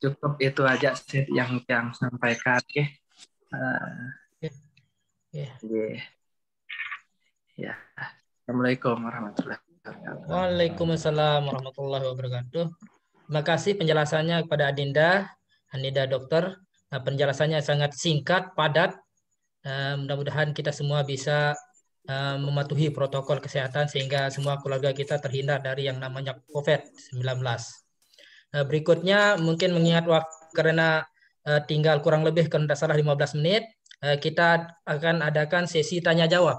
cukup itu aja sih yang yang sampaikan ya. Uh, ya. Yeah. Ya. Assalamualaikum warahmatullahi wabarakatuh. Waalaikumsalam warahmatullahi wabarakatuh. Terima kasih penjelasannya kepada Adinda, Anida Dokter. Nah, penjelasannya sangat singkat, padat. Uh, mudah-mudahan kita semua bisa uh, mematuhi protokol kesehatan sehingga semua keluarga kita terhindar dari yang namanya COVID-19. Uh, berikutnya mungkin mengingat waktu karena uh, tinggal kurang lebih kalau tidak salah 15 menit, eh, kita akan adakan sesi tanya jawab.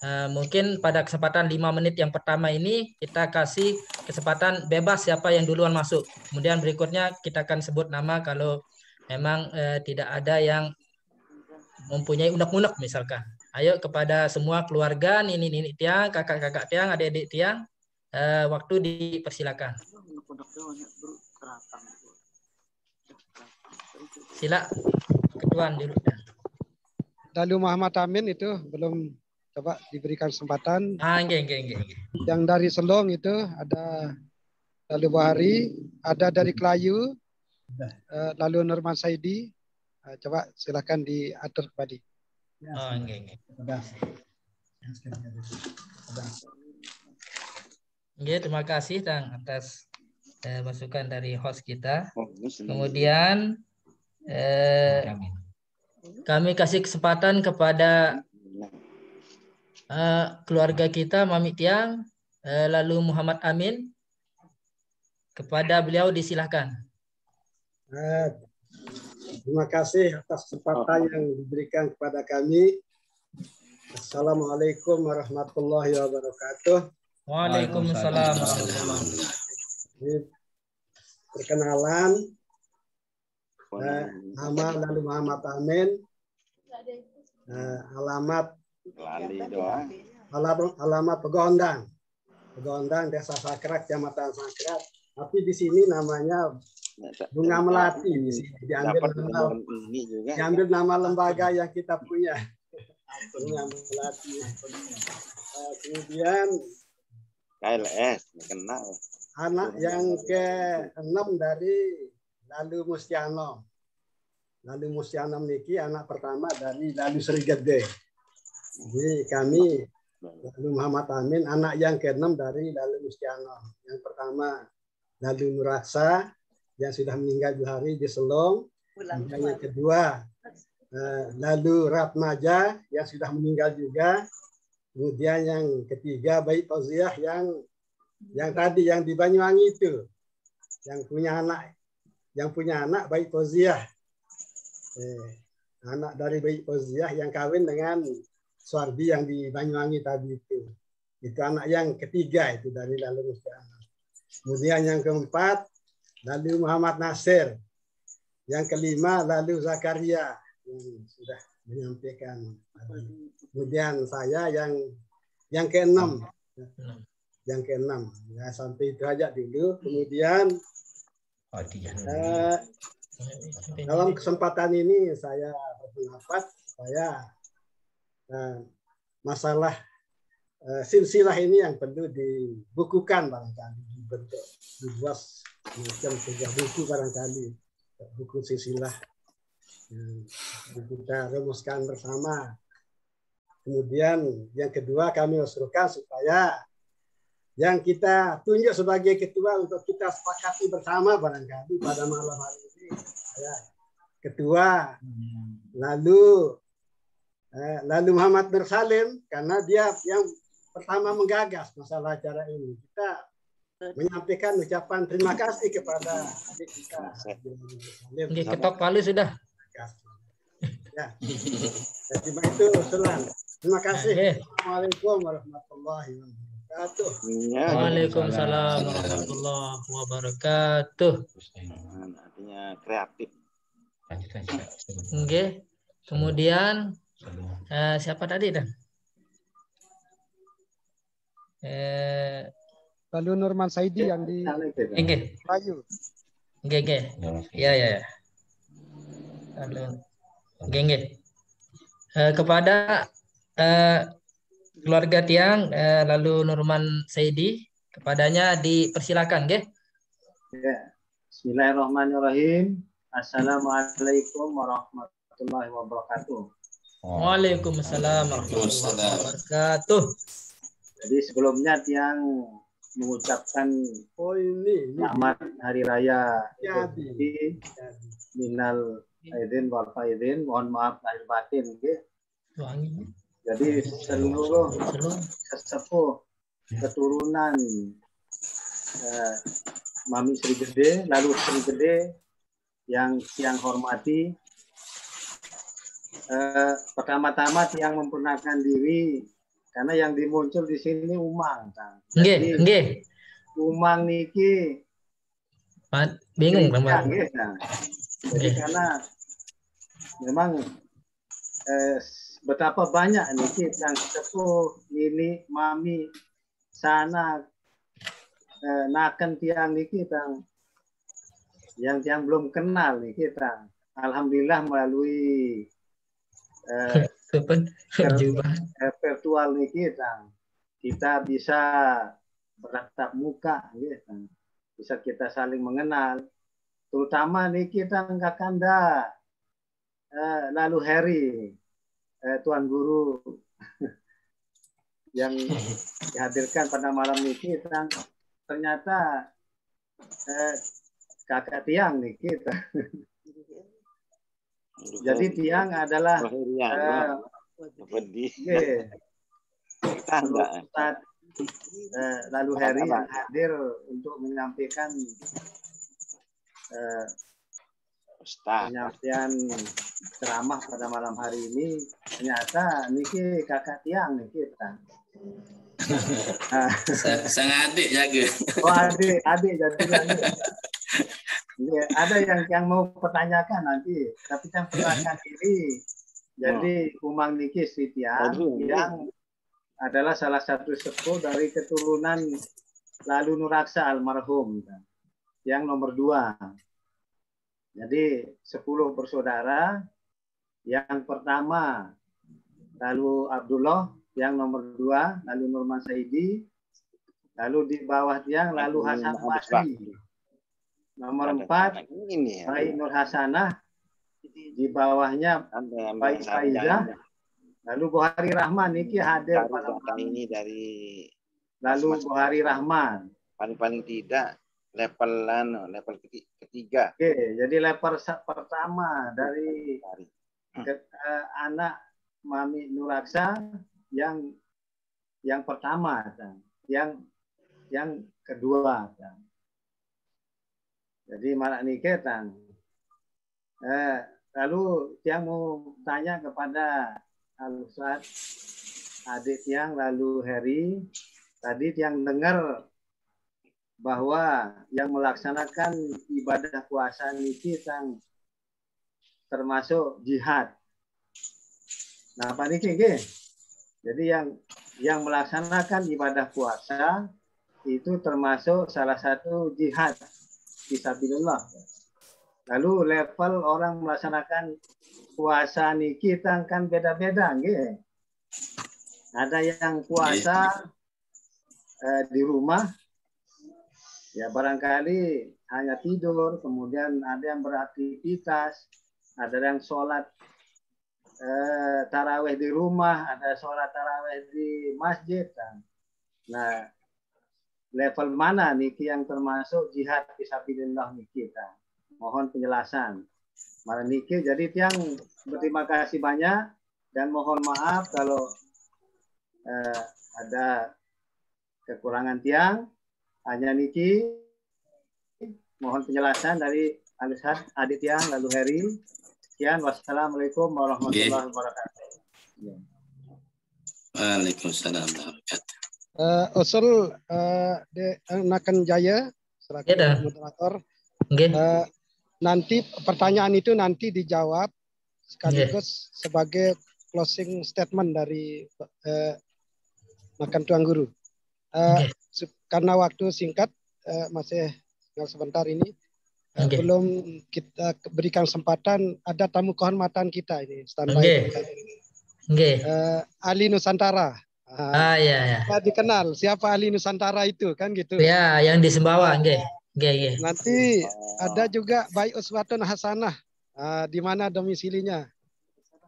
Eh, mungkin pada kesempatan lima menit yang pertama ini kita kasih kesempatan bebas siapa yang duluan masuk. Kemudian berikutnya kita akan sebut nama kalau memang eh, tidak ada yang mempunyai unek-unek misalkan. Ayo kepada semua keluarga, nini nini tiang, kakak-kakak tiang, adik-adik tiang, eh, waktu dipersilakan. Sila ketuan dulu. Lalu Muhammad Amin itu belum coba diberikan kesempatan. Ah, nggih, nggih, nggih. Yang dari Selong itu ada lalu Bahari, ada dari Kelayu, eh, lalu Nurman Saidi. Eh, Coba silakan diatur kembali. Oh, nggih, nggih. Nggih, terima kasih Tang atas eh, masukan dari host kita. Kemudian eh, kami kasih kesempatan kepada eh, keluarga kita Mami Tiang, eh, lalu Muhammad Amin. Kepada beliau disilahkan. Eh, Terima kasih atas kesempatan yang diberikan kepada kami. Assalamualaikum warahmatullahi wabarakatuh. Waalaikumsalam warahmatullahi Ini perkenalan eh, nama lalu Muhammad Amin, eh, alamat Lali doang. alamat, alamat Pegondang, Pegondang Desa Sakrak, Kecamatan Sakrak. Tapi di sini namanya Bunga Melati. Di sini diambil nama, juga. diambil nama lembaga yang kita punya. Bunga Melati. Eh, kemudian KLS, kenal. Anak yang ke-6 dari Lalu Mustiano. Lalu Mustiano niki anak pertama dari Lalu Sri Gede. Jadi kami Lalu Muhammad Amin anak yang ke-6 dari Lalu Mustiano. Yang pertama Lalu Nuraksa yang sudah meninggal dua hari di Selong. Dan yang kedua eh, Lalu Ratmaja yang sudah meninggal juga. Kemudian yang ketiga Baik Fauziah yang yang tadi yang di Banyuwangi itu. Yang punya anak yang punya anak Baik Fauziah. Eh, anak dari Baik Fauziah yang kawin dengan Suardi yang di Banyuwangi tadi itu. Itu anak yang ketiga itu dari lalu Mustiana kemudian yang keempat lalu Muhammad Nasir. Yang kelima lalu Zakaria. Yang sudah menyampaikan kemudian saya yang yang keenam yang keenam. Ya sampai aja dulu. Kemudian eh, dalam kesempatan ini saya berpendapat saya eh, masalah eh, silsilah ini yang perlu dibukukan barangkali dibentuk dibuat macam sebuah buku barangkali. Buku silsilah yang kita rumuskan bersama. Kemudian yang kedua kami usulkan supaya yang kita tunjuk sebagai ketua untuk kita sepakati bersama barangkali pada malam hari ini. Saya ketua. Lalu eh, lalu Muhammad Nur Salim karena dia yang pertama menggagas masalah acara ini. Kita menyampaikan ucapan terima kasih kepada adik kita. Nggih, ketok palu sudah. ya. Terima itu terima kasih. Assalamualaikum warahmatullahi wabarakatuh Waalaikumsalam warahmatullahi wabarakatuh. Artinya kreatif. Oke. Kemudian eh, siapa tadi dan? Eh, Lalu Nurman Saidi yang di Oke. Melayu. Oke, oke. Ya, ya, ya. Lalu, oke, oke. Eh, kepada eh, keluarga Tiang, eh, lalu Nurman Saidi, kepadanya dipersilakan, oke? Ya. Bismillahirrahmanirrahim. Assalamualaikum warahmatullahi wabarakatuh. Waalaikumsalam warahmatullahi wabarakatuh. Jadi sebelumnya Tiang mengucapkan oh ini, selamat hari raya Jadi. Idul Fitri minal aidin wal faidin. Mohon maaf lahir batin nggih. Jadi seluruh sesepuh keturunan eh, Mami Sri Gede, lalu Sri Gede yang yang hormati eh, pertama-tama yang memperkenalkan diri karena yang dimuncul di sini Umang. Kang. Nggih, nggih. Umang niki Pak, bingung Ya, nama. nggih, Kang. Jadi Nggih. karena memang eh, betapa banyak niki yang sepuh, nini, mami, sana eh, naken tiang niki tang yang yang belum kenal niki tang. Alhamdulillah melalui eh, eh, virtual niki tang kita bisa bertatap muka gitu. bisa kita saling mengenal. Terutama niki tang kakanda eh, lalu Harry eh, tuan guru yang dihadirkan pada malam niki tang ternyata eh, kakak tiang niki tang. jadi tiang adalah eh. Tanda. Ustaz eh, lalu Heri yang hadir untuk menyampaikan eh, penyampaian ceramah pada malam hari ini ternyata niki kakak tiang nih kita. Sa- Sang adik jaga. Oh adik, adik jadi adik. Iya, ada yang yang mau pertanyakan nanti, tapi yang pertanyakan ini jadi Umang Niki Aduh. yang adalah salah satu sepuh dari keturunan Lalu Nuraksa almarhum yang nomor dua. Jadi sepuluh bersaudara. Yang pertama lalu Abdullah yang nomor dua, lalu Nurman Saidi, lalu di bawah tiang lalu Hasan Basri. Nomor empat Ini ya. Baik Nur Hasanah, di bawahnya Baik Faizah, lalu Buhari Rahman Niki hadir pada ini dari lalu. Buhari Rahman. paling-paling tidak levelan level keti- ketiga Oke, jadi sa- pertama dari ke- eh, anak Mami Nuraksa yang yang pertama, Kang. yang yang kedua. Kang. Jadi malah nikah, Kang. Eh, lalu yang mau tanya kepada Al adik yang lalu Heri tadi yang dengar bahwa yang melaksanakan ibadah puasa niki tang termasuk jihad. Nah, Pak Niki nggih. Jadi yang yang melaksanakan ibadah puasa itu termasuk salah satu jihad fisabilillah. Lalu level orang melaksanakan puasa niki tang kan beda-beda nggih. Ada yang puasa eh, di rumah ya barangkali hanya tidur, kemudian ada yang beraktivitas, ada yang sholat eh, taraweh di rumah, ada sholat taraweh di masjid. kan. Nah, level mana nih yang termasuk jihad fisabilillah nih kita? Mohon penjelasan. Malah niki jadi tiang berterima kasih banyak dan mohon maaf kalau eh, ada kekurangan tiang hanya Niki mohon penjelasan dari Alisad Adit Tiang lalu Heri sekian wassalamualaikum warahmatullahi wabarakatuh Ya. Waalaikumsalam warahmatullahi wabarakatuh. Eh, usul eh, de, Nakan Jaya selaku Ya dah. moderator. Nggih. Eh, nanti pertanyaan itu nanti dijawab sekaligus sebagai closing statement dari eh, Nakan Tuan Guru. Eh, su- karena waktu singkat eh, masih tinggal sebentar ini Oke. belum kita berikan kesempatan ada tamu kehormatan kita ini standby. Oke. Nggih. Eh, Ali Nusantara. Ah ya ya. Dikenal siapa Ali Nusantara itu kan gitu. Ya, yang di Sembawa, nggih. Nggih, nggih. Nanti ada juga Baik Uswatun Hasanah. Ah, di mana domisilinya?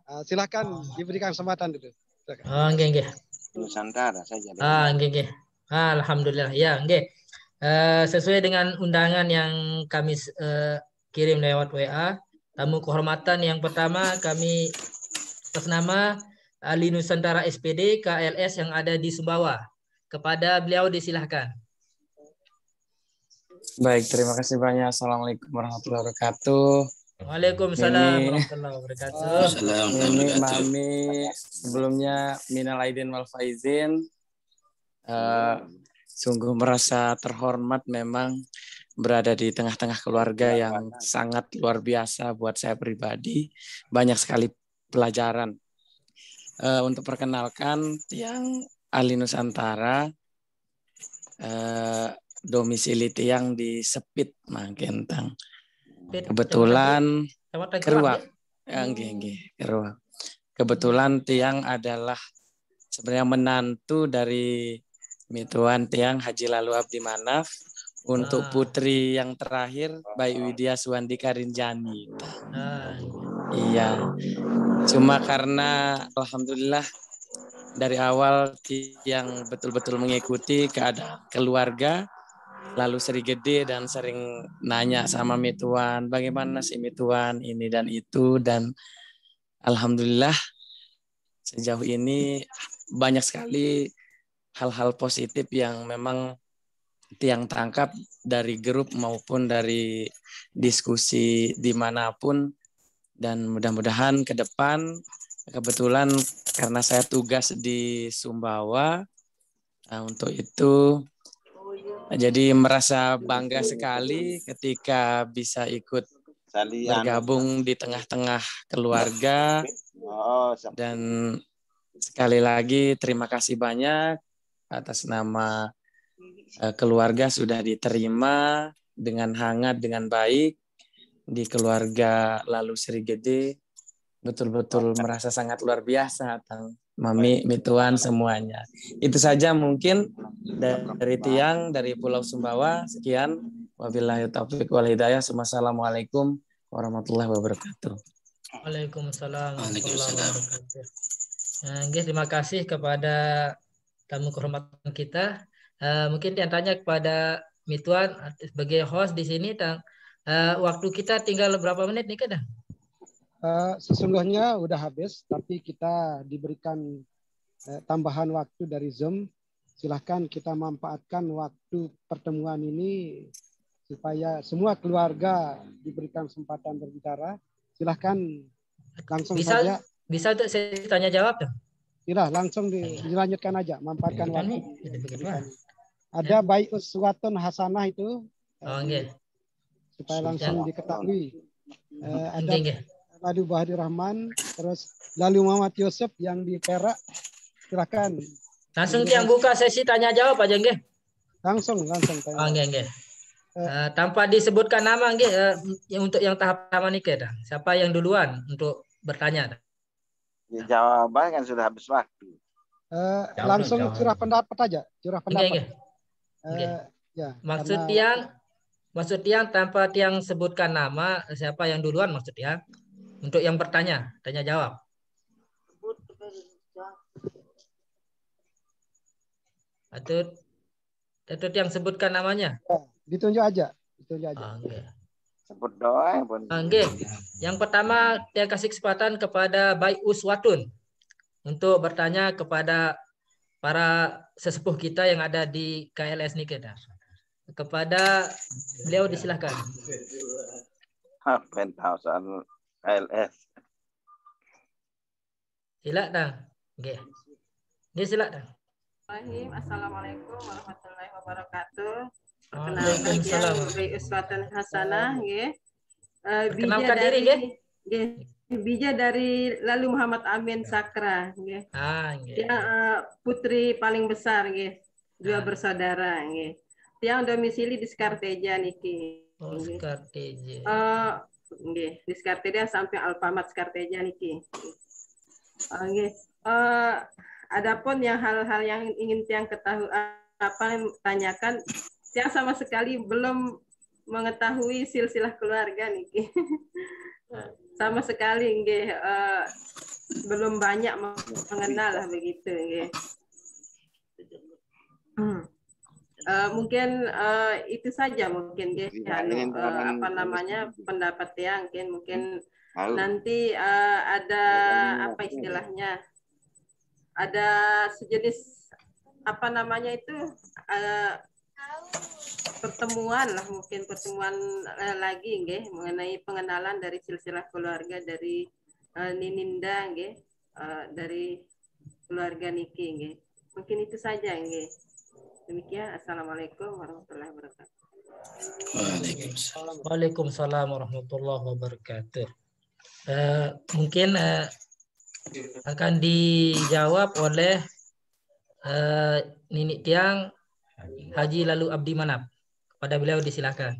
Ah, silakan diberikan kesempatan dulu. Silakan. Oh, nggih, nggih. Nusantara saja Ah, nggih, nggih. Alhamdulillah. Ya, nggih. Eh, sesuai dengan undangan yang kami eh, kirim lewat WA, tamu kehormatan yang pertama kami atas nama Ali Nusantara SPD KLS yang ada di Sumbawa. Kepada beliau disilahkan. Baik, terima kasih banyak. Assalamualaikum warahmatullahi wabarakatuh. Waalaikumsalam Ini- warahmatullahi wabarakatuh. Waalaikumsalam Ini warahmatullahi wabarakatuh. Mami sebelumnya minal aidin wal faizin. Eh, sungguh merasa terhormat memang berada di tengah-tengah keluarga yang sangat luar biasa buat saya pribadi. Banyak sekali pelajaran. Eh, untuk perkenalkan Tiang Ali Nusantara eh, domisili Tiang di Sepit Mangkentang. Kebetulan Keruak. Keruak, Ya, nggih, nggih, Keruak. Kebetulan Tiang adalah sebenarnya menantu dari Mituan Tiang Haji Lalu Abdi Manaf untuk Ah. putri yang terakhir Bayu Widya Suwandika Rinjani. Ah, Iya. Cuma karena alhamdulillah dari awal Tiang betul-betul mengikuti keadaan keluarga lalu seri gede dan sering nanya sama Mituan bagaimana sih Mituan ini dan itu dan alhamdulillah sejauh ini banyak sekali hal-hal positif yang memang tiang tangkap dari grup maupun dari diskusi di mana pun. Dan mudah-mudahan ke depan kebetulan karena saya tugas di Sumbawa nah, untuk itu jadi merasa bangga sekali ketika bisa ikut bergabung di tengah-tengah keluarga. Oh, dan sekali lagi terima kasih banyak atas nama eh, keluarga sudah diterima dengan hangat dengan baik di keluarga lalu Sri Gede betul-betul merasa sangat luar biasa tang Mami, Mituan semuanya. Itu saja mungkin dari Tiang dari Pulau Sumbawa. Sekian. Wabillahi taufiq wal hidayah. Wassalamualaikum warahmatullahi wabarakatuh. Waalaikumsalam warahmatullahi wabarakatuh. Nah, guys, terima kasih kepada tamu kehormatan kita. Eh, mungkin di antaranya kepada Mituan sebagai host di sini, Tang. Eh, waktu kita tinggal berapa menit nih, Kak? Eh, sesungguhnya udah habis, tapi kita diberikan eh, tambahan waktu dari Zoom. Silahkan kita manfaatkan waktu pertemuan ini supaya semua keluarga diberikan kesempatan berbicara. Silahkan langsung Bisa saja. bisa untuk saya tanya jawab tuh. Tidak, langsung di- dilanjutkan aja, manfaatkan Kan waktu. Ada baik uswatun hasanah itu Oh, nggih. supaya langsung diketahui. Eh, ada Nggih, nggih. lalu Bahri Rahman, terus lalu Muhammad Yusuf yang di Perak. Silakan. Langsung yang buka sesi tanya jawab aja, nggih. Langsung, langsung. Oh, nggih, nggih. Eh, tanpa disebutkan nama, nggih, eh, yang untuk yang tahap pertama nih. Siapa yang duluan untuk bertanya? Ya, jawaban kan sudah habis waktu. Eh, Jawab langsung dong, jawab. curah pendapat aja, curah pendapat. nggih. Eh, Nggih. ya, Maksud karena- tiang, maksud tiang tanpa tiang sebutkan nama siapa yang duluan maksud tiang untuk yang bertanya, tanya jawab. Atau atau tiang sebutkan namanya. ditunjuk aja, ditunjuk aja. Ah, nggih. Sebut doang pun. Nggih. Yang pertama tiang kasih kesempatan kepada Baik Uswatun untuk bertanya kepada para sesepuh kita yang ada di KLS kita. Kepada beliau disilahkan. Apa yang tahu soal LS? Silakan. Nggih. Nggih silakan. Bismillahirrahmanirrahim. Assalamualaikum warahmatullahi wabarakatuh. Perkenalkan Uswatun Hasanah nggih. Eh, bija Perkenalkan diri, dari nggih. nggih. Bija dari lalu Muhammad Amin Sakra nggih. Ah, nggih. Dia eh, putri paling besar nggih. Dua Ah. bersaudara nggih. Tiang domisili di Skarteja niki. nggih. Oscar TJ. Eh, nggih, di Skarteja sampai Alfamart Skarteja niki. Eh, nggih. Eh, adapun yang hal-hal yang ingin tiang ketahui apa yang tanyakan, tiang sama sekali belum mengetahui silsilah keluarga niki. sama sekali nggih eh, belum banyak mengenal lah begitu nggih. Hmm. Eh, mungkin eh, itu saja mungkin nggih anu, ingin eh, tahapan apa namanya pendapat tiang mungkin mungkin Tahu. nanti eh, ada apa istilahnya ada sejenis apa namanya itu eh, pertemuan lah mungkin pertemuan eh, lagi nggih mengenai pengenalan dari silsilah keluarga dari eh, Nininda nggih eh, dari keluarga Niki nggih. Mungkin itu saja nggih. Demikian Assalamualaikum warahmatullahi wabarakatuh. Waalaikumsalam. Waalaikumsalam warahmatullahi wabarakatuh. Eh, mungkin eh, akan dijawab oleh eh, Nini Tiang Haji Lalu Abdi Manap. Pada beliau disilakan.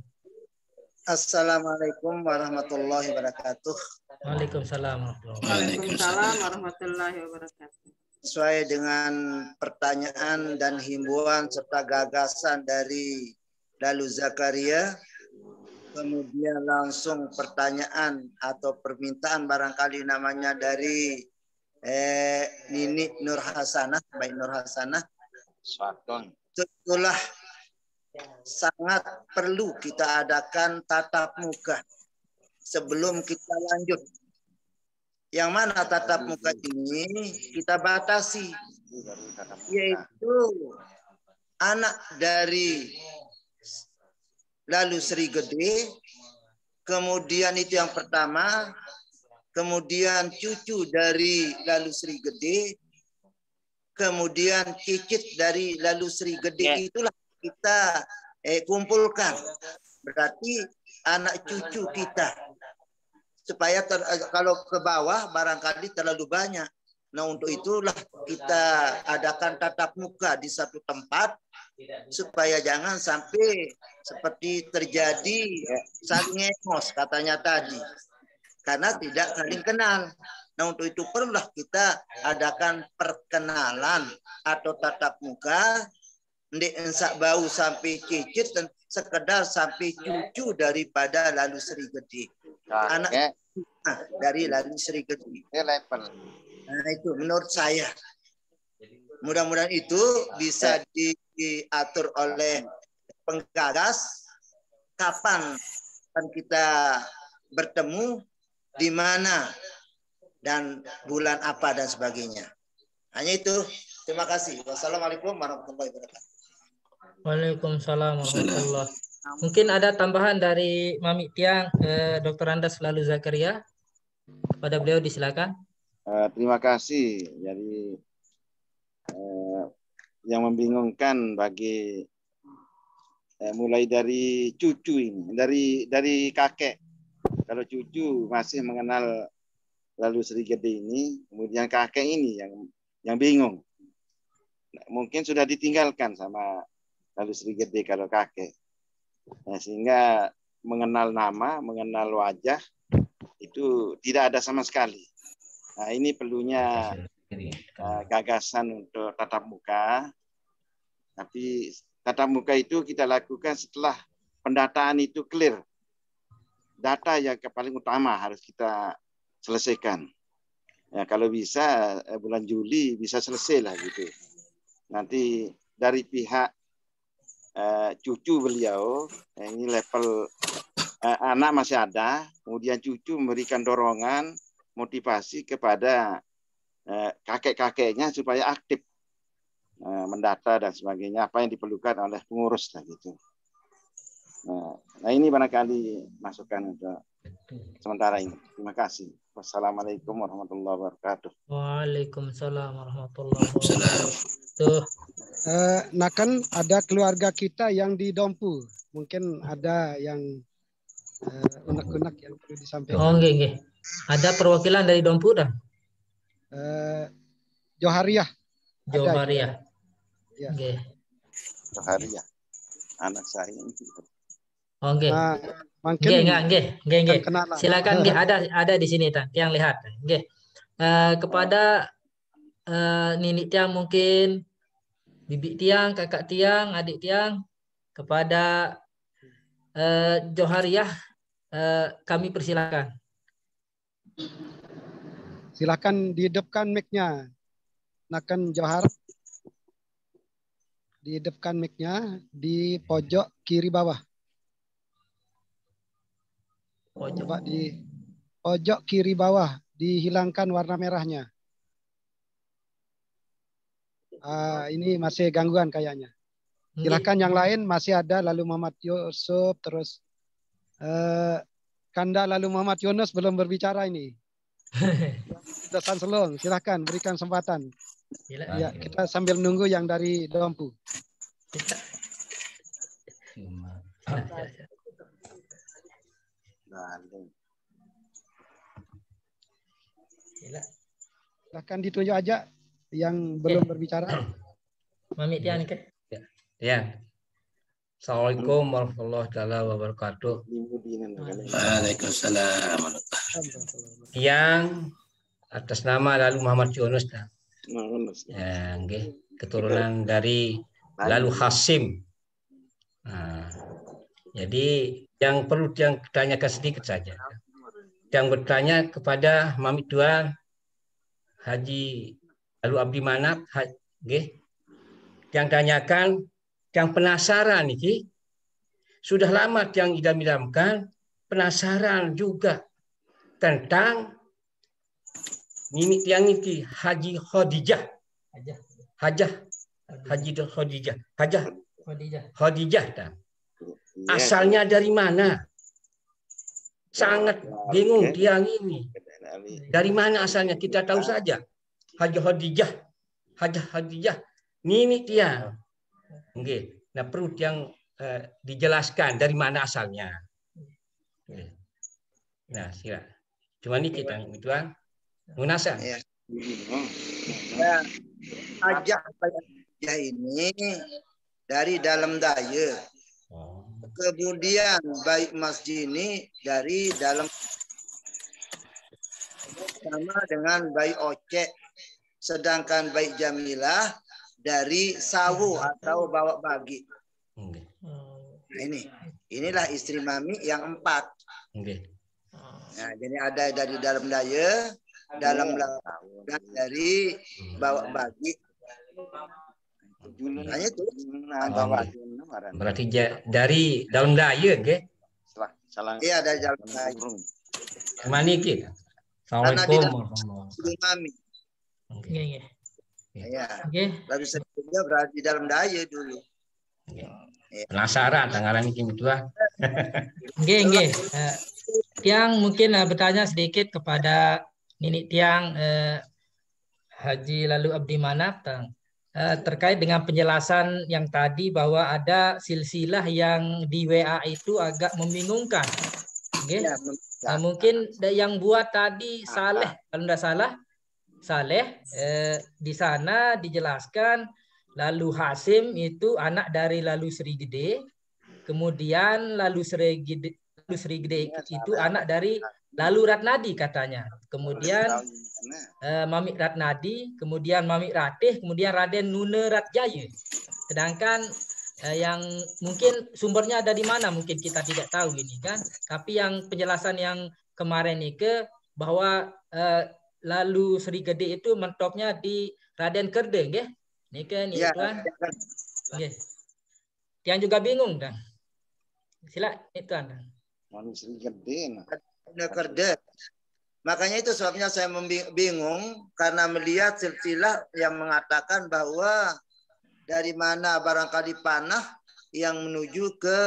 Assalamualaikum warahmatullahi wabarakatuh. Waalaikumsalam warahmatullahi Waalaikumsalam warahmatullahi wabarakatuh. Sesuai dengan pertanyaan dan himbauan serta gagasan dari Lalu Zakaria, kemudian langsung pertanyaan atau permintaan barangkali namanya dari eh, Nini Nur Hasanah, baik Nur Hasanah. Swaton. Itulah sangat perlu kita adakan tatap muka sebelum kita lanjut. Yang mana tatap muka ini kita batasi, yaitu anak dari lalu Sri Gede, kemudian itu yang pertama, kemudian cucu dari lalu Sri Gede, kemudian cicit dari lalu Sri Gede itulah kita eh, kumpulkan. Berarti anak cucu kita. Supaya ter, kalau ke bawah barangkali terlalu banyak. Nah untuk itulah kita adakan tatap muka di satu tempat supaya jangan sampai seperti terjadi saling emos katanya tadi karena tidak saling kenal. Nah untuk itu perlulah kita adakan perkenalan atau tatap muka ndek ensak bau sampai cicit dan sekedar sampai cucu daripada lalu Sri Gede. Anak nah, dari lalu Sri Gede. Nah itu menurut saya. Mudah-mudahan itu bisa di- diatur oleh penggagas kapan akan kita bertemu di mana dan bulan apa dan sebagainya. Hanya itu. Terima kasih. Wassalamualaikum warahmatullahi wabarakatuh. Waalaikumsalam warahmatullahi Mungkin ada tambahan dari Mami Tiang, eh, Dr. Andas Lalu Zakaria. Pada beliau disilakan. Eh, terima kasih. Jadi eh, yang membingungkan bagi eh, mulai dari cucu ini, dari dari kakek. Kalau cucu masih mengenal lalu Sri Gede ini, kemudian kakek ini yang yang bingung. Nah, mungkin sudah ditinggalkan sama lalu Sri Gede kalau kakek. Nah, sehingga mengenal nama, mengenal wajah itu tidak ada sama sekali. Nah, ini perlunya uh, gagasan untuk tatap muka. Tapi tatap muka itu kita lakukan setelah pendataan itu clear. Data yang paling utama harus kita selesaikan. Ya, kalau bisa eh, bulan Juli bisa selesai lah gitu. Nanti dari pihak eh, cucu beliau, eh, ini level eh, anak masih ada, kemudian cucu memberikan dorongan, motivasi kepada eh, kakek-kakeknya supaya aktif eh, mendata dan sebagainya, apa yang diperlukan oleh pengurus lah gitu. Nah, nah ini barangkali masukan untuk sementara ini. Terima kasih. Wassalamualaikum warahmatullahi wabarakatuh. Waalaikumsalam warahmatullahi wabarakatuh. Eh, nah kan ada keluarga kita yang di Dompu. Mungkin ada yang eh, unek-unek yang perlu disampaikan. Oh, nggih, nggih. Ada perwakilan dari Dompu dah? Eh, Johariah. Ada, Johariah. Ya. Nggih. Johariah. Anak saya ini. Oh, nggih. Nah, mungkin Nggih, nggih, nggih. Silakan nggih, ada ada di sini Tan, yang lihat. Nggih. Eh, kepada eh, Nini Tiang mungkin Bibi Tiang, Kakak Tiang, Adik Tiang, kepada eh, Johariah eh, kami persilakan. Silakan dihidupkan mic-nya. Nakan Johar. Dihidupkan mic-nya di pojok kiri bawah. Coba di pojok kiri bawah dihilangkan warna merahnya. Ah, ini masih gangguan kayaknya. Silakan yang lain masih ada lalu Muhammad Yusuf terus eh, Kanda lalu Muhammad Yunus belum berbicara ini. Dosan Selong, silakan berikan kesempatan. Ya, kita sambil menunggu yang dari Dompu. Sila. Silakan ditunjuk aja yang belum berbicara. Mami Tian ke? Ya. Assalamualaikum warahmatullahi wabarakatuh. Waalaikumsalam. Yang atas nama lalu Muhammad Yunus. Ya, nggih. keturunan dari lalu Hasim. Nah, jadi yang perlu yang tanyakan sedikit saja. Yang bertanya kepada Mami Tuan Haji Lalu Abdi Manap, Ha- nggih. Yang tanyakan, yang penasaran iki sudah lama yang idam-idamkan penasaran juga tentang Nini tiang iki Haji Khadijah. Aja. Hajah. Haji Khadijah. Hajah Khadijah. Khadijah. Dan. Asalnya dari mana? Sangat bingung tiang ini. Dari mana asalnya? Kita tahu saja. Haji Khadijah. Hajah Khadijah. Nini tiang. Nggih. Nah, perlu yang eh, dijelaskan dari mana asalnya. Nah, sila. Cuma ini kita tuan. Munasa. Ya. Ya, ajak ya ini dari dalam daya. Kemudian baik masjid ini dari dalam sama dengan baik ocek. Sedangkan baik jamilah dari sawu atau bawa bagi. Nah ini, inilah istri mami yang empat. Nggih. Nah, jadi ada dari dalam daya, dalam belakang, dan dari bawa bagi. Hanya itu. Oh, nggih. Berarti ja- dari dalam daya nggih. Iya dari dalam daya. Mana iki? Karena di Assalamualaikum warahmatullahi istri mami. Nggih, nggih. Iya. Oke. Lalu seterusnya berarti dalam daya dulu. Penasaran tanggalan iki tua. Nggih, nggih. Eh, Tiang mungkin eh, bertanya sedikit kepada Nini Tiang eh, Haji Lalu Abdi Manap Tang. Eh, terkait dengan penjelasan yang tadi bahwa ada silsilah yang di WA itu agak membingungkan. Nggih. Nah, mungkin yang buat tadi Saleh. Kalau tidak salah Saleh eh, di sana dijelaskan lalu Hasim itu anak dari lalu Sri Gede. Kemudian lalu Sri Gede, lalu Sri Gede itu anak dari lalu Ratnadi katanya. Kemudian eh, Mami Ratnadi kemudian Mami Ratih kemudian Raden Nune Ratjaya. Sedangkan eh, yang mungkin sumbernya ada di mana mungkin kita tidak tahu ini kan. Tapi yang penjelasan yang kemarin ini ke bahwa eh, lalu Sri Gede itu mentopnya di Raden Kerde nggih? Ini kan Iya, kan nggih. Yang juga bingung dan sila itu anda Manusia gede. nah. Kerja. Makanya itu sebabnya saya bingung karena melihat silsilah yang mengatakan bahwa dari mana barangkali panah yang menuju ke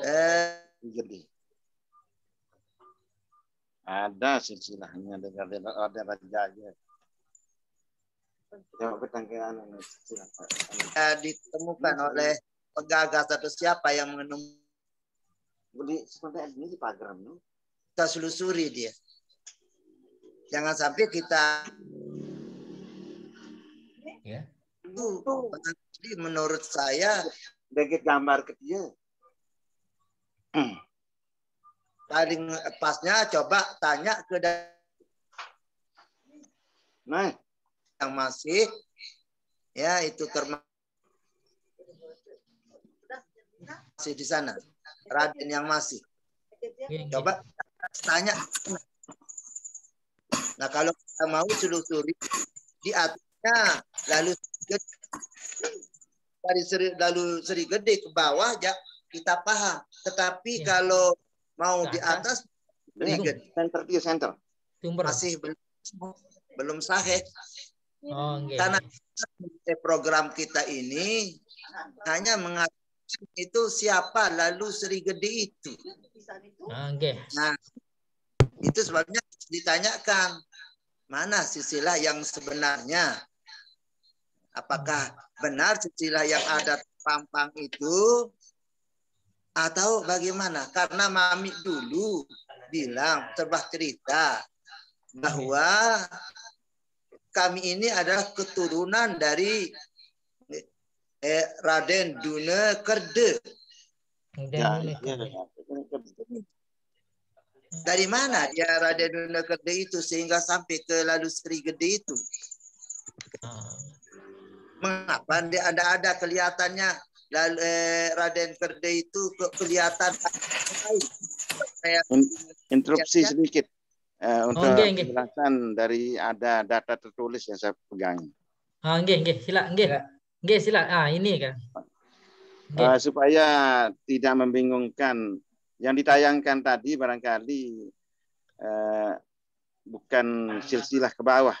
eh, Gede. Ada silsilahnya ada ada rajanya. Eh, ditemukan oleh penggagas atau siapa yang menemukan seperti ini di pagar no? Kita selusuri dia. Jangan sampai kita Ya. Jadi menurut saya Deket gambar ke dia. paling pasnya coba tanya ke Nah, yang masih ya itu termasuk masih di sana Raden yang masih coba tanya. Nah kalau kita mau telusuri di atasnya lalu dari seri, lalu seri gede ke bawah ya kita paham. Tetapi kalau mau di atas ini gede center dia center. masih belum belum sahih. Oh nggih. Karena program kita ini hanya mengatakan itu siapa lalu Sri Gede itu. Ah, nggih. Nah, itu sebabnya ditanyakan mana silsilah yang sebenarnya. Apakah benar silsilah yang ada Pampang itu atau bagaimana? Karena Mami dulu bilang sebuah cerita bahwa kami ini adalah keturunan dari eh, Raden Dune Kerde. Ya, ya, ya. Dari mana dia Raden Dune Kerde itu sehingga sampai ke lalu Sri Gede itu? Mengapa dia ada ada kelihatannya lalu eh, Raden Kerde itu ke- kelihatan kayak In- interupsi sedikit eh, untuk nggih. penjelasan dari ada data tertulis yang saya pegang. Ah, nggih, nggih, sila, nggih. Nggih, sila. Ah, ini kan. Eh, supaya tidak membingungkan yang ditayangkan tadi barangkali eh, bukan silsilah ke bawah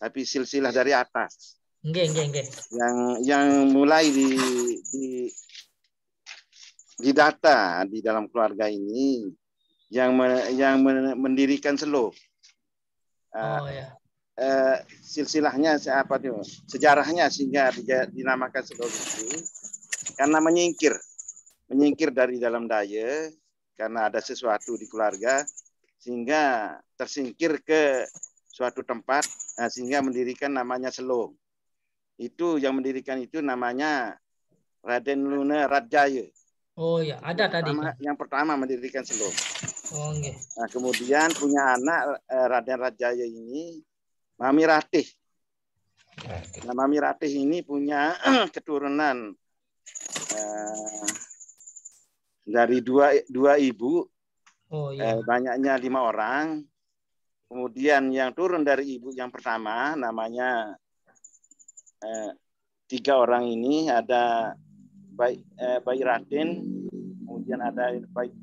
tapi silsilah dari atas Nggih, nggih, nggih. yang yang mulai di di didata di dalam keluarga ini yang me- yang men- mendirikan selo Eh, Oh ya. Eh, silsilahnya siapa tuh sejarahnya sehingga dinamakan selo itu karena menyingkir menyingkir dari dalam daya karena ada sesuatu di keluarga sehingga tersingkir ke suatu tempat nah, sehingga mendirikan namanya selo itu yang mendirikan itu namanya Raden Luna Radjaya Oh ya, ada tadi. Pertama- yang pertama mendirikan selo Oh nggih. Nah, kemudian punya anak eh, Raden Rajaya ini Mami Ratih. Nah, Mami Ratih ini punya keturunan eh, dari dua dua ibu, Oh eh, iya. banyaknya lima orang. Kemudian yang turun dari ibu yang pertama namanya eh, tiga orang ini ada baik eh, Bayi Raden, kemudian ada Bayi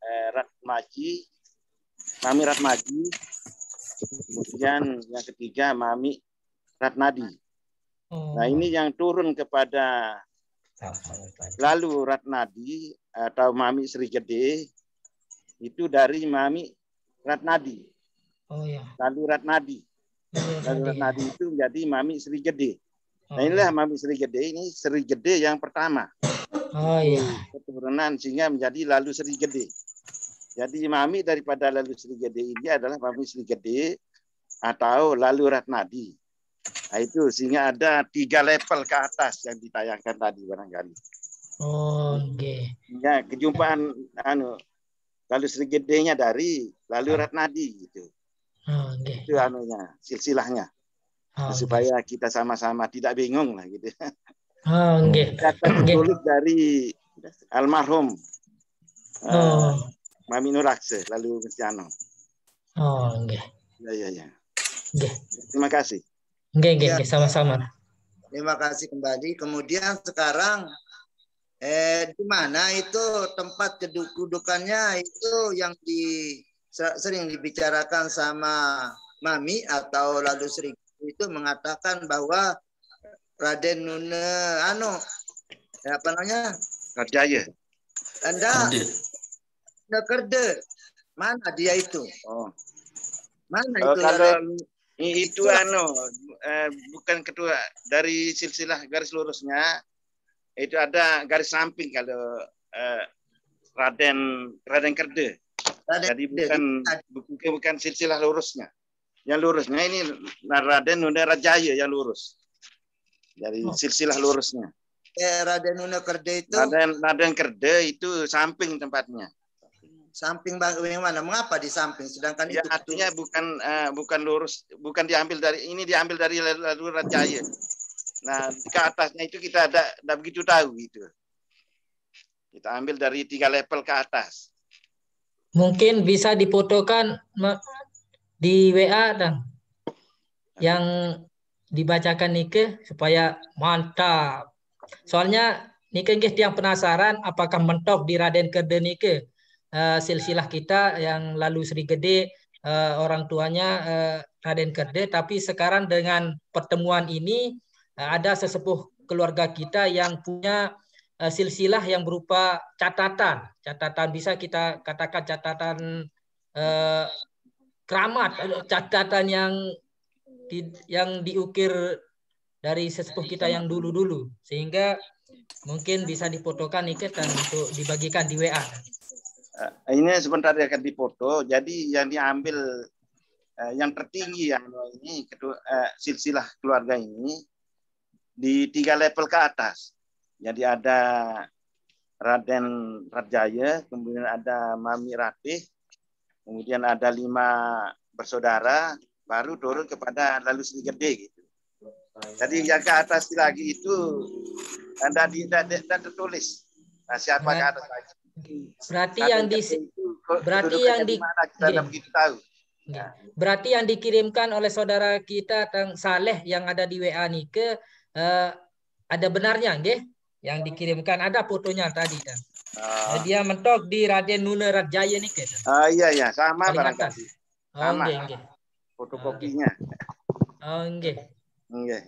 eh, Ratmaji, Mami Ratmaji, kemudian yang ketiga Mami Ratnadi. Nah ini yang turun kepada lalu Ratnadi atau Mami Sri Gede itu dari Mami Ratnadi. Oh ya. Lalu Ratnadi. Lalu Ratnadi itu menjadi Mami Sri Gede. Nah inilah Mami Sri Gede ini Sri Gede yang pertama. Oh iya. Keturunan sehingga menjadi lalu Sri Gede. Jadi Mami daripada lalu Sri Gede ini adalah Mami Sri Gede atau lalu Ratnadi. Nah itu sehingga ada tiga level ke atas yang ditayangkan tadi barangkali. Oh nggih. Ya, kejumpaan anu lalu Sri Gedenya dari lalu Ratnadi gitu. Oh nggih. Itu anunya, silsilahnya. Oh, supaya kita sama-sama tidak bingung lah gitu. Oh nggih. Kata tertulis dari almarhum Oh. Mami Nurakse lalu Mestiano. Oh nggih. Ya ya ya. Nggih. Terima kasih. Nggih, nggih, Ya. nggih, sama-sama. Terima kasih kembali. Kemudian sekarang eh di mana itu tempat kedudukannya itu yang di ser- sering dibicarakan sama Mami atau lalu sering itu mengatakan bahwa Raden Nune anu eh, apa namanya? Rajaya. Anda Kerde. Mana dia itu? Oh. Mana Oh, itu kalau Raden? itu anu eh, bukan ketua dari silsilah garis lurusnya itu ada garis samping kalau eh, Raden Raden Kerde. Jadi bukan bukan bukan silsilah lurusnya. Yang lurusnya ini Raden Nunda Rajaya yang lurus. Dari silsilah lurusnya. Eh, Raden Nune Kerde itu Raden Raden Kerde itu samping tempatnya. Samping bang yang mana? Mengapa di samping? Sedangkan Ya itu artinya bukan eh, bukan lurus, bukan diambil dari ini diambil dari lalu Rajaya. Nah ke atasnya itu kita ada tidak begitu tahu gitu. Kita ambil dari tiga level ke atas. Mungkin bisa difotokan Ma- di WA dan yang dibacakan Nike supaya mantap. Soalnya Nike nggih tiang penasaran apakah mentok di Raden Kerde Nike Eh, silsilah kita yang lalu Sri Gede eh, orang tuanya eh, Raden Kerde tapi sekarang dengan pertemuan ini eh, ada sesepuh keluarga kita yang punya eh, silsilah yang berupa catatan. Catatan bisa kita katakan catatan eh, keramat, catatan yang di- yang diukir dari sesepuh kita yang dulu-dulu sehingga mungkin bisa difotokan ikat dan untuk dibagikan di WA. Eh, ini sebentar dia akan dipoto. Jadi yang diambil eh, yang tertinggi yang ini kedua eh, silsilah keluarga ini di tiga level ke atas. Jadi ada Raden Rajaya, kemudian ada Mami Ratih, kemudian ada lima bersaudara, baru turun kepada lalu Sri Gede gitu. Jadi yang ke atas lagi itu di tidak tertulis. Nah, siapa ke atas lagi? Berarti yang di berarti yang di di mana kita tidak begitu tahu. Berarti yang dikirimkan oleh saudara kita tang Saleh yang ada di WA nih ke eh, ada benarnya nggih? Yang dikirimkan ada fotonya tadi kan. Ah. Dia mentok di Raden Nuna Rajaya nih kan. Ah, iya iya sama barangkali. Oh, Sama. nggih, nggih. Fotokopinya. Oh, nggih. Nggih.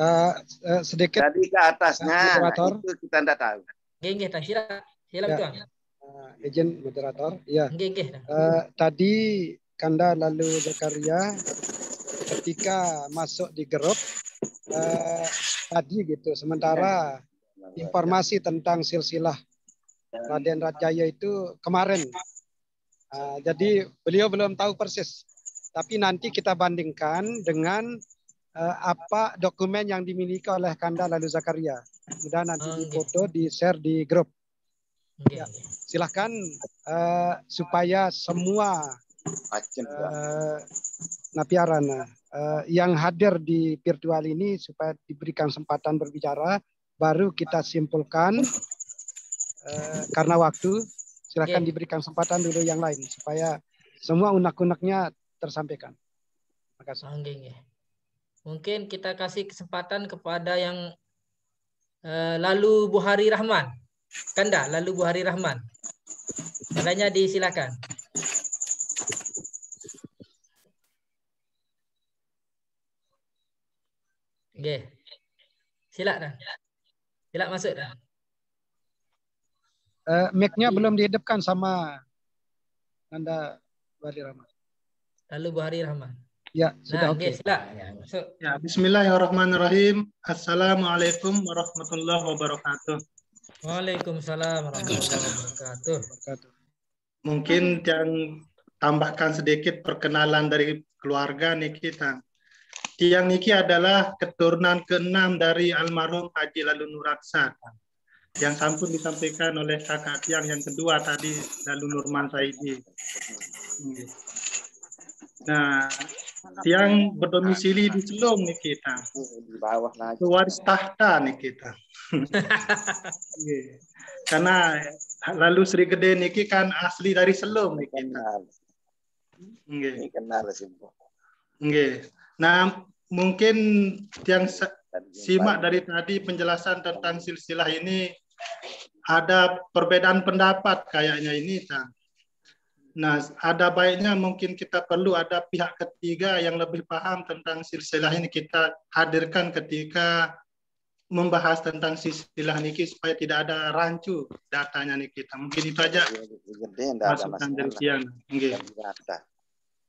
Eh, eh, sedikit Jadi ke atasnya moderator. itu kita tidak tahu. Nggih, nggih, Tang. Sila, sila Ya. Tuan. Eh, izin moderator. Ya. Nggih, nggih. Eh, tadi Kanda lalu Zakaria ketika masuk di grup eh, tadi gitu. Sementara informasi tentang silsilah Raden Rajaya itu kemarin. Eh, jadi beliau belum tahu persis. Tapi nanti kita bandingkan dengan apa dokumen yang dimiliki oleh Kanda lalu Zakaria. Mudah nanti Oh, di nggih. foto di share di grup. Nggih. Ya, silahkan eh, supaya semua eh, napiarana eh, yang hadir di virtual ini supaya diberikan kesempatan berbicara, baru kita simpulkan eh, karena waktu. Silahkan Oke. diberikan kesempatan dulu yang lain supaya semua unek-uneknya tersampaikan. Terima kasih. Nggih, nggih. Mungkin kita kasih kesempatan kepada yang eh, lalu Buhari Rahman. Kanda, lalu Buhari Rahman. Caranya disilakan. Nggih. Sila dah. Sila masuk dah. Eh, mic-nya belum dihidupkan sama Anda Wali Rahman. Lalu Buhari Rahman. Ya, Nah, sudah oke. nggih, sila. Ya, masuk. Ya, Bismillahirrahmanirrahim. Assalamualaikum warahmatullahi wabarakatuh. Waalaikumsalam warahmatullahi wabarakatuh. Mungkin yang tambahkan sedikit perkenalan dari keluarga nih kita. Tiang Niki adalah keturunan keenam dari almarhum Haji Lalu Nuraksa. Yang sampun disampaikan oleh kakak tiang yang kedua tadi Lalu Nurman Saidi. Nah, tiang berdomisili di Selom nih kita. Di bawah lagi. Pewaris tahta nih kita. Iya. Karena lalu Sri Gede niki kan asli dari Selom nih kita. Nggih. Kenal sih. Nggih. Nah, mungkin yang simak dari tadi penjelasan tentang silsilah ini ada perbedaan pendapat kayaknya ini, Tang. Nah, ada baiknya mungkin kita perlu ada pihak ketiga yang lebih paham tentang silsilah ini. Kita hadirkan ketika membahas tentang silsilah niki supaya tidak ada rancu datanya nih kita. Mungkin itu aja. Ada masukan dari.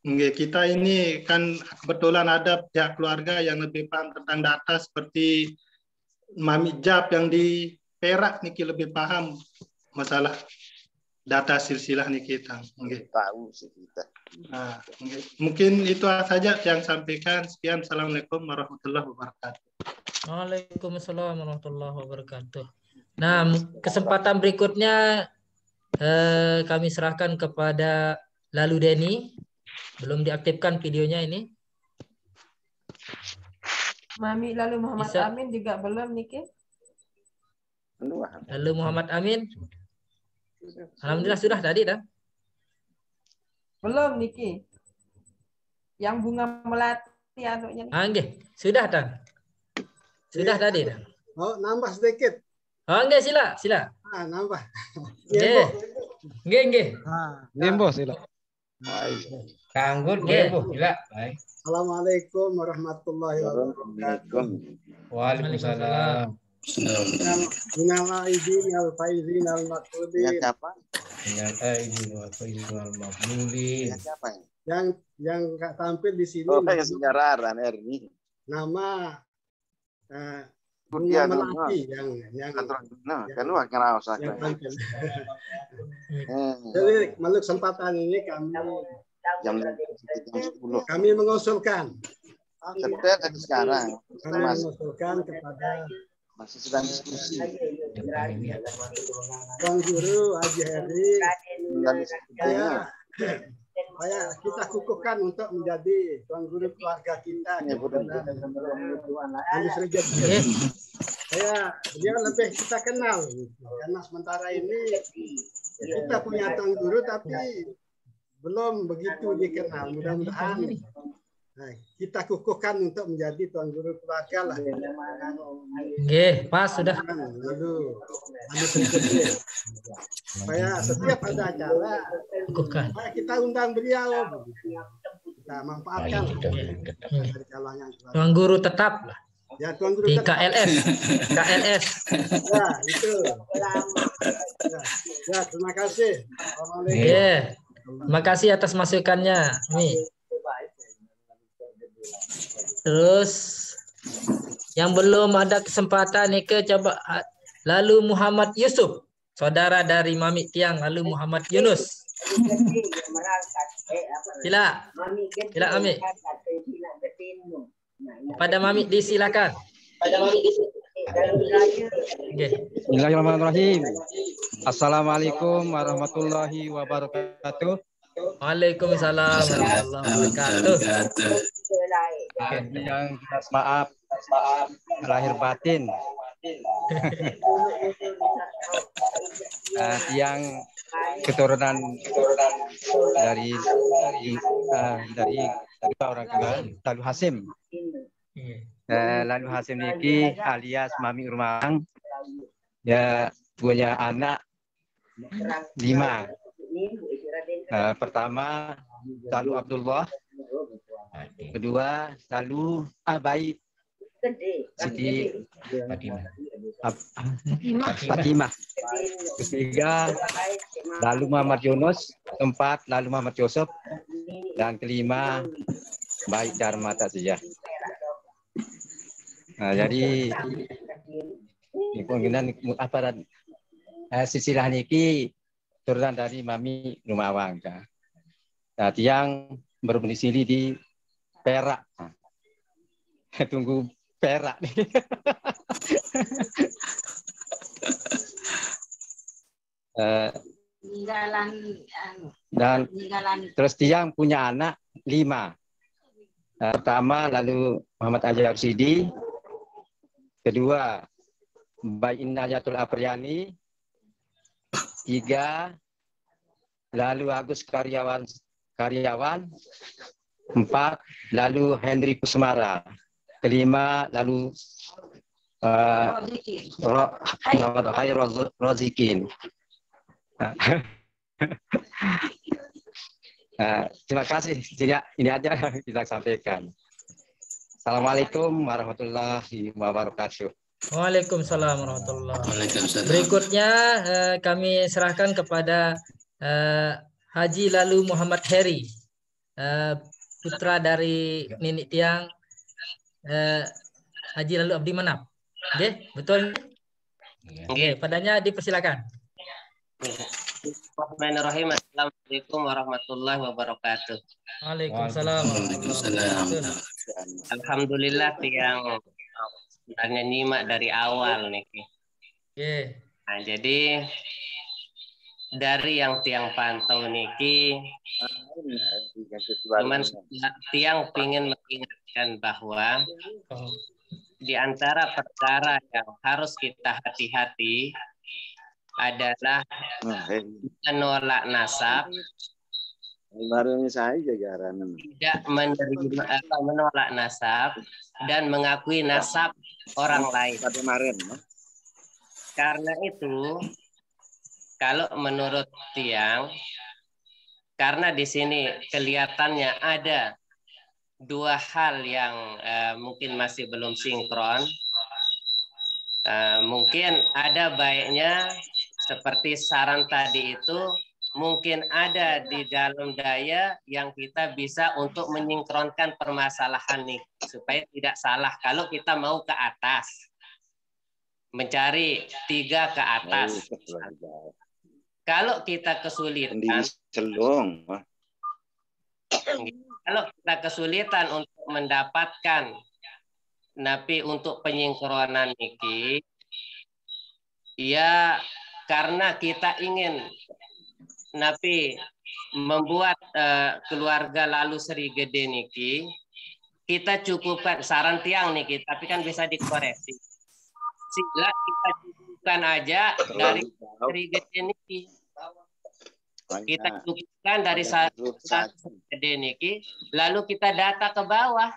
Nggih, kita ini kan kebetulan ada pihak keluarga yang lebih paham tentang data seperti Mami Jab yang di Perak niki lebih paham masalah data silsilah nih kita. Nggih. Tahu sih kita. Nah, nggih. mungkin itu saja yang sampaikan. Sekian. Assalamualaikum warahmatullahi wabarakatuh. Waalaikumsalam warahmatullahi wabarakatuh. Nah, kesempatan berikutnya eh, kami serahkan kepada Lalu Deni. Belum diaktifkan videonya ini. Mami lalu Muhammad Bisa. Amin juga belum Niki. Lalu Muhammad Amin. Alhamdulillah sudah tadi dah. Belum Niki. Yang bunga melati Niki. Ah, nggih. Sudah dah. Sudah tadi dah. Oh, nambah sedikit. Oh, nggih sila, sila. Ah, nambah. Nggih. Nggih, nggih. Ah, Nembo sila. Kanggut Nggih. Bu, gila. Baik. Assalamualaikum warahmatullahi wabarakatuh. Waalaikumsalam. Minal al faizin al siapa? Siapa ya? Yang yang nggak tampil di sini Oh, nama, ya sejarah Erni. nama eh, Kudia bunga dulu. melati yang yang Nah, kan akan rawas yang akan. tampil. Eh, Jadi melalui kesempatan ini kami jam jam 10. kami mengusulkan sekarang. kami mengusulkan kepada masih sedang diskusi. Tuan Guru Haji Heri. Saya saya kita kukuhkan untuk menjadi tuan guru keluarga kita. Ya, Srejet. saya dia lebih kita kenal. Karena sementara ini kita punya tuan guru tapi belum begitu dikenal. Mudah-mudahan kita kukuhkan untuk menjadi tuan guru keluarga lah Nggih, pas sudah. lalu supaya setiap ada acara Kukuhkan. kita undang beliau kita manfaatkan dari kalangan keluarga. Tuan guru tetap lah. ya tuan guru Di tetap. KLS. KLS. ya itu ya, ya terima kasih Assalamualaikum. Nggih. Terima kasih atas masukannya, Mi. Terus yang belum ada kesempatan ni ke coba ah, lalu Muhammad Yusuf, saudara dari Mami Tiang lalu Muhammad Yunus. Sila. Sila Mami. Pada Mami disilakan. Pada Mami Nggih. Bismillahirrahmanirrahim. Assalamualaikum warahmatullahi wabarakatuh. Waalaikumsalam warahmatullahi wabarakatuh. Yang jelas maaf, lahir batin. Nah, yang keturunan dari dari eh, dari orang tua Lalu Hasim. Eh, Lalu Hasim Niki alias Mami Urmang ya punya anak lima. Eh, pertama Lalu Abdullah, kedua Lalu Abai. Siti Ab- Fatimah. Ketiga lalu Muhammad Yunus, keempat lalu Muhammad Yusuf, dan kelima baik Dharma Tasiyah. Nah, jadi ini kemungkinan apa eh, sisilah niki turunan dari Mami Rumawang. Nah, Nah, tiang berdomisili di Perak. Nah, Tunggu Perak nih. Eh, Peninggalan anu, dan peninggalan terus tiang punya anak lima. Eh, pertama lalu Muhammad Aja Arsidi, kedua Mbak Inayatul Apriani, tiga lalu Agus Karyawan Karyawan, empat lalu Henry Kusmara, kelima lalu uh, Muhammad Rozikin. Nah, terima kasih. Jadi ini aja yang kita sampaikan. Assalamualaikum warahmatullahi wabarakatuh. Waalaikumsalam warahmatullahi Waalaikumsalam. Berikutnya eh, kami serahkan kepada eh, Haji Lalu Muhammad Heri, eh, putra dari Nenek Tiang eh, Haji Lalu Abdi Manap. Oke, betul? Oke, padanya dipersilakan. Bismillahirrahmanirrahim. Assalamualaikum warahmatullahi wabarakatuh. Waalaikumsalam wabarakatuh. Alhamdulillah tiang sebenarnya nyimak dari awal nih. Oke. Nah, jadi dari yang tiang pantau niki cuman tiang pingin mengingatkan bahwa di antara perkara yang harus kita hati-hati adalah menolak nasab Baru ini saya jajaran. tidak menerima apa, menolak nasab dan mengakui nasab orang lain. Kemarin. Karena itu, kalau menurut Tiang, karena di sini kelihatannya ada dua hal yang uh, mungkin masih belum sinkron. Uh, mungkin ada baiknya seperti saran tadi itu mungkin ada di dalam daya yang kita bisa untuk menyinkronkan permasalahan nih supaya tidak salah. Kalau kita mau ke atas mencari tiga ke atas. Kalau kita kesulitan kalau kita kesulitan untuk mendapatkan napi untuk penyinkronan niki ya karena kita ingin napi membuat uh, keluarga lalu seri gede niki kita cukupkan saran tiang niki tapi kan bisa dikoreksi. Sila kita cukupkan aja dari seri gede niki. Kita cukupkan dari satu gede niki lalu kita data ke bawah.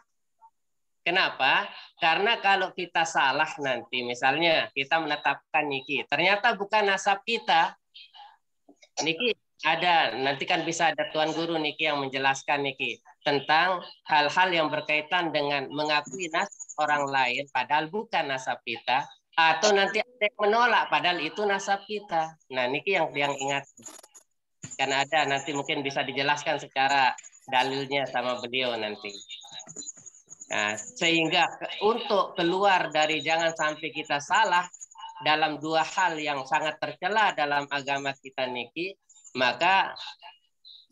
Kenapa? Karena kalau kita salah nanti, misalnya kita menetapkan Niki, ternyata bukan nasab kita. Niki ada, nanti kan bisa ada Tuan Guru Niki yang menjelaskan Niki tentang hal-hal yang berkaitan dengan mengakui nasab orang lain, padahal bukan nasab kita, atau nanti ada yang menolak, padahal itu nasab kita. Nah, Niki yang yang ingat. Karena ada, nanti mungkin bisa dijelaskan secara dalilnya sama beliau nanti. Nah, sehingga untuk keluar dari jangan sampai kita salah dalam dua hal yang sangat tercela dalam agama kita niki, maka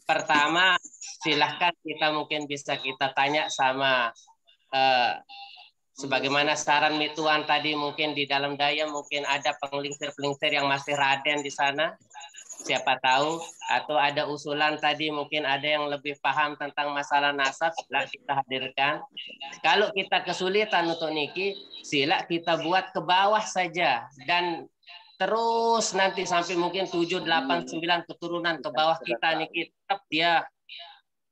pertama silahkan kita mungkin bisa kita tanya sama eh, sebagaimana saran mituan tadi mungkin di dalam daya mungkin ada penglingsir-penglingsir yang masih raden di sana. Siapa tahu atau ada usulan tadi mungkin ada yang lebih paham tentang masalah nasab sila kita hadirkan. Kalau kita kesulitan untuk niki sila kita buat ke bawah saja. Dan terus nanti sampai mungkin 7 8 9 keturunan ke bawah kita niki tetap dia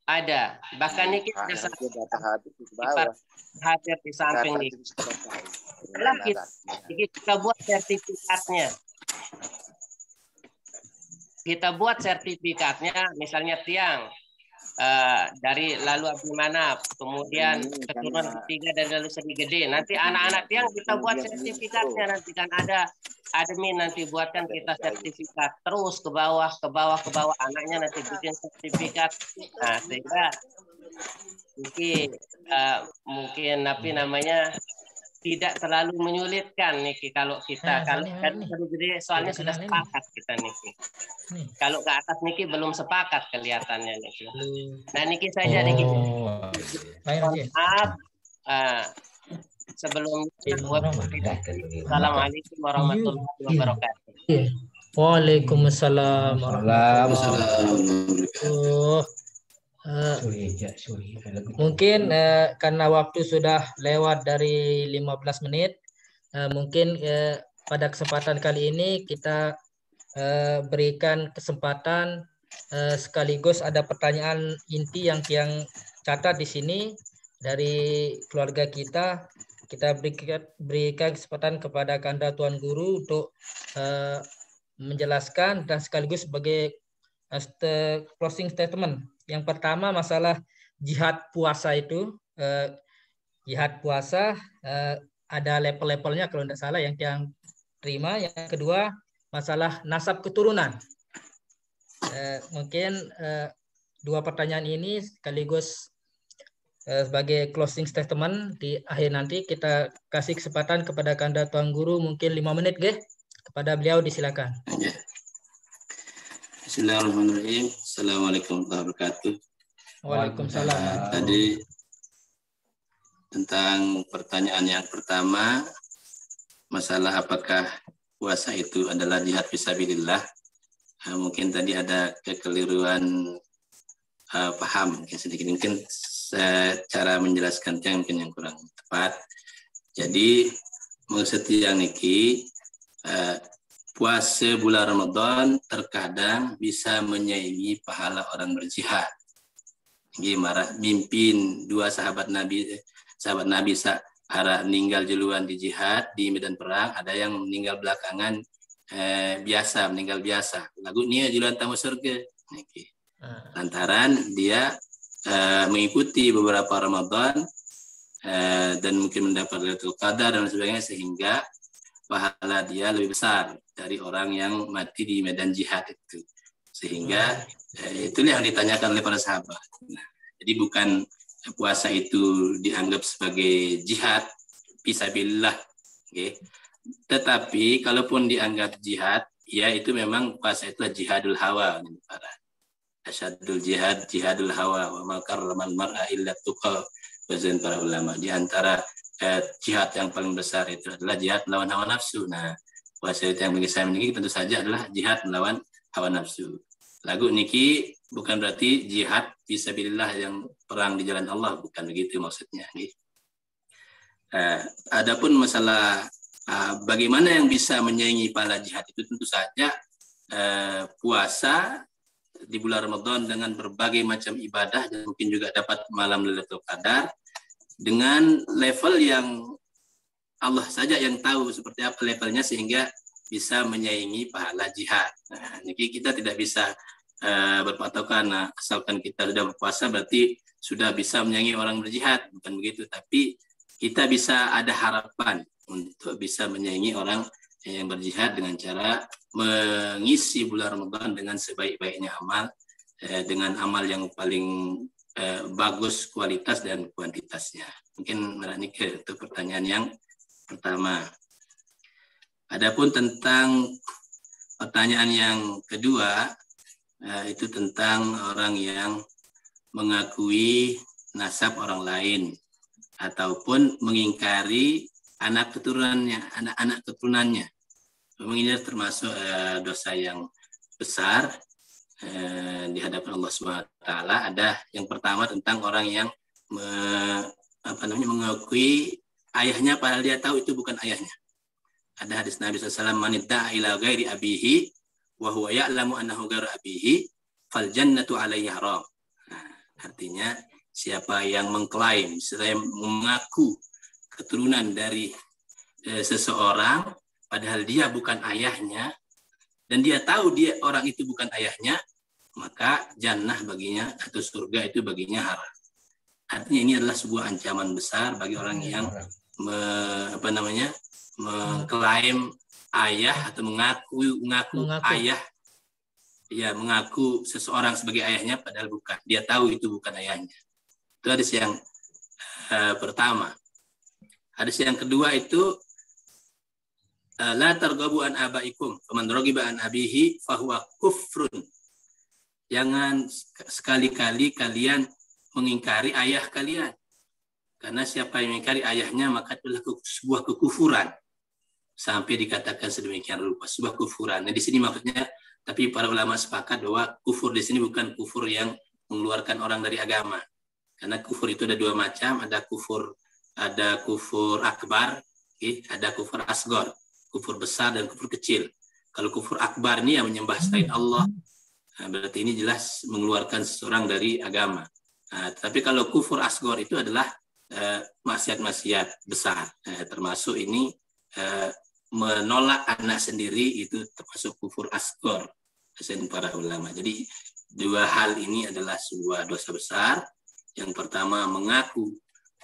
ada. Bahkan niki sudah hadir di samping niki setelah kita, kita buat sertifikatnya. Kita buat sertifikatnya misalnya tiang uh, dari lalu Abimana, kemudian keturunan ketiga dari lalu Seri Gede. Nanti anak-anak tiang kita buat sertifikatnya nanti kan ada admin nanti buatkan kita sertifikat terus ke bawah ke bawah ke bawah anaknya nanti bikin sertifikat. Nah sehingga mungkin uh, mungkin tapi namanya tidak terlalu menyulitkan Niki kalau kita nah, kalau kan jadi soalnya sudah sepakat kita Niki. Nih. Kalau ke atas Niki belum sepakat kelihatannya Niki. Nah Niki saja oh. Niki. Maaf. Uh, sebelum Assalamualaikum warahmatullahi wabarakatuh. Waalaikumsalam warahmatullahi wabarakatuh. Uh, mungkin uh, karena waktu sudah lewat dari 15 menit, uh, mungkin uh, pada kesempatan kali ini kita uh, berikan kesempatan uh, sekaligus ada pertanyaan inti yang yang catat di sini dari keluarga kita. Kita berikan, berikan kesempatan kepada Kanda Tuan Guru untuk uh, menjelaskan dan sekaligus sebagai uh, closing statement yang pertama masalah jihad puasa itu eh, jihad puasa eh, ada level-levelnya kalau tidak salah yang yang terima. Yang kedua masalah nasab keturunan. Eh, mungkin eh, dua pertanyaan ini sekaligus eh, sebagai closing statement di akhir nanti kita kasih kesempatan kepada kanda tuan guru mungkin lima menit, ge kepada beliau disilakan. Bismillahirrahmanirrahim. Assalamualaikum warahmatullahi wabarakatuh. Waalaikumsalam. Uh, tadi tentang pertanyaan yang pertama, masalah apakah puasa itu adalah jihad fisabilillah. Uh, mungkin tadi ada kekeliruan uh, paham mungkin sedikit mungkin cara menjelaskan yang mungkin yang kurang tepat. Jadi maksud yang niki uh, puasa bulan Ramadan terkadang bisa menyaingi pahala orang berjihad. Gimana mimpin dua sahabat Nabi sahabat Nabi arah meninggal juluan di jihad di medan perang, ada yang meninggal belakangan eh, biasa, meninggal biasa. Lagu ini juluan tamu surga. lantaran dia uh, mengikuti beberapa Ramadan uh, dan mungkin mendapat Lailatul Qadar dan sebagainya sehingga pahala dia lebih besar dari orang yang mati di medan jihad itu. Sehingga uh, itu yang ditanyakan oleh para sahabat. Nah, jadi bukan puasa itu dianggap sebagai jihad pisabilillah okay. tetapi kalaupun dianggap jihad ya itu memang puasa itu jihadul hawa para asyadul jihad jihadul hawa wa ma karramal mar'a illa tuqa bazan para ulama. Di antara eh, jihad yang paling besar itu adalah jihad melawan hawa nafsu. Nah puasa itu yang bagi saya ini tentu saja adalah jihad melawan hawa nafsu. Lagu niki bukan berarti jihad fisabilillah yang perang di jalan Allah bukan begitu maksudnya nih Uh, adapun masalah uh, bagaimana yang bisa menyaingi pahala jihad itu tentu saja uh, puasa di bulan Ramadan dengan berbagai macam ibadah dan mungkin juga dapat malam Lailatul Qadar dengan level yang Allah saja yang tahu seperti apa levelnya sehingga bisa menyaingi pahala jihad. Nah, ini kita tidak bisa uh, berpatokan nah, asalkan kita sudah berpuasa berarti sudah bisa menyaingi orang berjihad bukan begitu tapi kita bisa ada harapan untuk bisa menyaingi orang yang berjihad dengan cara mengisi bulan Ramadan dengan sebaik-baiknya amal eh, dengan amal yang paling eh, bagus kualitas dan kuantitasnya. Mungkin Mbak ke itu pertanyaan yang pertama. Adapun tentang pertanyaan yang kedua eh, itu tentang orang yang mengakui nasab orang lain ataupun mengingkari anak keturunannya, anak-anak keturunannya. Memang ini termasuk uh, dosa yang besar uh, di hadapan Allah SWT. Ada yang pertama tentang orang yang me, apa namanya mengakui ayahnya padahal dia tahu itu bukan ayahnya. Ada hadis Nabi SAW, manidda ila ghairi abihi wa huwa ya'lamu annahu ghairu abihi fal jannatu alaihi haram. Nah, artinya siapa yang mengklaim, yang mengaku keturunan dari e, seseorang, padahal dia bukan ayahnya, dan dia tahu dia orang itu bukan ayahnya, maka jannah baginya atau surga itu baginya haram. Artinya ini adalah sebuah ancaman besar bagi orang yang me, apa namanya mengklaim ayah atau mengaku mengaku, mengaku. ayah ya mengaku seseorang sebagai ayahnya padahal bukan dia tahu itu bukan ayahnya itu hadis yang uh, pertama. Hadis yang kedua itu uh, la targabu an abaikum faman ragiba an abihi fahuwa kufrun. Jangan sekali-kali kalian mengingkari ayah kalian. Karena siapa yang mengingkari ayahnya maka itulah sebuah kekufuran. Sampai dikatakan sedemikian rupa sebuah kufuran. Nah, di sini maksudnya tapi para ulama sepakat bahwa kufur di sini bukan kufur yang mengeluarkan orang dari agama. Karena kufur itu ada dua macam, ada kufur ada kufur akbar, ada kufur asgor, kufur besar dan kufur kecil. Kalau kufur akbar ini yang menyembah selain Allah, nah, berarti ini jelas mengeluarkan seseorang dari agama. Nah, tapi kalau kufur asgor itu adalah uh, maksiat-maksiat besar, uh, termasuk ini uh, menolak anak sendiri itu termasuk kufur asgor, para ulama. Jadi dua hal ini adalah sebuah dosa besar yang pertama mengaku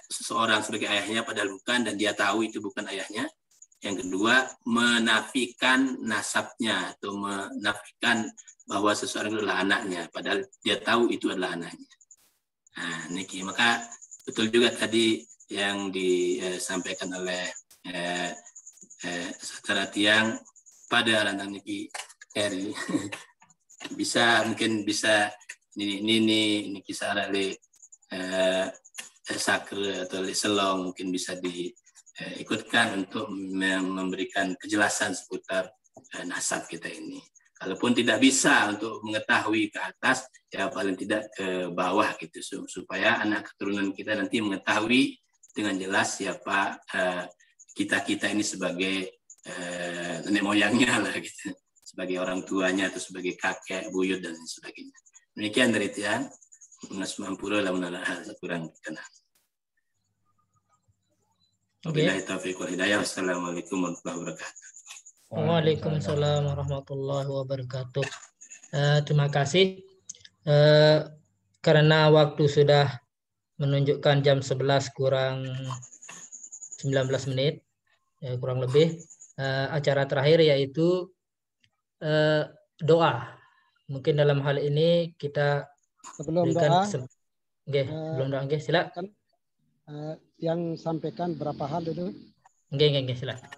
seseorang sebagai ayahnya padahal bukan dan dia tahu itu bukan ayahnya. Yang kedua menafikan nasabnya atau menafikan bahwa seseorang itu adalah anaknya padahal dia tahu itu adalah anaknya. Nah, Niki, maka betul juga tadi yang disampaikan oleh eh, eh, saudara tiang pada anak Niki Eri bisa mungkin bisa ini ini ini kisah oleh eh, sakre atau selong mungkin bisa diikutkan untuk memberikan kejelasan seputar eh, nasab kita ini. Kalaupun tidak bisa untuk mengetahui ke atas, ya paling tidak ke bawah gitu supaya anak keturunan kita nanti mengetahui dengan jelas siapa eh, kita kita ini sebagai eh, nenek moyangnya lah gitu, sebagai orang tuanya atau sebagai kakek, buyut dan sebagainya. Demikian dari Tian. Lah menalahan kurang kenal. Wabillahi taufiq wal hidayah. Wassalamualaikum warahmatullahi wabarakatuh. Waalaikumsalam warahmatullahi wabarakatuh. Uh, terima kasih Eh, karena waktu sudah menunjukkan jam 11 kurang 19 menit, ya, kurang lebih. Eh, acara terakhir yaitu eh, doa. Mungkin dalam hal ini kita Sebelum berikan doa, Oke, eh, belum doa, oke, silakan. eh, yang sampaikan berapa hal dulu? Oke, oke, oke, silakan.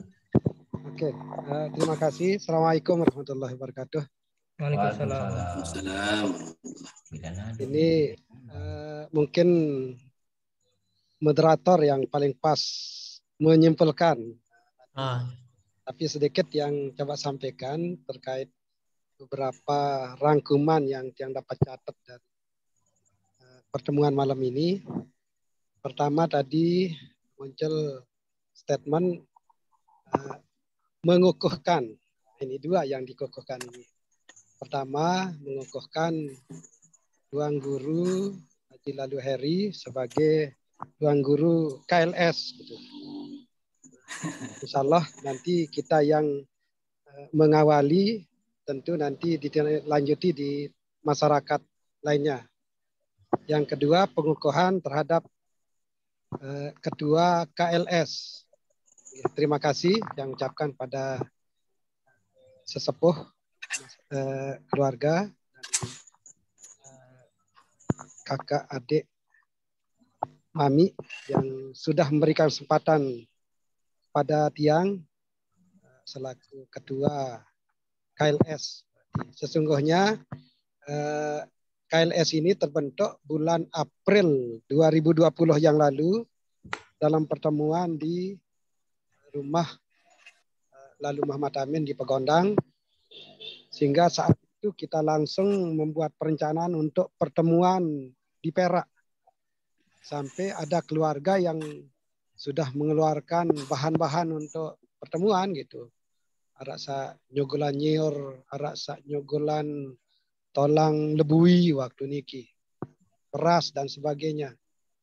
Oke, eh, terima kasih. Assalamualaikum warahmatullahi wabarakatuh. Waalaikumsalam. Ini eh, mungkin moderator yang paling pas menyimpulkan. Ah, Tapi sedikit yang coba sampaikan terkait beberapa rangkuman yang yang dapat catat dari eh, pertemuan malam ini. Pertama tadi muncul statement eh, mengukuhkan. Ini dua yang dikukuhkan ini. Pertama, mengukuhkan Tuan Guru Haji Lalu Heri sebagai Tuan Guru KLS. Gitu. Insya Allah nanti kita yang eh, mengawali tentu nanti dilanjuti di masyarakat lainnya. Yang kedua, pengukuhan terhadap Ketua KLS. Terima kasih yang ucapkan pada sesepuh eh, keluarga eh, kakak adik mami yang sudah memberikan kesempatan pada tiang eh, selaku ketua KLS. Sesungguhnya eh, KLS ini terbentuk bulan April 2020 yang lalu dalam pertemuan di rumah eh, Lalu Muhammad Amin di Pegondang sehingga saat itu kita langsung membuat perencanaan untuk pertemuan di Perak sampai ada keluarga yang sudah mengeluarkan bahan-bahan untuk pertemuan gitu. Arak sa nyogolan nyiur, arak sa nyogolan tolang lebui waktu niki. Beras dan sebagainya.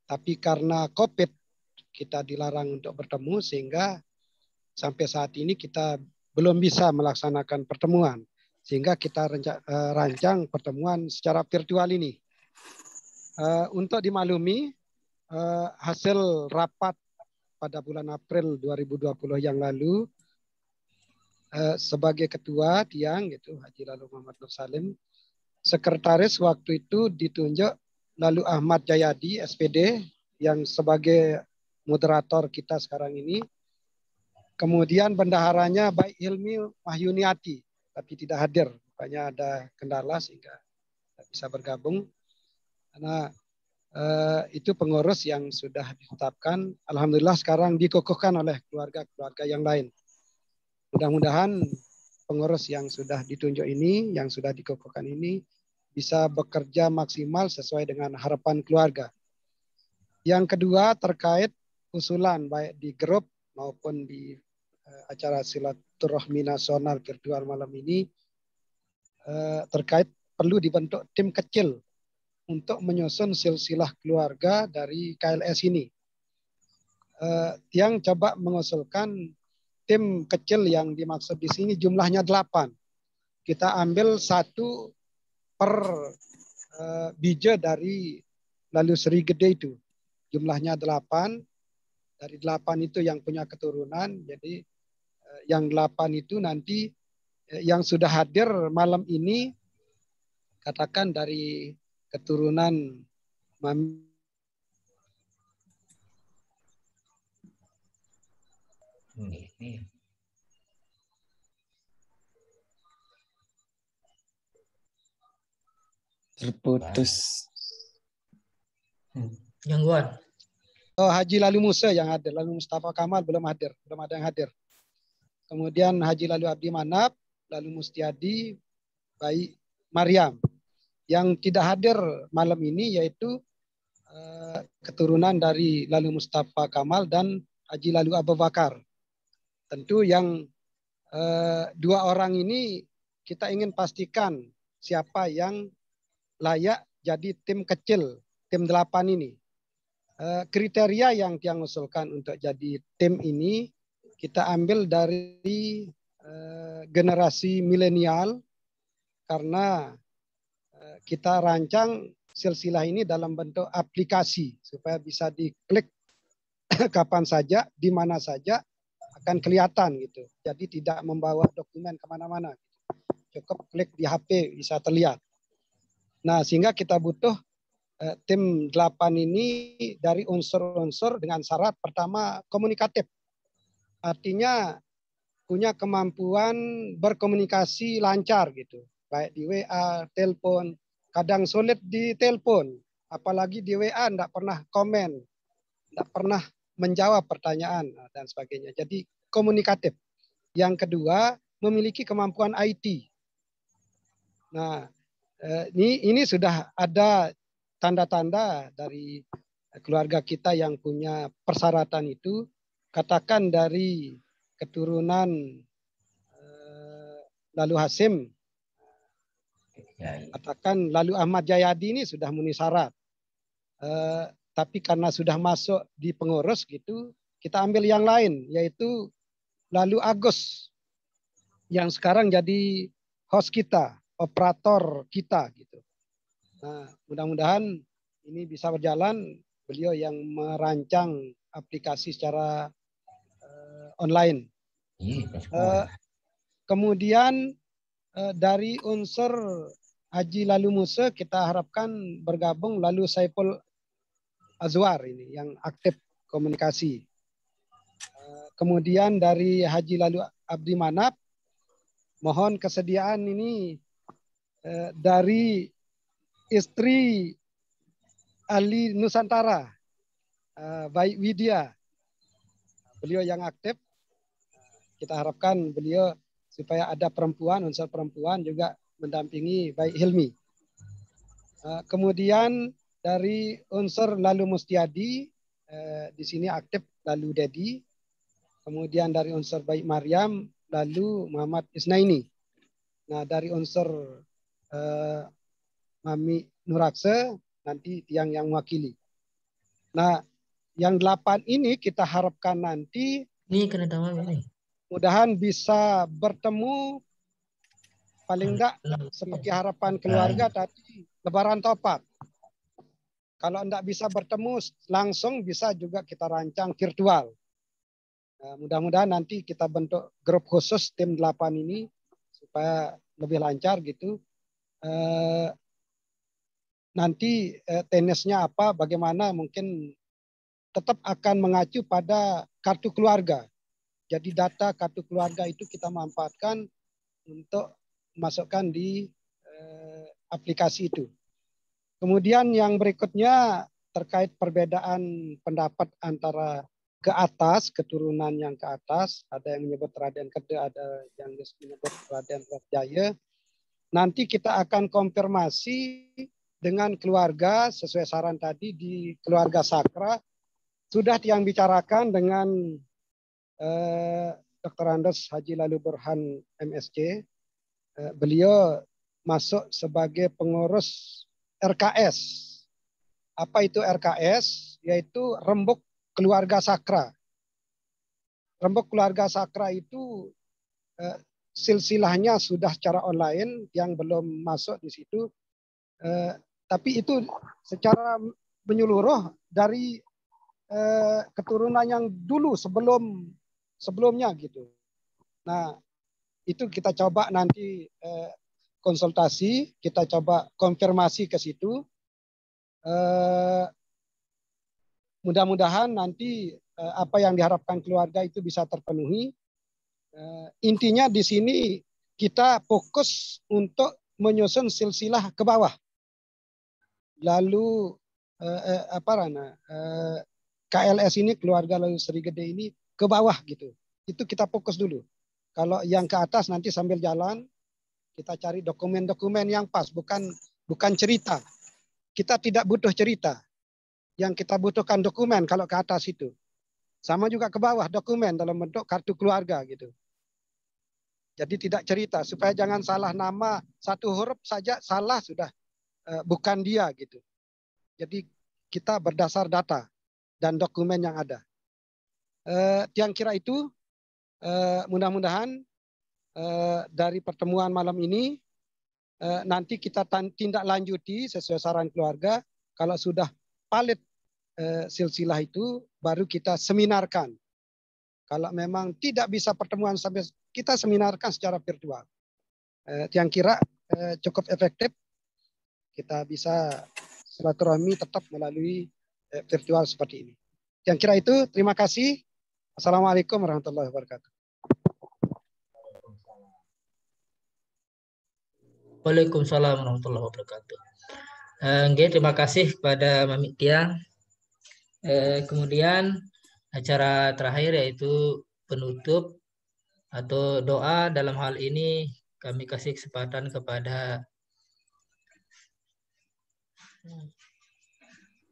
Tapi karena COVID kita dilarang untuk bertemu sehingga sampai saat ini kita belum bisa melaksanakan pertemuan sehingga kita eh, rancang pertemuan secara virtual ini. Eh, Untuk dimaklumi eh, hasil rapat pada bulan April 2020 yang lalu sebagai ketua tiang gitu Haji Lalu Muhammad Nur Salim sekretaris waktu itu ditunjuk lalu Ahmad Jayadi SPD yang sebagai moderator kita sekarang ini Kemudian bendaharanya baik Hilmi Mahyuniati, tapi tidak hadir. Rupanya ada kendala sehingga tidak bisa bergabung. Karena eh, itu pengurus yang sudah ditetapkan. Alhamdulillah sekarang dikukuhkan oleh keluarga-keluarga yang lain. Mudah-mudahan pengurus yang sudah ditunjuk ini, yang sudah dikukuhkan ini, bisa bekerja maksimal sesuai dengan harapan keluarga. Yang kedua terkait usulan baik di grup maupun di eh, acara silaturahmi nasional virtual malam ini eh, terkait perlu dibentuk tim kecil untuk menyusun silsilah keluarga dari KLS ini. Eh, yang coba mengusulkan tim kecil yang dimaksud di sini jumlahnya delapan. Kita ambil satu per eh, bija dari lalu seri gede itu. Jumlahnya delapan dari delapan itu yang punya keturunan. Jadi eh, yang delapan itu nanti eh, yang sudah hadir malam ini katakan dari keturunan mami Terputus. Gangguan. Oh, Haji Lalu Musa yang hadir, lalu Mustafa Kamal belum hadir, belum ada yang hadir. Kemudian Haji Lalu Abdi Manap, lalu Mustiadi, Bayi Maryam. Yang tidak hadir malam ini yaitu eh, keturunan dari Lalu Mustafa Kamal dan Haji Lalu Abu Bakar. Tentu yang eh, dua orang ini kita ingin pastikan siapa yang layak jadi tim kecil, tim delapan ini. Eh, kriteria yang yang usulkan untuk jadi tim ini kita ambil dari eh, generasi milenial karena eh, kita rancang silsilah ini dalam bentuk aplikasi supaya bisa diklik kapan saja, di mana saja akan kelihatan gitu. Jadi tidak membawa dokumen ke mana-mana. Cukup klik di HP bisa terlihat. Nah sehingga kita butuh eh, tim 8 ini dari unsur-unsur dengan syarat pertama komunikatif. Artinya punya kemampuan berkomunikasi lancar gitu. Baik di WA, telepon, kadang sulit di telepon, apalagi di WA tidak pernah komen, tidak pernah menjawab pertanyaan dan sebagainya. Jadi komunikatif. Yang kedua, memiliki kemampuan IT. Nah, eh, ini ini sudah ada tanda-tanda dari keluarga kita yang punya persyaratan itu, katakan dari keturunan eh, lalu Hasim. Katakan lalu Ahmad Jayadi ini sudah memenuhi syarat. Uh, tapi karena sudah masuk di pengurus gitu, kita ambil yang lain yaitu lalu Agus yang sekarang jadi host kita, operator kita gitu. Nah, mudah-mudahan ini bisa berjalan. Beliau yang merancang aplikasi secara uh, online. Uh, kemudian uh, dari unsur Haji Lalu Musa kita harapkan bergabung lalu Saiful Azwar ini yang aktif komunikasi. Eh, kemudian dari Haji Lalu Abdi Manap mohon kesediaan ini eh, dari istri Ali Nusantara, eh, baik Widya, beliau yang aktif. Kita harapkan beliau supaya ada perempuan, unsur perempuan juga mendampingi baik Hilmi. Uh, kemudian dari unsur Lalu Mustiadi di sini aktif Lalu Dedi. Kemudian dari unsur baik Maryam lalu Muhammad Isnaini. Nah dari unsur uh, Mami Nurakse nanti tiang yang mewakili. Nah yang delapan ini kita harapkan nanti ini kena ini. Mudahan bisa bertemu paling enggak seperti harapan keluarga tadi lebaran topat. Kalau enggak bisa bertemu langsung bisa juga kita rancang virtual. Nah, mudah-mudahan nanti kita bentuk grup khusus tim 8 ini supaya lebih lancar gitu. Eh, nanti eh, tenisnya apa, bagaimana mungkin tetap akan mengacu pada kartu keluarga. Jadi data kartu keluarga itu kita manfaatkan untuk masukkan di eh, aplikasi itu. Kemudian yang berikutnya terkait perbedaan pendapat antara ke atas, keturunan yang ke atas, ada yang menyebut Raden Kede, ada yang menyebut Raden Jaya. Nanti kita akan konfirmasi dengan keluarga sesuai saran tadi di keluarga Sakra. Sudah yang bicarakan dengan eh, Dr. Andes Haji Lalu Burhan MSC Eh, beliau masuk sebagai pengurus RKS. Apa itu RKS? Yaitu Rembuk Keluarga Sakra. Rembuk Keluarga Sakra itu eh, silsilahnya sudah secara online yang belum masuk di situ. Eh, tapi itu secara menyeluruh dari eh, keturunan yang dulu sebelum sebelumnya gitu. Nah, itu kita coba nanti eh, konsultasi, kita coba konfirmasi ke situ. Eh, mudah-mudahan nanti eh, apa yang diharapkan keluarga itu bisa terpenuhi. Eh, intinya di sini kita fokus untuk menyusun silsilah ke bawah. Lalu eh, eh, apa Rana? Eh, KLS ini keluarga lalu Seri Gede ini ke bawah gitu. Itu kita fokus dulu. Kalau yang ke atas nanti sambil jalan kita cari dokumen-dokumen yang pas, bukan bukan cerita. Kita tidak butuh cerita. Yang kita butuhkan dokumen kalau ke atas itu. Sama juga ke bawah dokumen dalam bentuk kartu keluarga gitu. Jadi tidak cerita supaya jangan salah nama satu huruf saja salah sudah uh, bukan dia gitu. Jadi kita berdasar data dan dokumen yang ada. Yang kira itu uh, mudah-mudahan dari pertemuan malam ini eh, nanti kita tindak lanjuti sesuai saran keluarga. Kalau sudah eh, silsilah itu, baru kita seminarkan. Kalau memang tidak bisa pertemuan sampai kita seminarkan secara virtual. Eh, yang kira eh, cukup efektif, kita bisa silaturahmi tetap melalui eh, virtual seperti ini. Yang kira itu, terima kasih. Assalamualaikum warahmatullahi wabarakatuh. Waalaikumsalam warahmatullahi wabarakatuh. Uh, terima kasih kepada Mami Tiang. Uh, kemudian acara terakhir yaitu penutup atau doa dalam hal ini kami kasih kesempatan kepada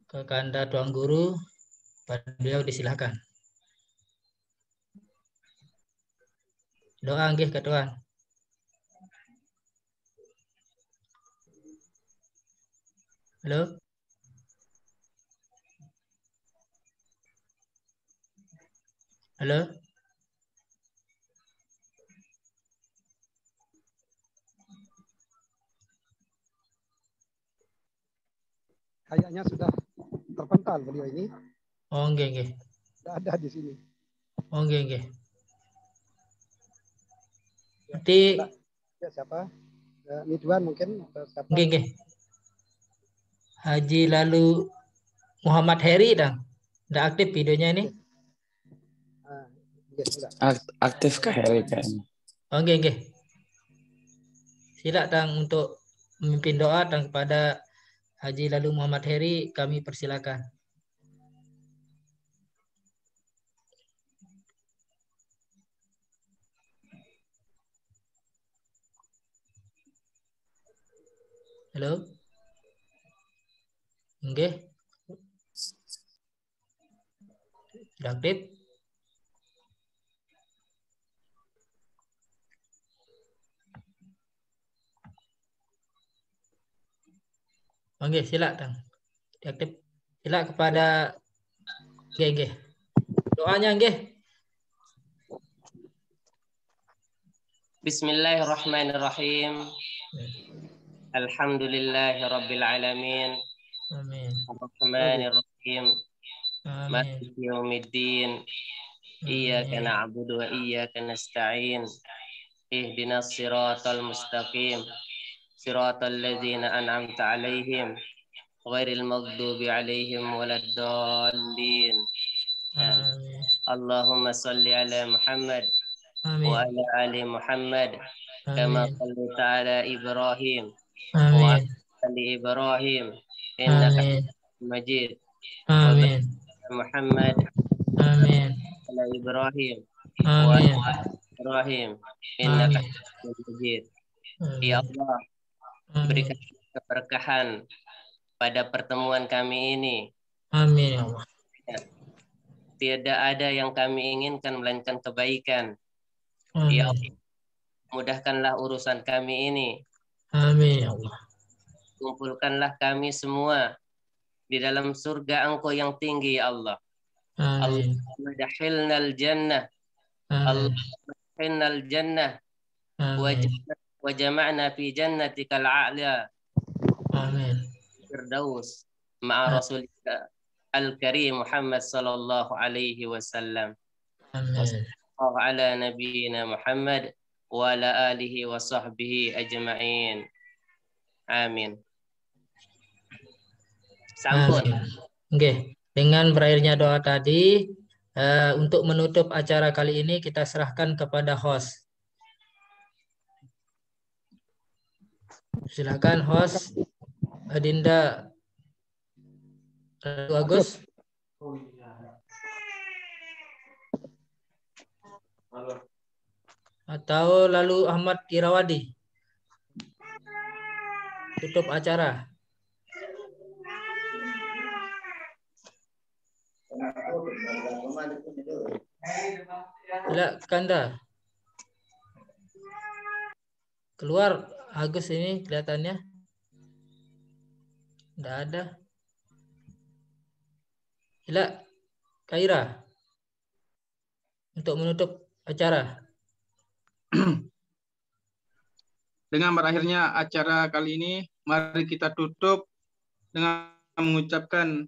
Kakanda Tuan Guru pada beliau disilahkan. Doa nggih Tuan. Halo? Halo? Kayaknya sudah terpental beliau ini. Oh, enggak, enggak. Tidak ada di sini. Oh, enggak, enggak. Nanti ya, siapa? Ya, Midwan mungkin atau siapa? Enggak, enggak. Haji lalu Muhammad Heri dong. Udah aktif videonya ini? Aktif kah Heri kayaknya? Oke, oke. Sila dang untuk memimpin doa dan kepada Haji lalu Muhammad Heri kami persilakan. Halo. Nggih. Sudah aktif? Oke, silakan. Diaktif. Sila kepada nggih. Doanya nggih. Bismillahirrahmanirrahim. Alhamdulillahirabbil alamin. Amin. Ar-Rahmanir-Rahim. Maliki yaumiddin. Iyyaka na'budu wa iyyaka nasta'in. Ihdinas siratal mustaqim. صراط الذين أنعمت عليهم غير المغضوب عليهم ولا الضالين. اللهم صل على محمد وعلى آل محمد كما صليت على إبراهيم وعلى آل إبراهيم إنك مجيد. آمين. محمد آمين. على إبراهيم آمين. إبراهيم إنك مجيد. يا الله. Berikan keberkahan pada pertemuan kami ini. Amin ya Allah. Tidak ada yang kami inginkan melainkan kebaikan. Amin. Ya Allah, mudahkanlah urusan kami ini. Amin ya Allah kumpulkanlah kami semua di dalam surga Engkau yang tinggi ya Allah. Allahumma dahilna al-jannah. Allahumma dahilna al-jannah. Wa jama'na fi jannatikal a'la. Amin. Firdaus ma'a rasulika al-karim Muhammad sallallahu alaihi wasallam. Amin. ala nabiyyina Muhammad wa ala alihi wa sahbihi ajma'in. Amin. Sampun. Oke, okay. dengan berakhirnya doa tadi, uh, untuk menutup acara kali ini kita serahkan kepada host. Silakan host Adinda Agus. Atau lalu Ahmad Irawadi. Tutup acara. Tidak, Kanda. Keluar Agus ini kelihatannya. Tidak ada. Tidak, Kaira. Untuk menutup acara. dengan berakhirnya acara kali ini, mari kita tutup dengan mengucapkan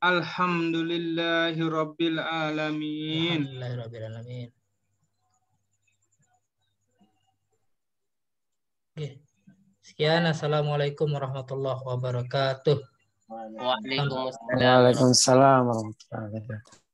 Alhamdulillahirabbil alamin. Alhamdulillahirabbil alamin. Oke. Sekian assalamualaikum warahmatullahi wabarakatuh. Waalaikumsalam. Waalaikumsalam warahmatullahi wabarakatuh.